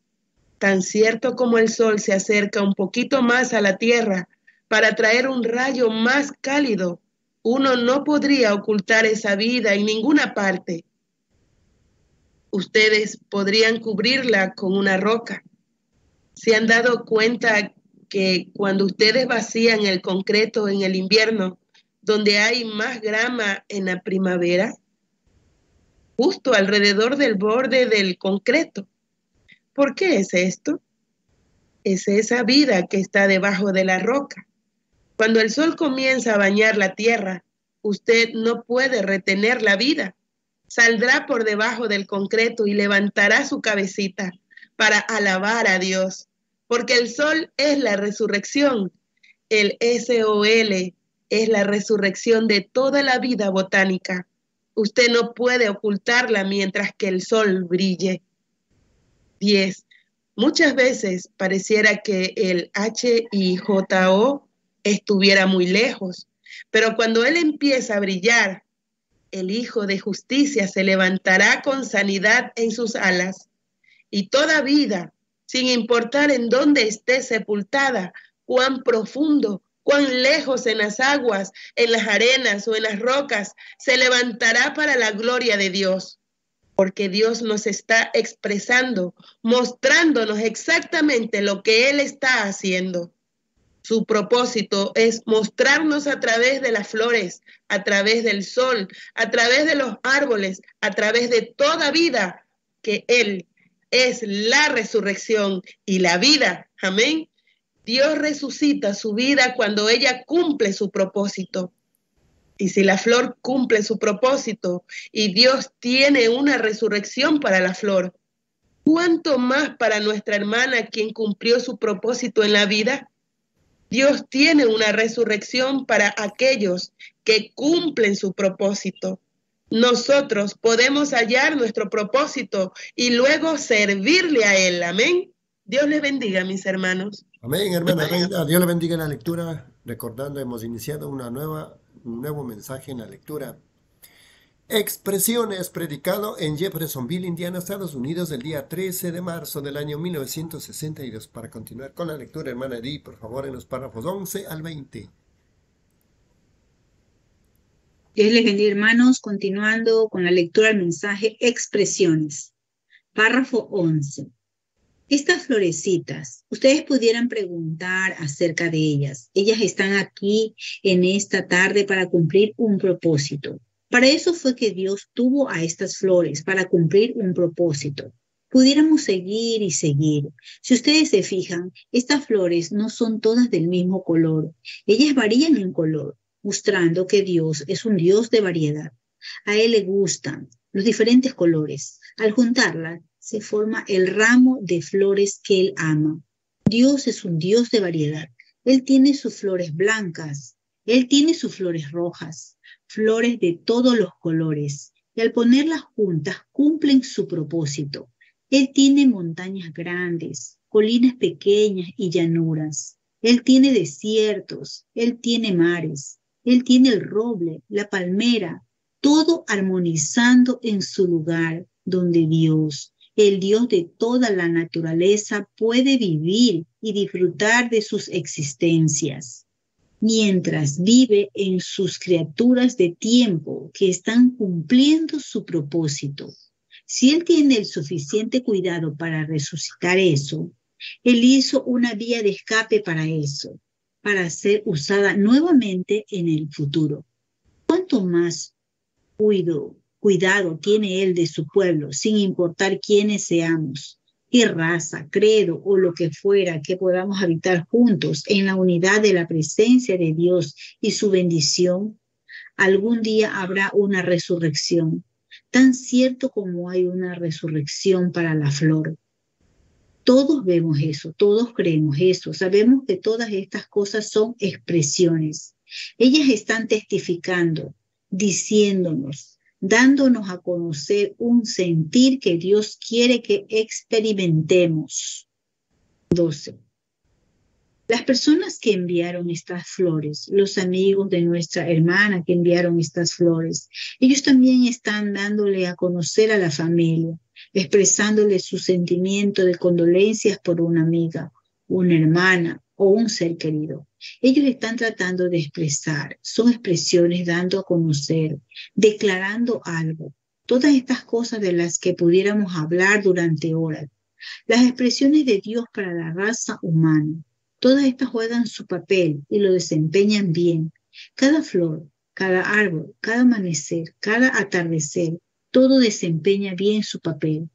D: Tan cierto como el sol se acerca un poquito más a la tierra para traer un rayo más cálido, uno no podría ocultar esa vida en ninguna parte ustedes podrían cubrirla con una roca. ¿Se han dado cuenta que cuando ustedes vacían el concreto en el invierno, donde hay más grama en la primavera? Justo alrededor del borde del concreto. ¿Por qué es esto? Es esa vida que está debajo de la roca. Cuando el sol comienza a bañar la tierra, usted no puede retener la vida saldrá por debajo del concreto y levantará su cabecita para alabar a Dios, porque el sol es la resurrección. El SOL es la resurrección de toda la vida botánica. Usted no puede ocultarla mientras que el sol brille. 10. Muchas veces pareciera que el HIJO estuviera muy lejos, pero cuando él empieza a brillar, el Hijo de Justicia se levantará con sanidad en sus alas y toda vida, sin importar en dónde esté sepultada, cuán profundo, cuán lejos en las aguas, en las arenas o en las rocas, se levantará para la gloria de Dios porque Dios nos está expresando, mostrándonos exactamente lo que Él está haciendo. Su propósito es mostrarnos a través de las flores, a través del sol, a través de los árboles, a través de toda vida, que Él es la resurrección y la vida. Amén. Dios resucita su vida cuando ella cumple su propósito. Y si la flor cumple su propósito y Dios tiene una resurrección para la flor, ¿cuánto más para nuestra hermana quien cumplió su propósito en la vida? Dios tiene una resurrección para aquellos que cumplen su propósito. Nosotros podemos hallar nuestro propósito y luego servirle a Él. Amén. Dios les bendiga, mis hermanos.
C: Amén, hermana. Dios le bendiga la lectura. Recordando, hemos iniciado un nuevo mensaje en la lectura. Expresiones predicado en Jeffersonville, Indiana, Estados Unidos, el día 13 de marzo del año 1962. Para continuar con la lectura, hermana Edith, por favor, en los párrafos 11 al 20.
E: Dios les bendiga, hermanos, continuando con la lectura del mensaje Expresiones. Párrafo 11. Estas florecitas, ustedes pudieran preguntar acerca de ellas. Ellas están aquí en esta tarde para cumplir un propósito. Para eso fue que Dios tuvo a estas flores, para cumplir un propósito. Pudiéramos seguir y seguir. Si ustedes se fijan, estas flores no son todas del mismo color. Ellas varían en color, mostrando que Dios es un Dios de variedad. A Él le gustan los diferentes colores. Al juntarlas, se forma el ramo de flores que Él ama. Dios es un Dios de variedad. Él tiene sus flores blancas, Él tiene sus flores rojas, flores de todos los colores. Y al ponerlas juntas cumplen su propósito. Él tiene montañas grandes, colinas pequeñas y llanuras. Él tiene desiertos, Él tiene mares, Él tiene el roble, la palmera, todo armonizando en su lugar donde Dios el Dios de toda la naturaleza puede vivir y disfrutar de sus existencias, mientras vive en sus criaturas de tiempo que están cumpliendo su propósito. Si Él tiene el suficiente cuidado para resucitar eso, Él hizo una vía de escape para eso, para ser usada nuevamente en el futuro. ¿Cuánto más cuido cuidado tiene él de su pueblo, sin importar quiénes seamos, qué raza, credo o lo que fuera, que podamos habitar juntos en la unidad de la presencia de Dios y su bendición. Algún día habrá una resurrección, tan cierto como hay una resurrección para la flor. Todos vemos eso, todos creemos eso, sabemos que todas estas cosas son expresiones. Ellas están testificando, diciéndonos, dándonos a conocer un sentir que Dios quiere que experimentemos. 12. Las personas que enviaron estas flores, los amigos de nuestra hermana que enviaron estas flores, ellos también están dándole a conocer a la familia, expresándole su sentimiento de condolencias por una amiga, una hermana, o un ser querido. Ellos están tratando de expresar, son expresiones dando a conocer, declarando algo. Todas estas cosas de las que pudiéramos hablar durante horas. Las expresiones de Dios para la raza humana. Todas estas juegan su papel y lo desempeñan bien. Cada flor, cada árbol, cada amanecer, cada atardecer, todo desempeña bien su papel.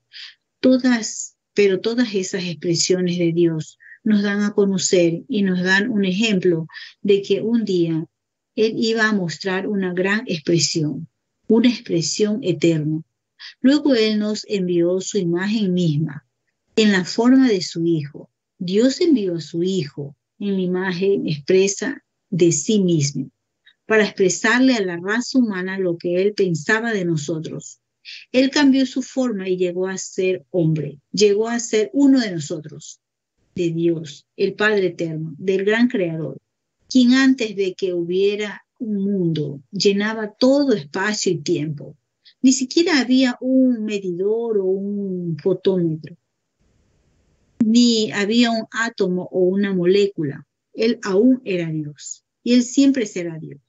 E: Todas, pero todas esas expresiones de Dios nos dan a conocer y nos dan un ejemplo de que un día Él iba a mostrar una gran expresión, una expresión eterna. Luego Él nos envió su imagen misma en la forma de su Hijo, Dios envió a su Hijo en la imagen expresa de sí mismo para expresarle a la raza humana lo que él pensaba de nosotros. Él cambió su forma y llegó a ser hombre, llegó a ser uno de nosotros, de Dios, el Padre Eterno, del gran Creador, quien antes de que hubiera un mundo llenaba todo espacio y tiempo. Ni siquiera había un medidor o un fotómetro, ni había un átomo o una molécula. Él aún era Dios y él siempre será Dios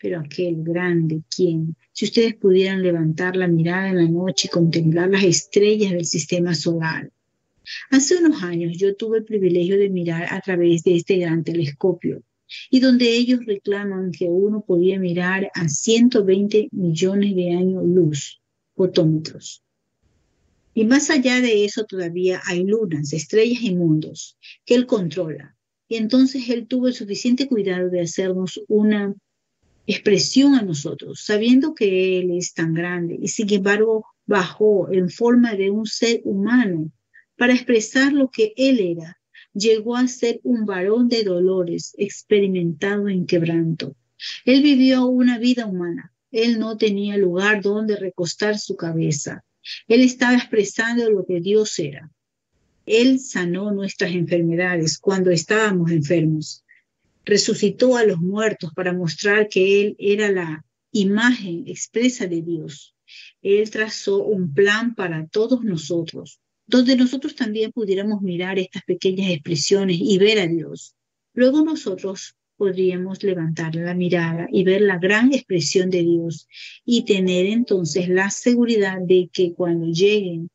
E: pero aquel grande, quien, si ustedes pudieran levantar la mirada en la noche y contemplar las estrellas del sistema solar. Hace unos años yo tuve el privilegio de mirar a través de este gran telescopio y donde ellos reclaman que uno podía mirar a 120 millones de años luz, fotómetros. Y más allá de eso todavía hay lunas, estrellas y mundos que él controla. Y entonces él tuvo el suficiente cuidado de hacernos una expresión a nosotros, sabiendo que Él es tan grande y sin embargo bajó en forma de un ser humano para expresar lo que Él era. Llegó a ser un varón de dolores, experimentado en quebranto. Él vivió una vida humana. Él no tenía lugar donde recostar su cabeza. Él estaba expresando lo que Dios era. Él sanó nuestras enfermedades cuando estábamos enfermos resucitó a los muertos para mostrar que Él era la imagen expresa de Dios. Él trazó un plan para todos nosotros, donde nosotros también pudiéramos mirar estas pequeñas expresiones y ver a Dios. Luego nosotros podríamos levantar la mirada y ver la gran expresión de Dios y tener entonces la seguridad de que cuando lleguen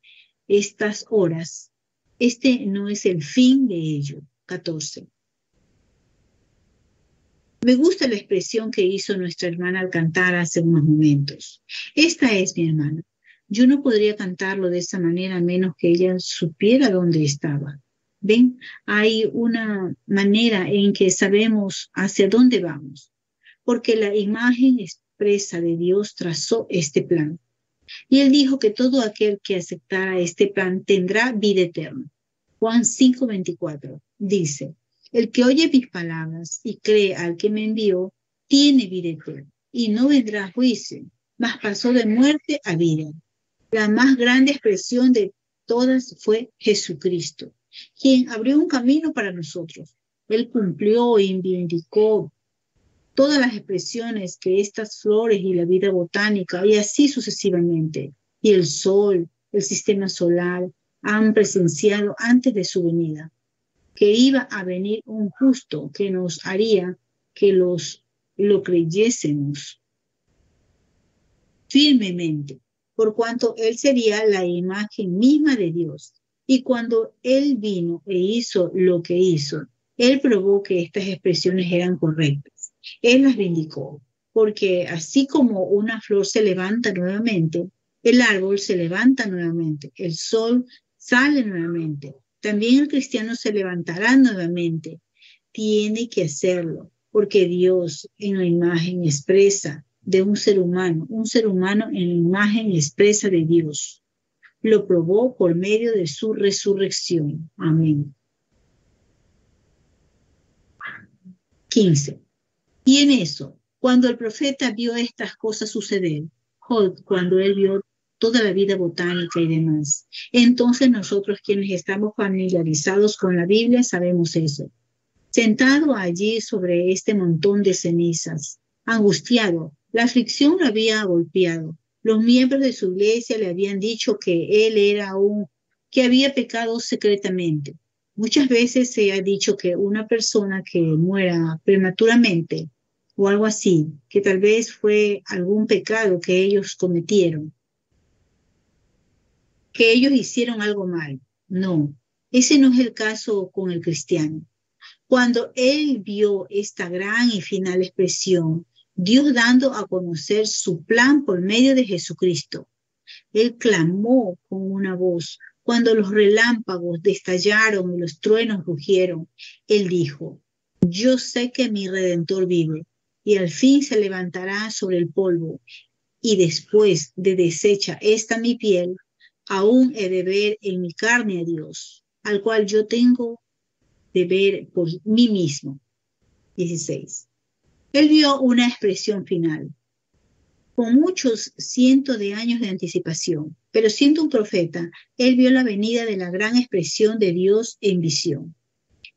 E: estas horas, este no es el fin de ello. 14. Me gusta la expresión que hizo nuestra hermana al cantar hace unos momentos. Esta es mi hermana. Yo no podría cantarlo de esa manera a menos que ella supiera dónde estaba. Ven, hay una manera en que sabemos hacia dónde vamos, porque la imagen expresa de Dios trazó este plan. Y él dijo que todo aquel que aceptara este plan tendrá vida eterna. Juan 5:24 dice, el que oye mis palabras y cree al que me envió, tiene vida eterna y no vendrá juicio, mas pasó de muerte a vida. La más grande expresión de todas fue Jesucristo, quien abrió un camino para nosotros. Él cumplió y vindicó todas las expresiones que estas flores y la vida botánica y así sucesivamente, y el sol, el sistema solar, han presenciado antes de su venida que iba a venir un justo que nos haría que los lo creyésemos firmemente, por cuanto él sería la imagen misma de Dios. Y cuando él vino e hizo lo que hizo, él probó que estas expresiones eran correctas. Él las vindicó, porque así como una flor se levanta nuevamente, el árbol se levanta nuevamente, el sol sale nuevamente, también el cristiano se levantará nuevamente. Tiene que hacerlo, porque Dios en la imagen expresa de un ser humano, un ser humano en la imagen expresa de Dios, lo probó por medio de su resurrección. Amén. 15. Y en eso, cuando el profeta vio estas cosas suceder, cuando él vio toda la vida botánica y demás. Entonces nosotros quienes estamos familiarizados con la Biblia sabemos eso. Sentado allí sobre este montón de cenizas, angustiado, la aflicción lo había golpeado. Los miembros de su iglesia le habían dicho que él era un, que había pecado secretamente. Muchas veces se ha dicho que una persona que muera prematuramente o algo así, que tal vez fue algún pecado que ellos cometieron, que ellos hicieron algo mal. No, ese no es el caso con el cristiano. Cuando él vio esta gran y final expresión, Dios dando a conocer su plan por medio de Jesucristo, él clamó con una voz. Cuando los relámpagos destallaron y los truenos rugieron, él dijo, yo sé que mi redentor vive y al fin se levantará sobre el polvo y después de deshecha esta mi piel, aún he de ver en mi carne a Dios, al cual yo tengo de ver por mí mismo. 16. Él vio una expresión final, con muchos cientos de años de anticipación, pero siendo un profeta, él vio la venida de la gran expresión de Dios en visión.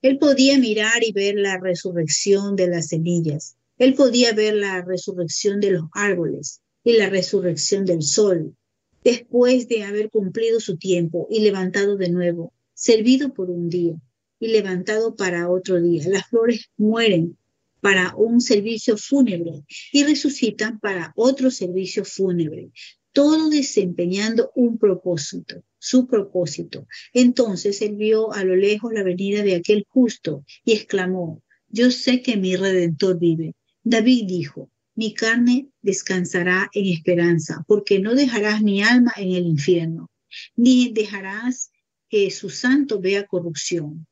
E: Él podía mirar y ver la resurrección de las semillas, él podía ver la resurrección de los árboles y la resurrección del sol, después de haber cumplido su tiempo y levantado de nuevo, servido por un día y levantado para otro día. Las flores mueren para un servicio fúnebre y resucitan para otro servicio fúnebre, todo desempeñando un propósito, su propósito. Entonces él vio a lo lejos la venida de aquel justo y exclamó, yo sé que mi redentor vive. David dijo, mi carne descansará en esperanza, porque no dejarás mi alma en el infierno, ni dejarás que su santo vea corrupción.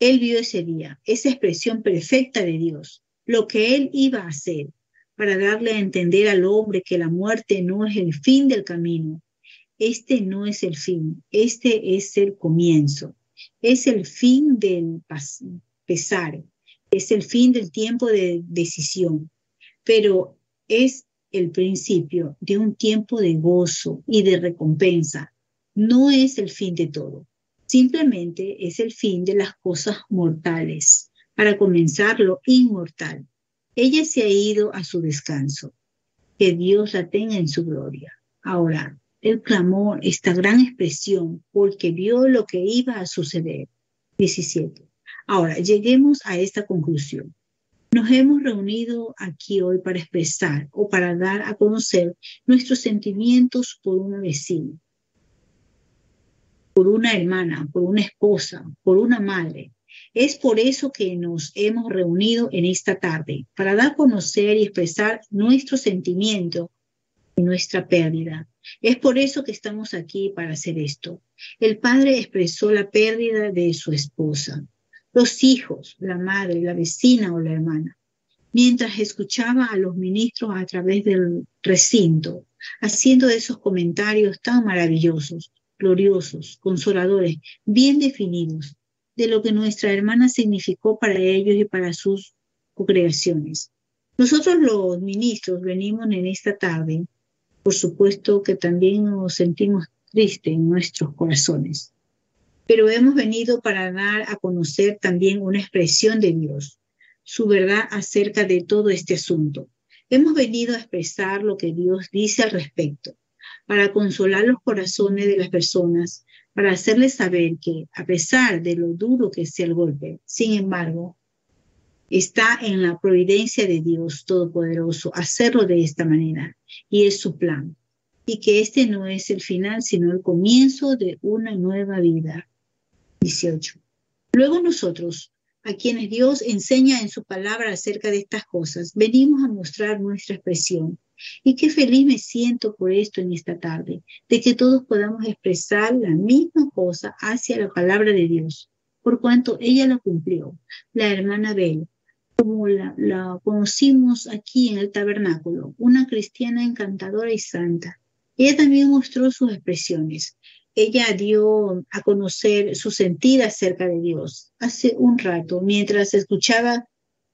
E: Él vio ese día, esa expresión perfecta de Dios, lo que él iba a hacer para darle a entender al hombre que la muerte no es el fin del camino. Este no es el fin, este es el comienzo, es el fin del pesar, es el fin del tiempo de decisión, pero es el principio de un tiempo de gozo y de recompensa. No es el fin de todo, simplemente es el fin de las cosas mortales, para comenzar lo inmortal. Ella se ha ido a su descanso. Que Dios la tenga en su gloria. Ahora, él clamó esta gran expresión porque vio lo que iba a suceder. 17. Ahora, lleguemos a esta conclusión. Nos hemos reunido aquí hoy para expresar o para dar a conocer nuestros sentimientos por una vecina, por una hermana, por una esposa, por una madre. Es por eso que nos hemos reunido en esta tarde, para dar a conocer y expresar nuestro sentimiento y nuestra pérdida. Es por eso que estamos aquí para hacer esto. El padre expresó la pérdida de su esposa los hijos, la madre, la vecina o la hermana, mientras escuchaba a los ministros a través del recinto, haciendo esos comentarios tan maravillosos, gloriosos, consoladores, bien definidos, de lo que nuestra hermana significó para ellos y para sus congregaciones. Nosotros los ministros venimos en esta tarde, por supuesto que también nos sentimos tristes en nuestros corazones pero hemos venido para dar a conocer también una expresión de Dios, su verdad acerca de todo este asunto. Hemos venido a expresar lo que Dios dice al respecto, para consolar los corazones de las personas, para hacerles saber que a pesar de lo duro que sea el golpe, sin embargo, está en la providencia de Dios Todopoderoso hacerlo de esta manera, y es su plan, y que este no es el final, sino el comienzo de una nueva vida 18. Luego nosotros, a quienes Dios enseña en su palabra acerca de estas cosas, venimos a mostrar nuestra expresión. Y qué feliz me siento por esto en esta tarde, de que todos podamos expresar la misma cosa hacia la palabra de Dios, por cuanto ella la cumplió, la hermana Bel, como la, la conocimos aquí en el tabernáculo, una cristiana encantadora y santa. Ella también mostró sus expresiones ella dio a conocer su sentir acerca de Dios hace un rato, mientras escuchaba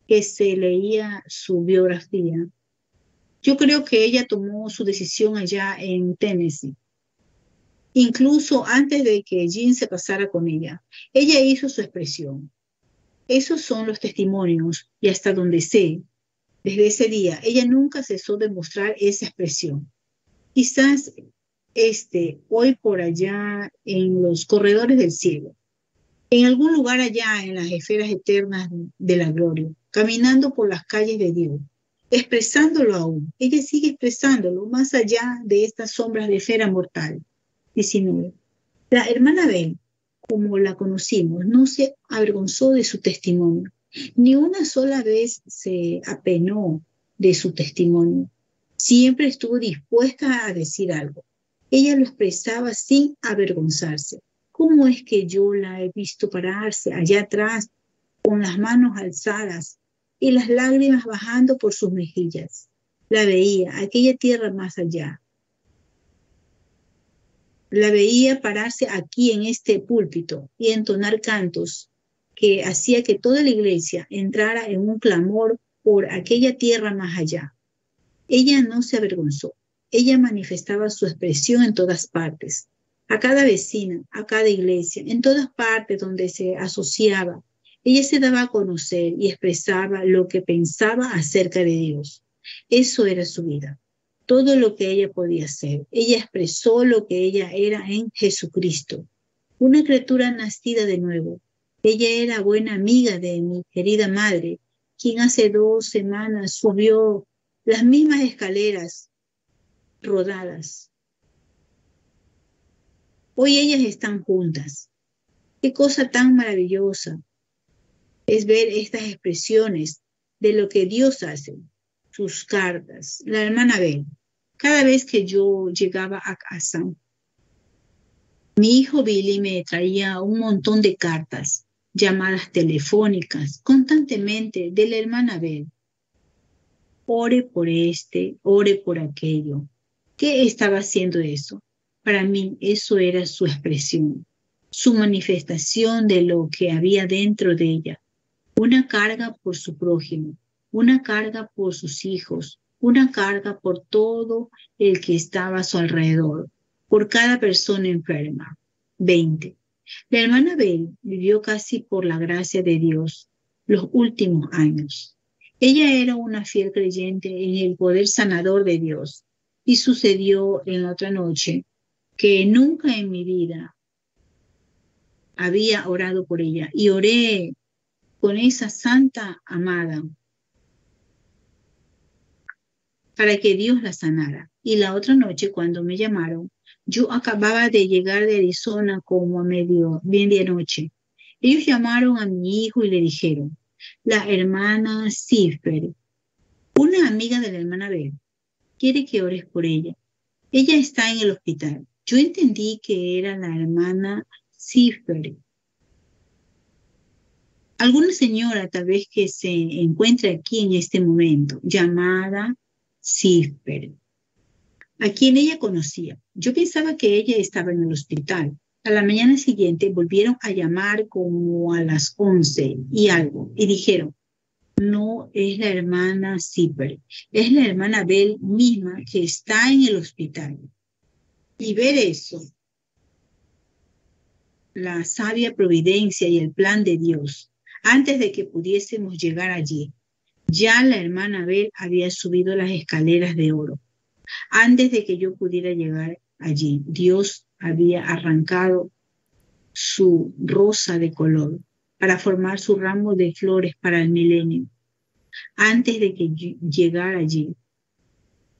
E: que se leía su biografía. Yo creo que ella tomó su decisión allá en Tennessee, incluso antes de que Jean se pasara con ella. Ella hizo su expresión. Esos son los testimonios y hasta donde sé, desde ese día, ella nunca cesó de mostrar esa expresión. Quizás este, hoy por allá en los corredores del cielo, en algún lugar allá en las esferas eternas de la gloria, caminando por las calles de Dios, expresándolo aún. Ella sigue expresándolo más allá de estas sombras de esfera mortal. 19. La hermana Ben, como la conocimos, no se avergonzó de su testimonio, ni una sola vez se apenó de su testimonio. Siempre estuvo dispuesta a decir algo. Ella lo expresaba sin avergonzarse. ¿Cómo es que yo la he visto pararse allá atrás con las manos alzadas y las lágrimas bajando por sus mejillas? La veía, aquella tierra más allá. La veía pararse aquí en este púlpito y entonar cantos que hacía que toda la iglesia entrara en un clamor por aquella tierra más allá. Ella no se avergonzó. Ella manifestaba su expresión en todas partes, a cada vecina, a cada iglesia, en todas partes donde se asociaba. Ella se daba a conocer y expresaba lo que pensaba acerca de Dios. Eso era su vida, todo lo que ella podía hacer. Ella expresó lo que ella era en Jesucristo, una criatura nacida de nuevo. Ella era buena amiga de mi querida madre, quien hace dos semanas subió las mismas escaleras rodadas. Hoy ellas están juntas. Qué cosa tan maravillosa es ver estas expresiones de lo que Dios hace, sus cartas. La hermana Bel, cada vez que yo llegaba a casa, mi hijo Billy me traía un montón de cartas, llamadas telefónicas, constantemente de la hermana Bel. Ore por este, ore por aquello. ¿Qué estaba haciendo eso? Para mí eso era su expresión, su manifestación de lo que había dentro de ella. Una carga por su prójimo, una carga por sus hijos, una carga por todo el que estaba a su alrededor, por cada persona enferma. 20. La hermana Bell vivió casi por la gracia de Dios los últimos años. Ella era una fiel creyente en el poder sanador de Dios y sucedió en la otra noche que nunca en mi vida había orado por ella y oré con esa santa amada para que Dios la sanara. Y la otra noche cuando me llamaron, yo acababa de llegar de Arizona como a medio, medianoche. Ellos llamaron a mi hijo y le dijeron, la hermana Cipher, una amiga de la hermana Bel, quiere que ores por ella. Ella está en el hospital. Yo entendí que era la hermana Cipher. Alguna señora tal vez que se encuentra aquí en este momento, llamada Cipher, a quien ella conocía. Yo pensaba que ella estaba en el hospital. A la mañana siguiente volvieron a llamar como a las once y algo y dijeron, no es la hermana Zipper, es la hermana Bell misma que está en el hospital. Y ver eso, la sabia providencia y el plan de Dios, antes de que pudiésemos llegar allí, ya la hermana Bell había subido las escaleras de oro. Antes de que yo pudiera llegar allí, Dios había arrancado su rosa de color para formar su ramo de flores para el milenio. Antes de que llegara allí,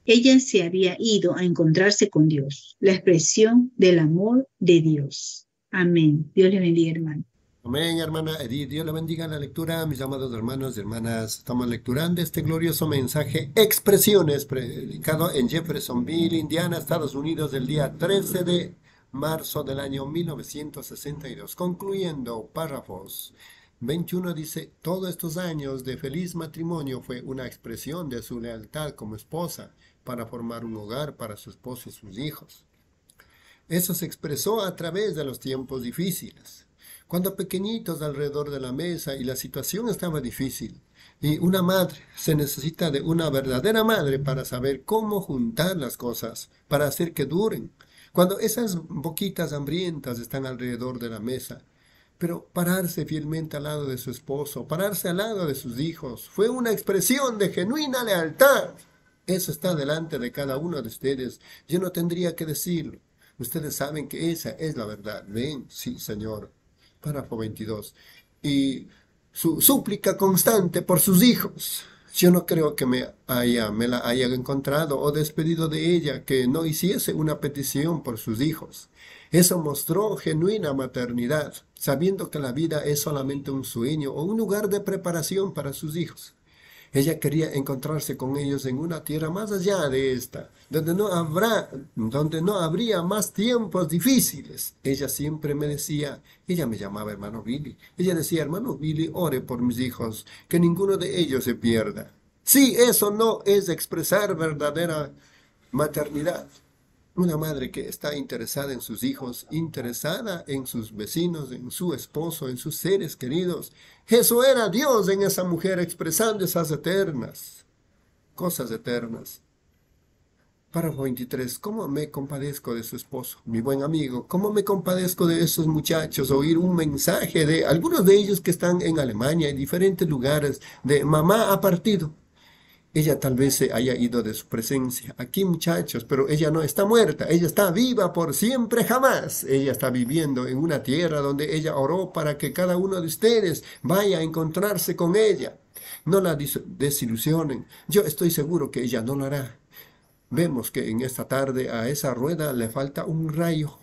E: ella se había ido a encontrarse con Dios, la expresión del amor de Dios. Amén. Dios le bendiga, hermano.
C: Amén, hermana Edith. Dios le bendiga la lectura. Mis amados hermanos y hermanas, estamos lecturando este glorioso mensaje Expresiones, predicado en Jeffersonville, Indiana, Estados Unidos, el día 13 de marzo del año 1962, concluyendo párrafos. 21 dice, todos estos años de feliz matrimonio fue una expresión de su lealtad como esposa para formar un hogar para su esposo y sus hijos. Eso se expresó a través de los tiempos difíciles, cuando pequeñitos alrededor de la mesa y la situación estaba difícil. Y una madre se necesita de una verdadera madre para saber cómo juntar las cosas, para hacer que duren, cuando esas boquitas hambrientas están alrededor de la mesa. Pero pararse fielmente al lado de su esposo, pararse al lado de sus hijos, fue una expresión de genuina lealtad. Eso está delante de cada uno de ustedes. Yo no tendría que decirlo. Ustedes saben que esa es la verdad. Ven, sí, Señor. Párrafo 22. Y su súplica constante por sus hijos. Yo no creo que me, haya, me la haya encontrado o despedido de ella que no hiciese una petición por sus hijos. Eso mostró genuina maternidad, sabiendo que la vida es solamente un sueño o un lugar de preparación para sus hijos. Ella quería encontrarse con ellos en una tierra más allá de esta, donde no habrá, donde no habría más tiempos difíciles. Ella siempre me decía, ella me llamaba hermano Billy. Ella decía, hermano Billy, ore por mis hijos, que ninguno de ellos se pierda. Sí, eso no es expresar verdadera maternidad. Una madre que está interesada en sus hijos, interesada en sus vecinos, en su esposo, en sus seres queridos. Eso era Dios en esa mujer expresando esas eternas, cosas eternas. Párrafo 23. ¿Cómo me compadezco de su esposo, mi buen amigo? ¿Cómo me compadezco de esos muchachos? Oír un mensaje de algunos de ellos que están en Alemania, en diferentes lugares, de mamá ha partido. Ella tal vez se haya ido de su presencia. Aquí muchachos, pero ella no está muerta, ella está viva por siempre jamás. Ella está viviendo en una tierra donde ella oró para que cada uno de ustedes vaya a encontrarse con ella. No la desilusionen. Yo estoy seguro que ella no lo hará. Vemos que en esta tarde a esa rueda le falta un rayo.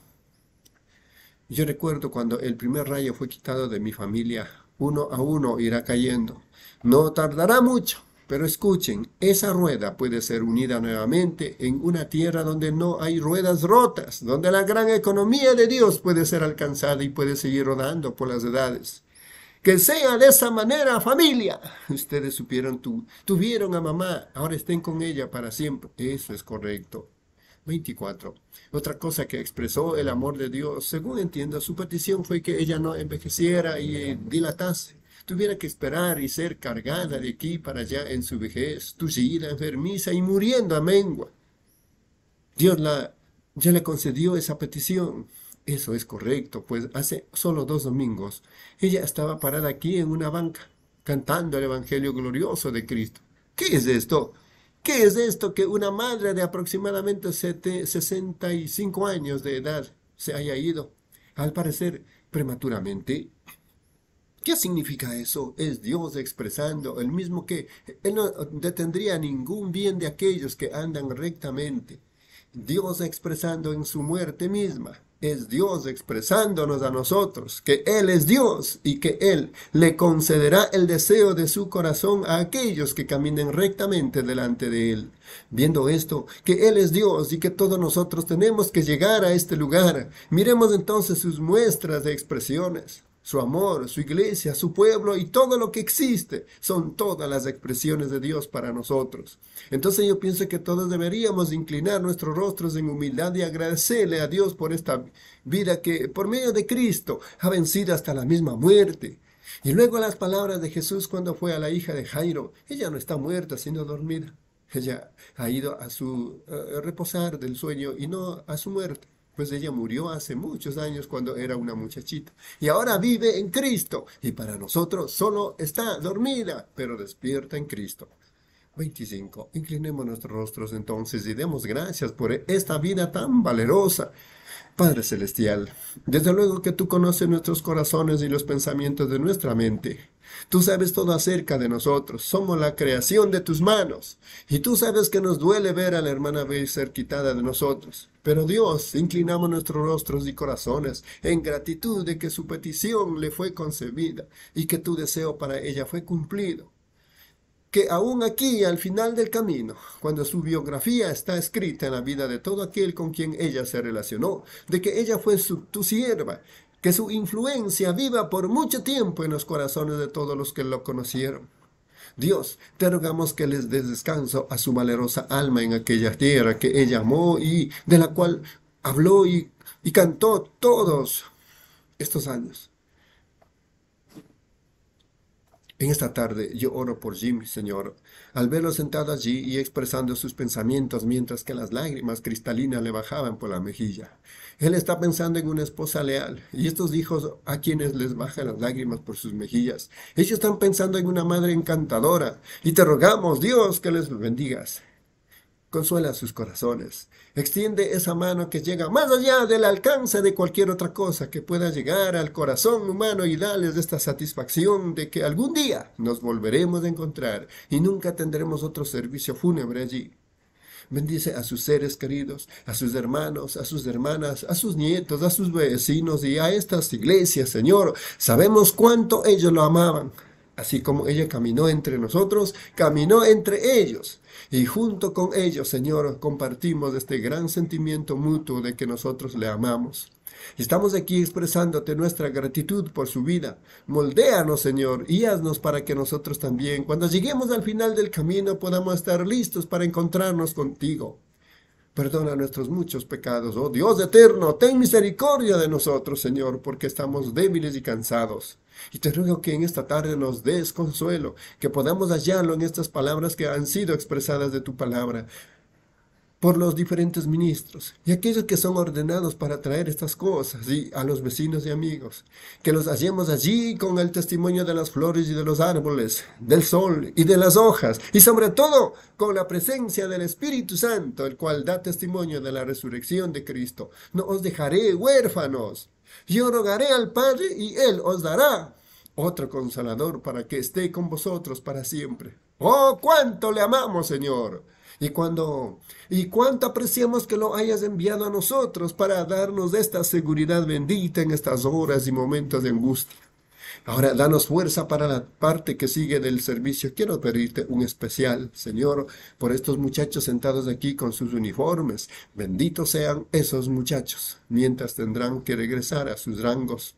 C: Yo recuerdo cuando el primer rayo fue quitado de mi familia, uno a uno irá cayendo. No tardará mucho, pero escuchen, esa rueda puede ser unida nuevamente en una tierra donde no hay ruedas rotas, donde la gran economía de Dios puede ser alcanzada y puede seguir rodando por las edades. Que sea de esa manera, familia. Ustedes supieron, tu, tuvieron a mamá, ahora estén con ella para siempre. Eso es correcto. 24. Otra cosa que expresó el amor de Dios, según entiendo, su petición fue que ella no envejeciera y dilatase. Tuviera que esperar y ser cargada de aquí para allá en su vejez, tullida, enfermiza y muriendo a mengua. Dios la, ya le concedió esa petición. Eso es correcto, pues hace solo dos domingos ella estaba parada aquí en una banca, cantando el Evangelio glorioso de Cristo. ¿Qué es esto? ¿Qué es esto que una madre de aproximadamente 65 años de edad se haya ido, al parecer prematuramente? ¿Qué significa eso? Es Dios expresando el mismo que Él no detendría ningún bien de aquellos que andan rectamente. Dios expresando en su muerte misma es Dios expresándonos a nosotros que Él es Dios y que Él le concederá el deseo de su corazón a aquellos que caminen rectamente delante de Él. Viendo esto, que Él es Dios y que todos nosotros tenemos que llegar a este lugar, miremos entonces sus muestras de expresiones su amor, su iglesia, su pueblo y todo lo que existe son todas las expresiones de Dios para nosotros. Entonces yo pienso que todos deberíamos inclinar nuestros rostros en humildad y agradecerle a Dios por esta vida que por medio de Cristo ha vencido hasta la misma muerte. Y luego las palabras de Jesús cuando fue a la hija de Jairo, ella no está muerta sino dormida. Ella ha ido a su eh, reposar del sueño y no a su muerte pues ella murió hace muchos años cuando era una muchachita. Y ahora vive en Cristo. Y para nosotros solo está dormida, pero despierta en Cristo. 25. Inclinemos nuestros rostros entonces y demos gracias por esta vida tan valerosa. Padre Celestial, desde luego que tú conoces nuestros corazones y los pensamientos de nuestra mente. Tú sabes todo acerca de nosotros, somos la creación de tus manos. Y tú sabes que nos duele ver a la hermana Bey ser quitada de nosotros. Pero Dios, inclinamos nuestros rostros y corazones en gratitud de que su petición le fue concebida y que tu deseo para ella fue cumplido que aún aquí, al final del camino, cuando su biografía está escrita en la vida de todo aquel con quien ella se relacionó, de que ella fue su, tu sierva, que su influencia viva por mucho tiempo en los corazones de todos los que lo conocieron. Dios, te rogamos que les des descanso a su valerosa alma en aquella tierra que ella amó y de la cual habló y, y cantó todos estos años. En esta tarde yo oro por Jimmy, Señor, al verlo sentado allí y expresando sus pensamientos mientras que las lágrimas cristalinas le bajaban por la mejilla. Él está pensando en una esposa leal y estos hijos a quienes les bajan las lágrimas por sus mejillas. Ellos están pensando en una madre encantadora y te rogamos, Dios, que les bendigas. Consuela sus corazones. Extiende esa mano que llega más allá del alcance de cualquier otra cosa que pueda llegar al corazón humano y darles esta satisfacción de que algún día nos volveremos a encontrar y nunca tendremos otro servicio fúnebre allí. Bendice a sus seres queridos, a sus hermanos, a sus hermanas, a sus nietos, a sus vecinos y a estas iglesias, Señor. Sabemos cuánto ellos lo amaban. Así como ella caminó entre nosotros, caminó entre ellos. Y junto con ellos, Señor, compartimos este gran sentimiento mutuo de que nosotros le amamos. Estamos aquí expresándote nuestra gratitud por su vida. Moldéanos, Señor, y haznos para que nosotros también, cuando lleguemos al final del camino, podamos estar listos para encontrarnos contigo. Perdona nuestros muchos pecados. Oh Dios eterno, ten misericordia de nosotros, Señor, porque estamos débiles y cansados. Y te ruego que en esta tarde nos des consuelo, que podamos hallarlo en estas palabras que han sido expresadas de tu palabra por los diferentes ministros y aquellos que son ordenados para traer estas cosas y a los vecinos y amigos, que los hallemos allí con el testimonio de las flores y de los árboles, del sol y de las hojas, y sobre todo con la presencia del Espíritu Santo, el cual da testimonio de la resurrección de Cristo. No os dejaré huérfanos. Yo rogaré al Padre y Él os dará otro consolador para que esté con vosotros para siempre. Oh, cuánto le amamos, Señor. Y cuando y cuánto apreciamos que lo hayas enviado a nosotros para darnos esta seguridad bendita en estas horas y momentos de angustia. Ahora, danos fuerza para la parte que sigue del servicio. Quiero pedirte un especial, Señor, por estos muchachos sentados aquí con sus uniformes. Benditos sean esos muchachos, mientras tendrán que regresar a sus rangos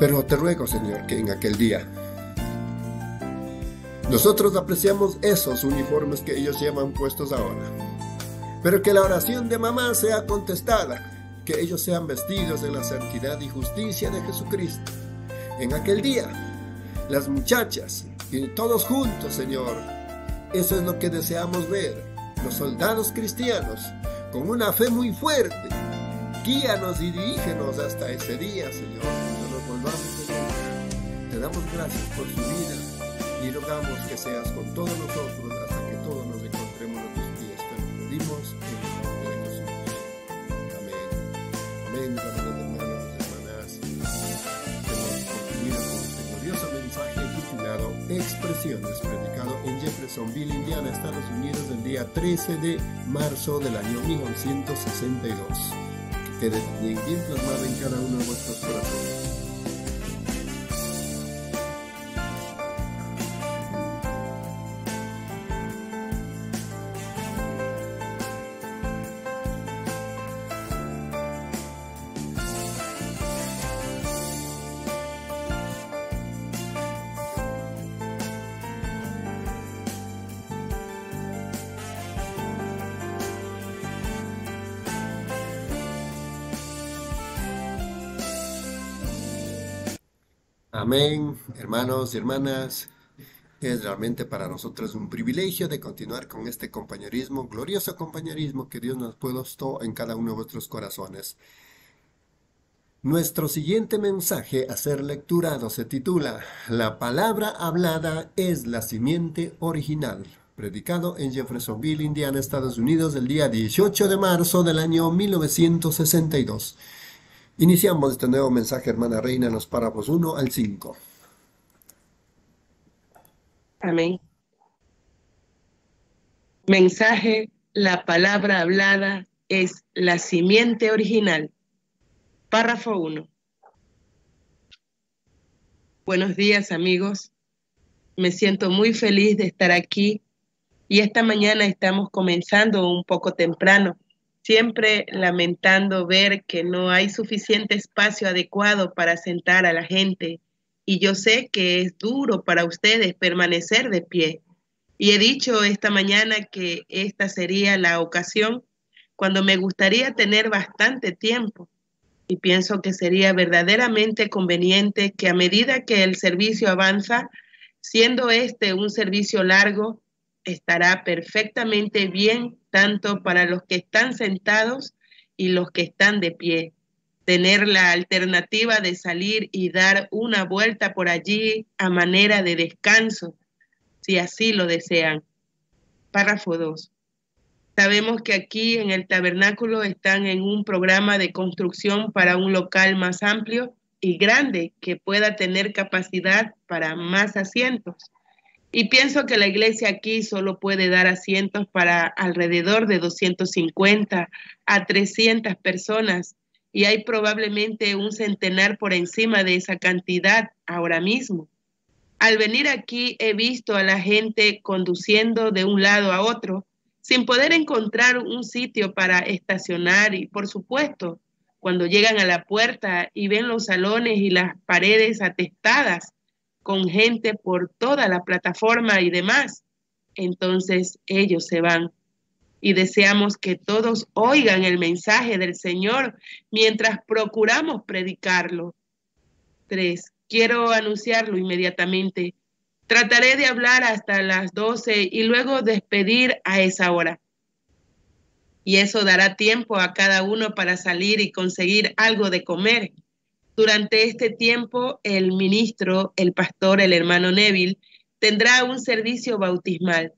C: Pero te ruego, Señor, que en aquel día nosotros apreciamos esos uniformes que ellos llevan puestos ahora. Pero que la oración de mamá sea contestada, que ellos sean vestidos de la santidad y justicia de Jesucristo. En aquel día, las muchachas y todos juntos, Señor, eso es lo que deseamos ver. Los soldados cristianos, con una fe muy fuerte, guíanos y dirígenos hasta ese día, Señor te damos gracias por su vida y rogamos que seas con todos nosotros hasta que todos nos encontremos a tus pies. Te lo pedimos en el nombre de Jesús. Amén. Amén, hermanos hermanas. Hemos concluido con este glorioso mensaje titulado Expresiones, predicado en Jeffersonville, Indiana, Estados Unidos, el día 13 de marzo del año 1962. Que quede bien, bien en cada uno de vuestros corazones. Amén, hermanos y hermanas. Es realmente para nosotros un privilegio de continuar con este compañerismo, glorioso compañerismo que Dios nos puesto en cada uno de vuestros corazones. Nuestro siguiente mensaje a ser lecturado se titula La palabra hablada es la simiente original, predicado en Jeffersonville, Indiana, Estados Unidos, el día 18 de marzo del año 1962. Iniciamos este nuevo mensaje, hermana Reina, en los párrafos 1 al 5.
D: Amén. Mensaje, la palabra hablada es la simiente original. Párrafo 1. Buenos días amigos. Me siento muy feliz de estar aquí y esta mañana estamos comenzando un poco temprano siempre lamentando ver que no hay suficiente espacio adecuado para sentar a la gente. Y yo sé que es duro para ustedes permanecer de pie. Y he dicho esta mañana que esta sería la ocasión cuando me gustaría tener bastante tiempo. Y pienso que sería verdaderamente conveniente que a medida que el servicio avanza, siendo este un servicio largo, estará perfectamente bien tanto para los que están sentados y los que están de pie. Tener la alternativa de salir y dar una vuelta por allí a manera de descanso, si así lo desean. Párrafo 2. Sabemos que aquí en el tabernáculo están en un programa de construcción para un local más amplio y grande que pueda tener capacidad para más asientos. Y pienso que la iglesia aquí solo puede dar asientos para alrededor de 250 a 300 personas y hay probablemente un centenar por encima de esa cantidad ahora mismo. Al venir aquí he visto a la gente conduciendo de un lado a otro sin poder encontrar un sitio para estacionar y por supuesto, cuando llegan a la puerta y ven los salones y las paredes atestadas, con gente por toda la plataforma y demás, entonces ellos se van. Y deseamos que todos oigan el mensaje del Señor mientras procuramos predicarlo. Tres, quiero anunciarlo inmediatamente. Trataré de hablar hasta las 12 y luego despedir a esa hora. Y eso dará tiempo a cada uno para salir y conseguir algo de comer. Durante este tiempo, el ministro, el pastor, el hermano Neville, tendrá un servicio bautismal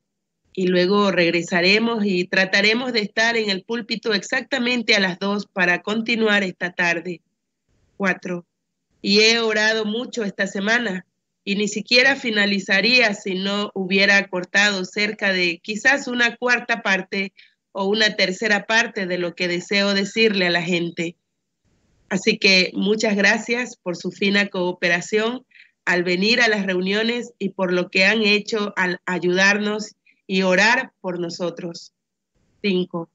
D: y luego regresaremos y trataremos de estar en el púlpito exactamente a las dos para continuar esta tarde. Cuatro. Y he orado mucho esta semana y ni siquiera finalizaría si no hubiera cortado cerca de quizás una cuarta parte o una tercera parte de lo que deseo decirle a la gente. Así que muchas gracias por su fina cooperación al venir a las reuniones y por lo que han hecho al ayudarnos y orar por nosotros. Cinco.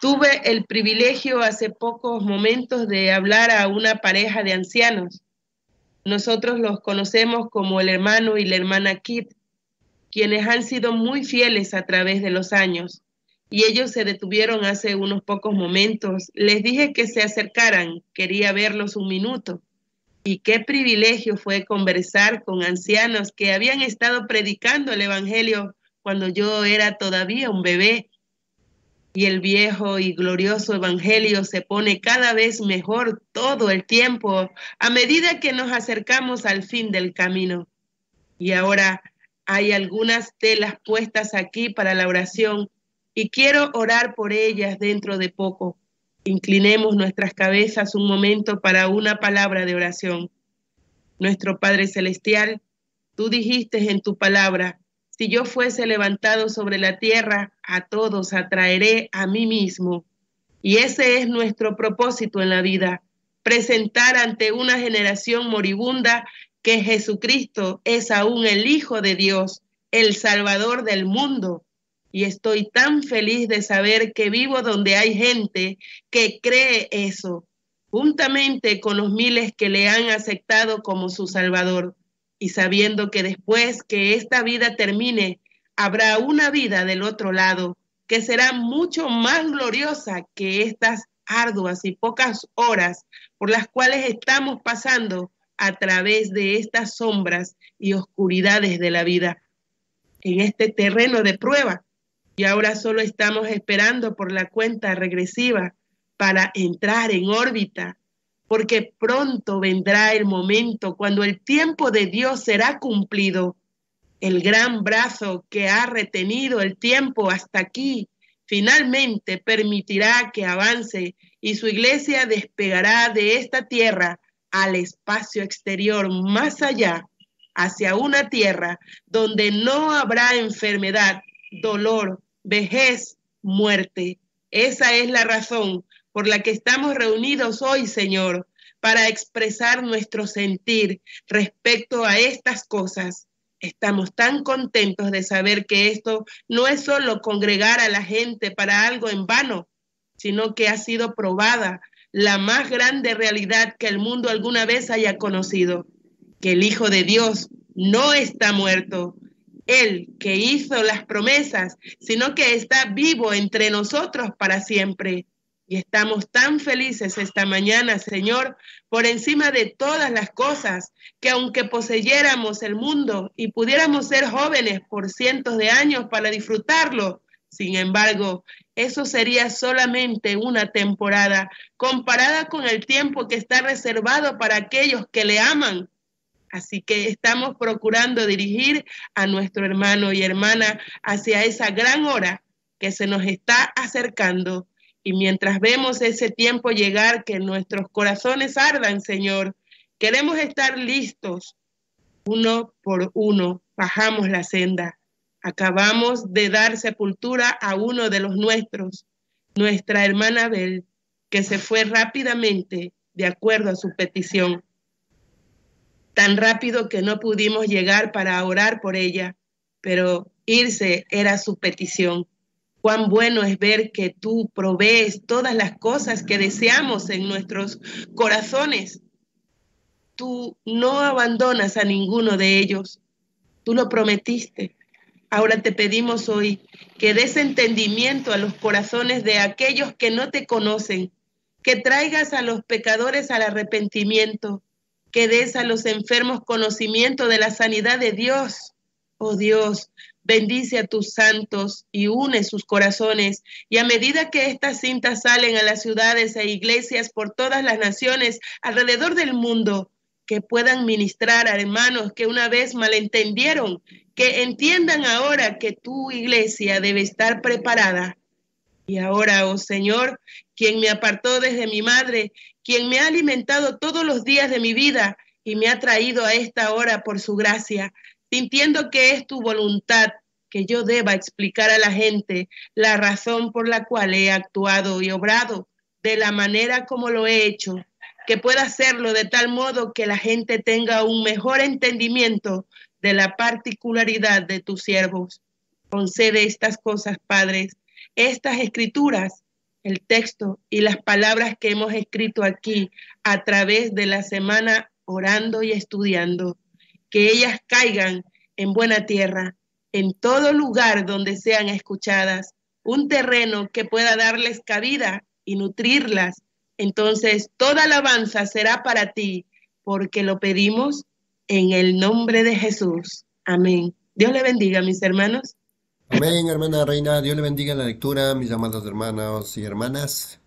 D: Tuve el privilegio hace pocos momentos de hablar a una pareja de ancianos. Nosotros los conocemos como el hermano y la hermana Kit, quienes han sido muy fieles a través de los años y ellos se detuvieron hace unos pocos momentos. Les dije que se acercaran, quería verlos un minuto. Y qué privilegio fue conversar con ancianos que habían estado predicando el Evangelio cuando yo era todavía un bebé. Y el viejo y glorioso Evangelio se pone cada vez mejor todo el tiempo a medida que nos acercamos al fin del camino. Y ahora hay algunas telas puestas aquí para la oración y quiero orar por ellas dentro de poco. Inclinemos nuestras cabezas un momento para una palabra de oración. Nuestro Padre Celestial, tú dijiste en tu palabra, si yo fuese levantado sobre la tierra, a todos atraeré a mí mismo. Y ese es nuestro propósito en la vida, presentar ante una generación moribunda que Jesucristo es aún el Hijo de Dios, el Salvador del mundo, y estoy tan feliz de saber que vivo donde hay gente que cree eso, juntamente con los miles que le han aceptado como su Salvador y sabiendo que después que esta vida termine, habrá una vida del otro lado que será mucho más gloriosa que estas arduas y pocas horas por las cuales estamos pasando a través de estas sombras y oscuridades de la vida. En este terreno de prueba y ahora solo estamos esperando por la cuenta regresiva para entrar en órbita, porque pronto vendrá el momento cuando el tiempo de Dios será cumplido. El gran brazo que ha retenido el tiempo hasta aquí finalmente permitirá que avance y su iglesia despegará de esta tierra al espacio exterior más allá, hacia una tierra donde no habrá enfermedad, dolor, vejez, muerte. Esa es la razón por la que estamos reunidos hoy, Señor, para expresar nuestro sentir respecto a estas cosas. Estamos tan contentos de saber que esto no es solo congregar a la gente para algo en vano, sino que ha sido probada la más grande realidad que el mundo alguna vez haya conocido, que el Hijo de Dios no está muerto, él que hizo las promesas, sino que está vivo entre nosotros para siempre. Y estamos tan felices esta mañana, Señor, por encima de todas las cosas, que aunque poseyéramos el mundo y pudiéramos ser jóvenes por cientos de años para disfrutarlo, sin embargo, eso sería solamente una temporada comparada con el tiempo que está reservado para aquellos que le aman Así que estamos procurando dirigir a nuestro hermano y hermana hacia esa gran hora que se nos está acercando. Y mientras vemos ese tiempo llegar, que nuestros corazones ardan, Señor, queremos estar listos. Uno por uno bajamos la senda. Acabamos de dar sepultura a uno de los nuestros, nuestra hermana Abel, que se fue rápidamente de acuerdo a su petición tan rápido que no pudimos llegar para orar por ella, pero irse era su petición. Cuán bueno es ver que tú provees todas las cosas que deseamos en nuestros corazones. tú no abandonas a ninguno de ellos. Tú lo prometiste. Ahora te pedimos hoy que des entendimiento a los corazones de aquellos que no te conocen, que traigas a los pecadores al arrepentimiento, que des a los enfermos conocimiento de la sanidad de Dios. Oh Dios, bendice a tus santos y une sus corazones. Y a medida que estas cintas salen a las ciudades e iglesias por todas las naciones alrededor del mundo, que puedan ministrar a hermanos que una vez malentendieron, que entiendan ahora que tu iglesia debe estar preparada. Y ahora, oh Señor, quien me apartó desde mi madre, quien me ha alimentado todos los días de mi vida y me ha traído a esta hora por su gracia, sintiendo que es tu voluntad que yo deba explicar a la gente la razón por la cual he actuado y obrado de la manera como lo he hecho que pueda hacerlo de tal modo que la gente tenga un mejor entendimiento de la particularidad de tus siervos. Concede estas cosas, padres, estas escrituras, el texto y las palabras que hemos escrito aquí a través de la semana orando y estudiando, que ellas caigan en buena tierra, en todo lugar donde sean escuchadas, un terreno que pueda darles cabida y nutrirlas entonces toda alabanza será para ti, porque lo pedimos en el nombre de Jesús. Amén. Dios le bendiga, mis hermanos.
C: Amén, hermana Reina. Dios le bendiga la lectura, mis amados hermanos y hermanas.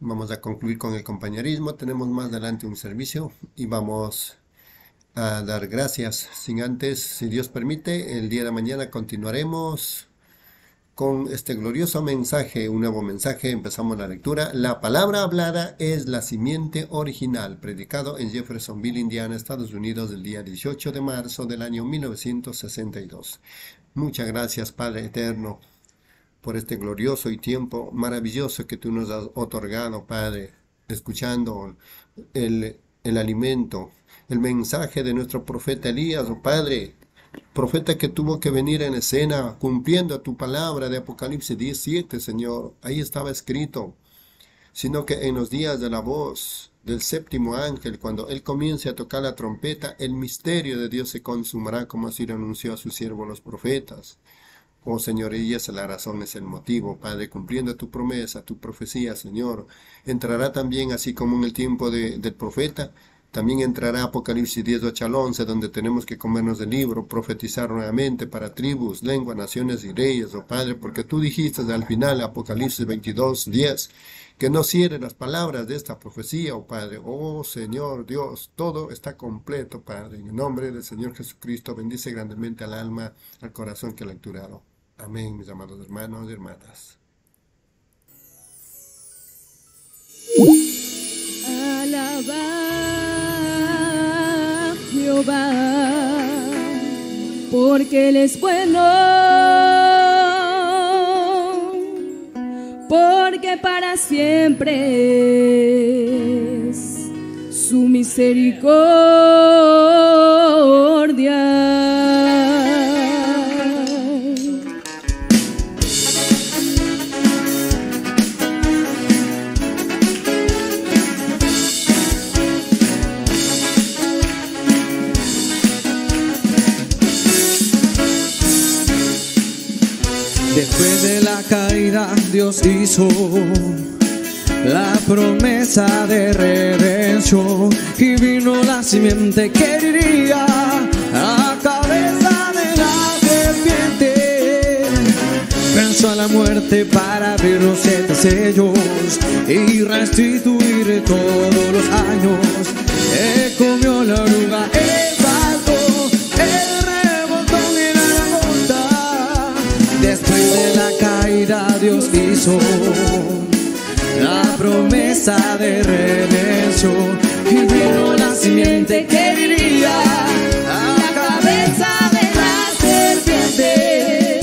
C: Vamos a concluir con el compañerismo. Tenemos más adelante un servicio y vamos a dar gracias. Sin antes, si Dios permite, el día de mañana continuaremos con este glorioso mensaje, un nuevo mensaje, empezamos la lectura. La palabra hablada es la simiente original, predicado en Jeffersonville, Indiana, Estados Unidos, el día 18 de marzo del año 1962. Muchas gracias, Padre Eterno, por este glorioso y tiempo maravilloso que tú nos has otorgado, Padre, escuchando el, el alimento, el mensaje de nuestro profeta Elías, oh Padre, profeta que tuvo que venir en escena cumpliendo tu palabra de Apocalipsis 17, Señor. Ahí estaba escrito. Sino que en los días de la voz del séptimo ángel, cuando él comience a tocar la trompeta, el misterio de Dios se consumará como así lo anunció a sus siervos los profetas. Oh Señor, y esa es la razón, es el motivo, Padre, cumpliendo tu promesa, tu profecía, Señor. Entrará también, así como en el tiempo del profeta, también entrará Apocalipsis 10, 8 al 11, donde tenemos que comernos del libro, profetizar nuevamente para tribus, lenguas, naciones y reyes, oh Padre, porque tú dijiste al final, Apocalipsis 22, 10, que no cierre las palabras de esta profecía, oh Padre. Oh Señor Dios, todo está completo, Padre. En el nombre del Señor Jesucristo, bendice grandemente al alma, al corazón que ha lecturado. Amén, mis amados hermanos y hermanas.
A: Jehová, porque Él es porque para siempre es su misericordia.
B: Caída Dios hizo la promesa de redención y vino la simiente que diría a cabeza de la serpiente. Pensó a la muerte para abrir los siete sellos y restituir todos los años. Él comió la oruga. Dios hizo la promesa de redención y vino la simiente que diría a la cabeza de la serpiente.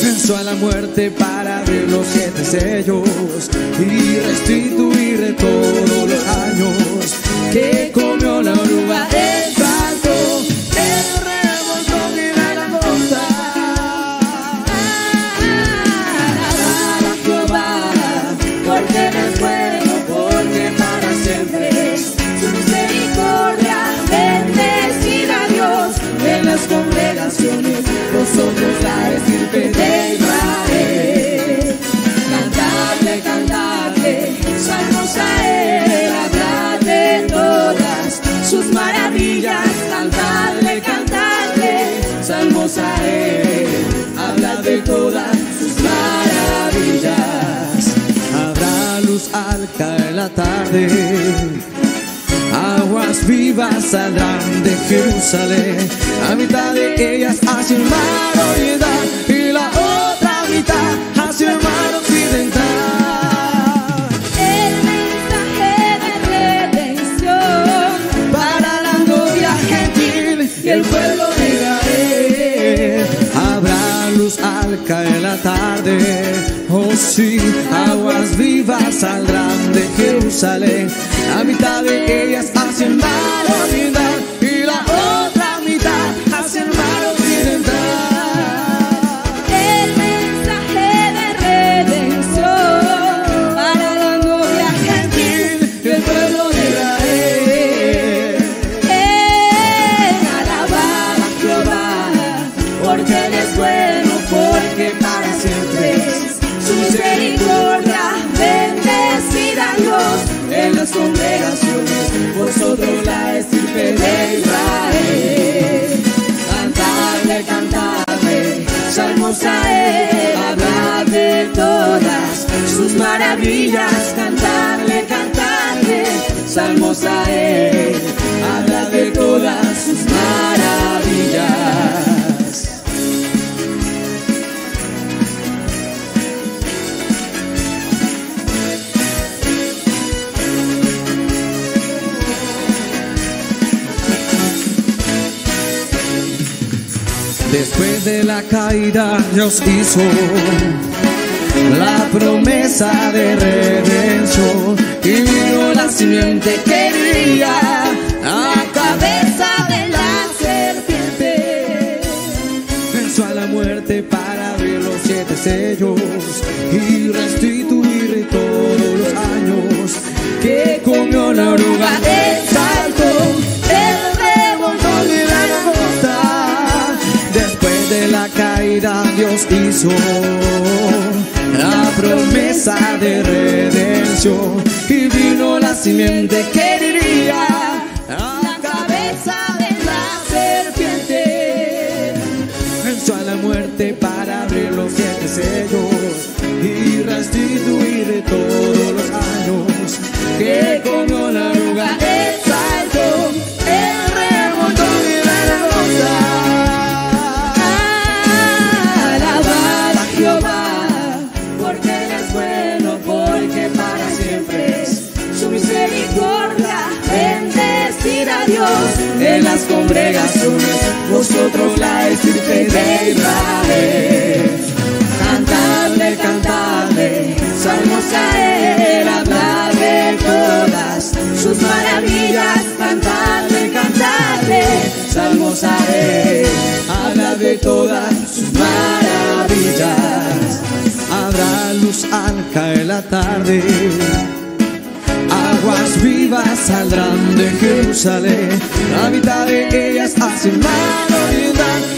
B: Pensó a la muerte para abrir los siete sellos y restituir todos los años que comió la oruga. Caer la tarde. Aguas vivas saldrán de Jerusalén, a mitad de ellas hacia el mar y la otra mitad hacia el al caer la tarde, oh sí, aguas vivas saldrán de Jerusalén, la mitad de ellas hacia el mar salmos a él, hablad de todas sus maravillas, cantadle, cantadle, salmos a él, hablad de todas sus maravillas. Después de la caída Dios hizo la promesa de redención y vino la simiente que iría a cabeza de la serpiente. Venció a la muerte para abrir los siete sellos y restituir todos los años que comió la oruga exaltó hizo. La promesa de redención. Y vino la simiente que diría la cabeza de la serpiente venció a la muerte para abrir los siete sellos y restituir todos los años que comió la estirpe de Israel. Cantadle, cantadle, salmos a él, hablad de todas sus maravillas. Cantadle, cantadle, salmos a él, hablad de todas sus maravillas. Habrá luz al caer la tarde. Aguas vivas saldrán de Jerusalén, la mitad de ellas hacia el mar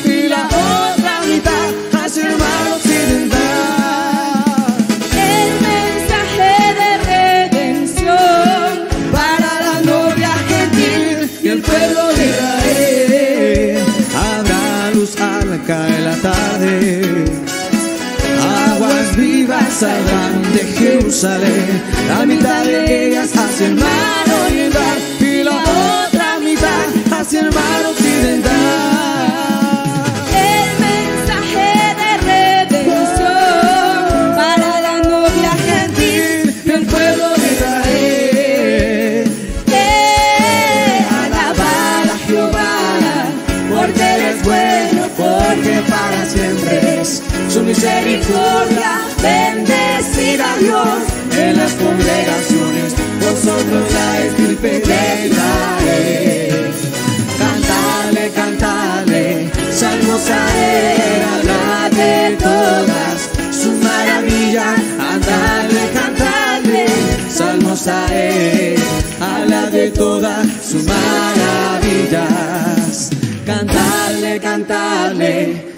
B: y la otra mitad hacia el mar occidental.
F: el mensaje de redención.
B: Para la novia gentil y el pueblo de Israel, habrá luz al caer la tarde. Aguas vivas saldrán de Jerusalén, la mitad de ellas hacia el mar oriental y la otra mitad hacia el mar occidental.
F: Misericordia. Bendecid a Dios
B: en las congregaciones, vosotros la estirpe de Israel. Cantadle, cantadle, salmos a él, hablad de todas sus maravillas. Cantadle, cantadle,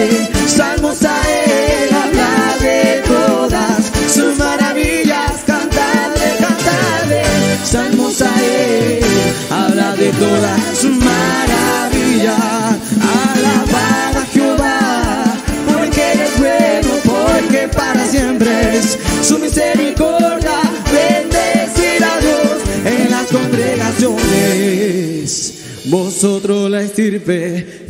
B: cantadle, salmos a él, habla de todas sus maravillas, cantadle, cantadle, salmos a él, habla de todas sus maravillas, alabad a Jehová, porque Él es bueno, porque para siempre es. Su misericordia, bendecir a Dios en las congregaciones, vosotros la estirpe